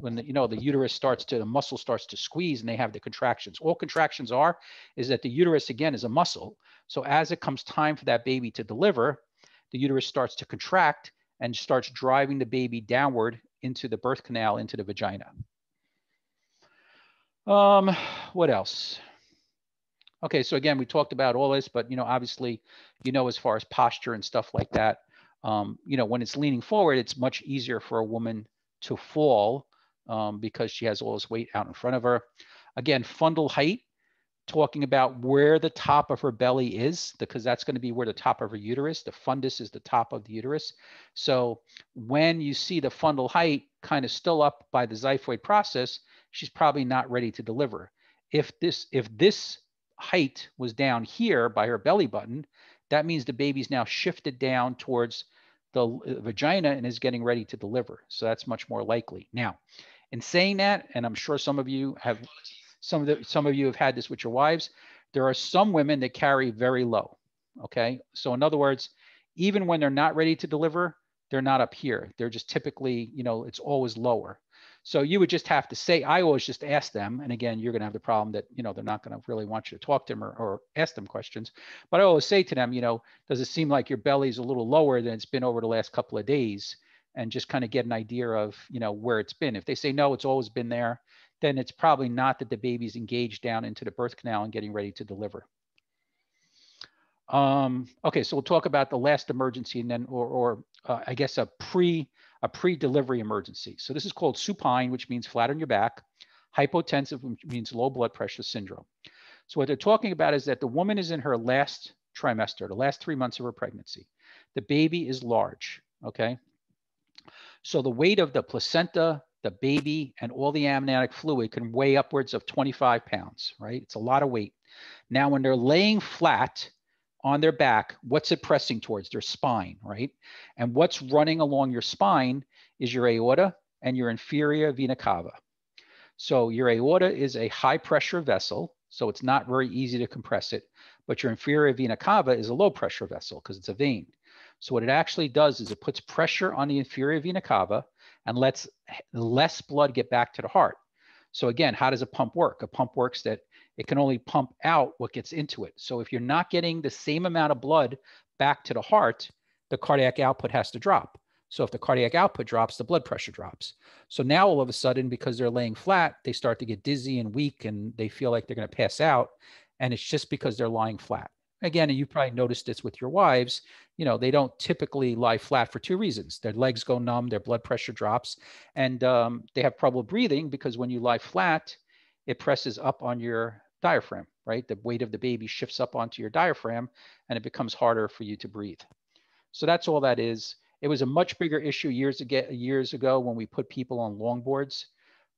when you know the uterus starts to the muscle starts to squeeze and they have the contractions. All contractions are is that the uterus again is a muscle. So as it comes time for that baby to deliver, the uterus starts to contract and starts driving the baby downward into the birth canal, into the vagina. Um, what else? Okay, so again, we talked about all this, but you know, obviously, you know, as far as posture and stuff like that, um, you know, when it's leaning forward, it's much easier for a woman to fall um, because she has all this weight out in front of her. Again, fundal height talking about where the top of her belly is, because that's going to be where the top of her uterus, the fundus is the top of the uterus. So when you see the fundal height kind of still up by the xiphoid process, she's probably not ready to deliver. If this, if this height was down here by her belly button, that means the baby's now shifted down towards the vagina and is getting ready to deliver. So that's much more likely. Now, in saying that, and I'm sure some of you have some of the some of you have had this with your wives. There are some women that carry very low. Okay. So in other words, even when they're not ready to deliver, they're not up here. They're just typically, you know, it's always lower. So you would just have to say, I always just ask them. And again, you're going to have the problem that, you know, they're not going to really want you to talk to them or, or ask them questions. But I always say to them, you know, does it seem like your belly is a little lower than it's been over the last couple of days? And just kind of get an idea of, you know, where it's been. If they say, no, it's always been there, then it's probably not that the baby's engaged down into the birth canal and getting ready to deliver. Um, okay, so we'll talk about the last emergency and then, or, or uh, I guess a pre a pre-delivery emergency. So this is called supine, which means flat on your back, hypotensive, which means low blood pressure syndrome. So what they're talking about is that the woman is in her last trimester, the last three months of her pregnancy. The baby is large, okay? So the weight of the placenta, the baby and all the amniotic fluid can weigh upwards of 25 pounds, right? It's a lot of weight. Now, when they're laying flat on their back, what's it pressing towards? Their spine, right? And what's running along your spine is your aorta and your inferior vena cava. So your aorta is a high pressure vessel, so it's not very easy to compress it, but your inferior vena cava is a low pressure vessel because it's a vein. So what it actually does is it puts pressure on the inferior vena cava and lets less blood get back to the heart. So again, how does a pump work? A pump works that it can only pump out what gets into it. So if you're not getting the same amount of blood back to the heart, the cardiac output has to drop. So if the cardiac output drops, the blood pressure drops. So now all of a sudden, because they're laying flat, they start to get dizzy and weak and they feel like they're going to pass out. And it's just because they're lying flat again, and you probably noticed this with your wives, you know, they don't typically lie flat for two reasons. Their legs go numb, their blood pressure drops, and um, they have trouble breathing because when you lie flat, it presses up on your diaphragm, right? The weight of the baby shifts up onto your diaphragm and it becomes harder for you to breathe. So that's all that is. It was a much bigger issue years ago, years ago when we put people on longboards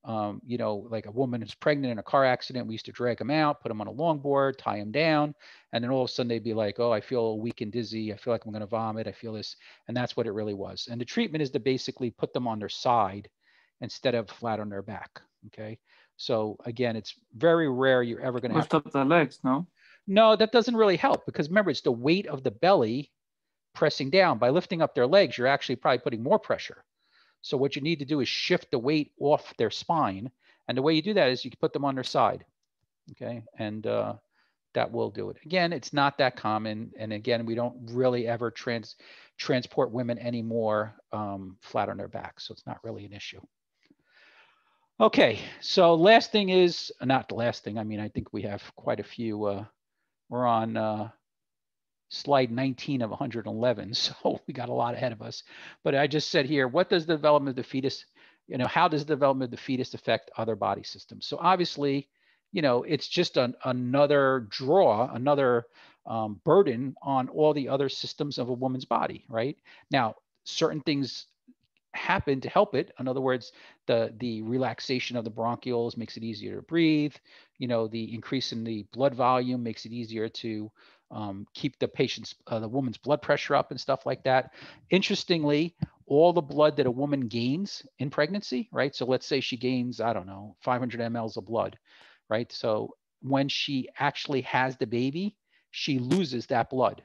um, you know, like a woman who's pregnant in a car accident, we used to drag them out, put them on a longboard, tie them down, and then all of a sudden they'd be like, "Oh, I feel weak and dizzy. I feel like I'm going to vomit. I feel this," and that's what it really was. And the treatment is to basically put them on their side instead of flat on their back. Okay, so again, it's very rare you're ever going to lift up their legs. No. No, that doesn't really help because remember, it's the weight of the belly pressing down. By lifting up their legs, you're actually probably putting more pressure. So what you need to do is shift the weight off their spine. And the way you do that is you can put them on their side. Okay. And uh, that will do it. Again, it's not that common. And again, we don't really ever trans transport women anymore um, flat on their back. So it's not really an issue. Okay. So last thing is not the last thing. I mean, I think we have quite a few. Uh, we're on uh, slide 19 of 111. So we got a lot ahead of us. But I just said here, what does the development of the fetus, you know, how does the development of the fetus affect other body systems? So obviously, you know, it's just an, another draw, another um, burden on all the other systems of a woman's body, right? Now, certain things happen to help it. In other words, the the relaxation of the bronchioles makes it easier to breathe. You know, the increase in the blood volume makes it easier to um, keep the patient's, uh, the woman's blood pressure up and stuff like that. Interestingly, all the blood that a woman gains in pregnancy, right? So let's say she gains, I don't know, 500 mLs of blood, right? So when she actually has the baby, she loses that blood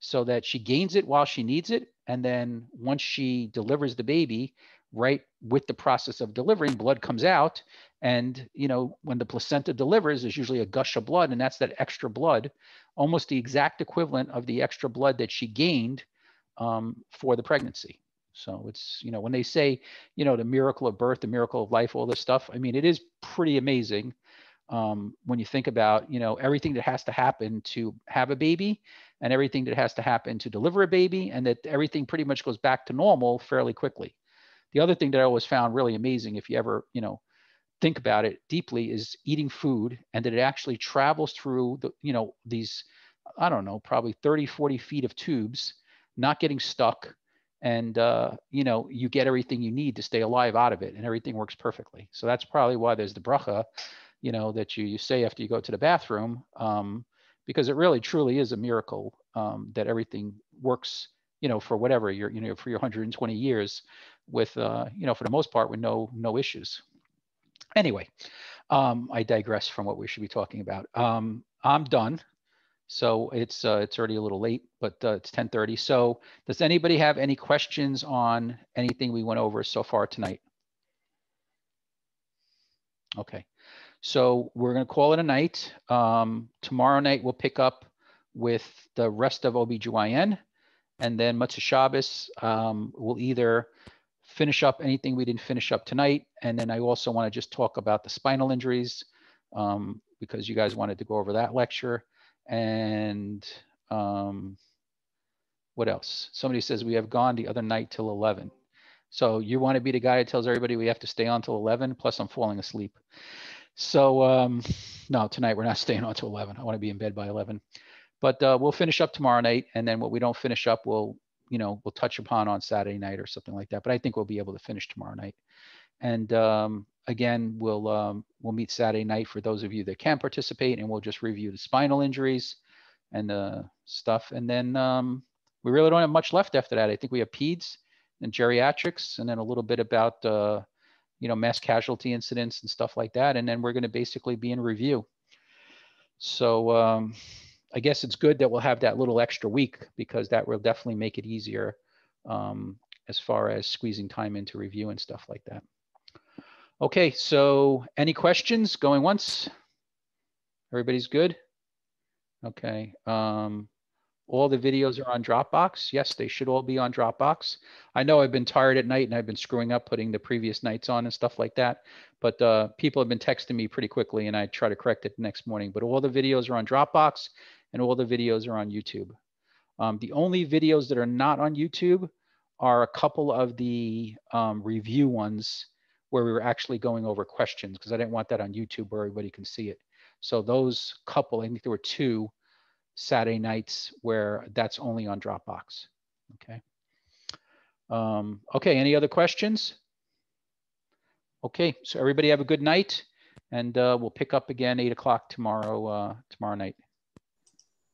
so that she gains it while she needs it. And then once she delivers the baby, right with the process of delivering, blood comes out. And, you know, when the placenta delivers, there's usually a gush of blood, and that's that extra blood, almost the exact equivalent of the extra blood that she gained um, for the pregnancy. So it's, you know, when they say, you know, the miracle of birth, the miracle of life, all this stuff, I mean, it is pretty amazing um, when you think about, you know, everything that has to happen to have a baby and everything that has to happen to deliver a baby and that everything pretty much goes back to normal fairly quickly. The other thing that I always found really amazing, if you ever, you know, think about it deeply, is eating food and that it actually travels through the, you know, these, I don't know, probably 30, 40 feet of tubes, not getting stuck. And, uh, you know, you get everything you need to stay alive out of it and everything works perfectly. So that's probably why there's the bracha, you know, that you, you say after you go to the bathroom, um, because it really truly is a miracle um, that everything works, you know, for whatever you're, you know, for your 120 years with, uh, you know, for the most part with no, no issues. Anyway, um, I digress from what we should be talking about. Um, I'm done. So it's uh, it's already a little late, but uh, it's 10:30. So does anybody have any questions on anything we went over so far tonight? Okay, so we're going to call it a night. Um, tomorrow night we'll pick up with the rest of OBGYN, and then Motzei Shabbos um, we'll either finish up anything we didn't finish up tonight. And then I also want to just talk about the spinal injuries um, because you guys wanted to go over that lecture. And um, what else? Somebody says we have gone the other night till 11. So you want to be the guy that tells everybody we have to stay on till 11, plus I'm falling asleep. So um, no, tonight we're not staying on till 11. I want to be in bed by 11. But uh, we'll finish up tomorrow night. And then what we don't finish up, we'll you know we'll touch upon on Saturday night or something like that. But I think we'll be able to finish tomorrow night. And um, again, we'll um, we'll meet Saturday night for those of you that can participate, and we'll just review the spinal injuries and the stuff. And then um, we really don't have much left after that. I think we have peds and geriatrics, and then a little bit about uh, you know mass casualty incidents and stuff like that. And then we're going to basically be in review. So um, I guess it's good that we'll have that little extra week because that will definitely make it easier um, as far as squeezing time into review and stuff like that. Okay, so any questions going once? Everybody's good? Okay. Um, all the videos are on Dropbox. Yes, they should all be on Dropbox. I know I've been tired at night and I've been screwing up putting the previous nights on and stuff like that. But uh, people have been texting me pretty quickly and I try to correct it the next morning. But all the videos are on Dropbox and all the videos are on YouTube. Um, the only videos that are not on YouTube are a couple of the um, review ones where we were actually going over questions because I didn't want that on YouTube where everybody can see it. So those couple, I think there were two Saturday nights where that's only on Dropbox. Okay. Um, okay, any other questions? Okay, so everybody have a good night and uh, we'll pick up again eight o'clock tomorrow, uh, tomorrow night.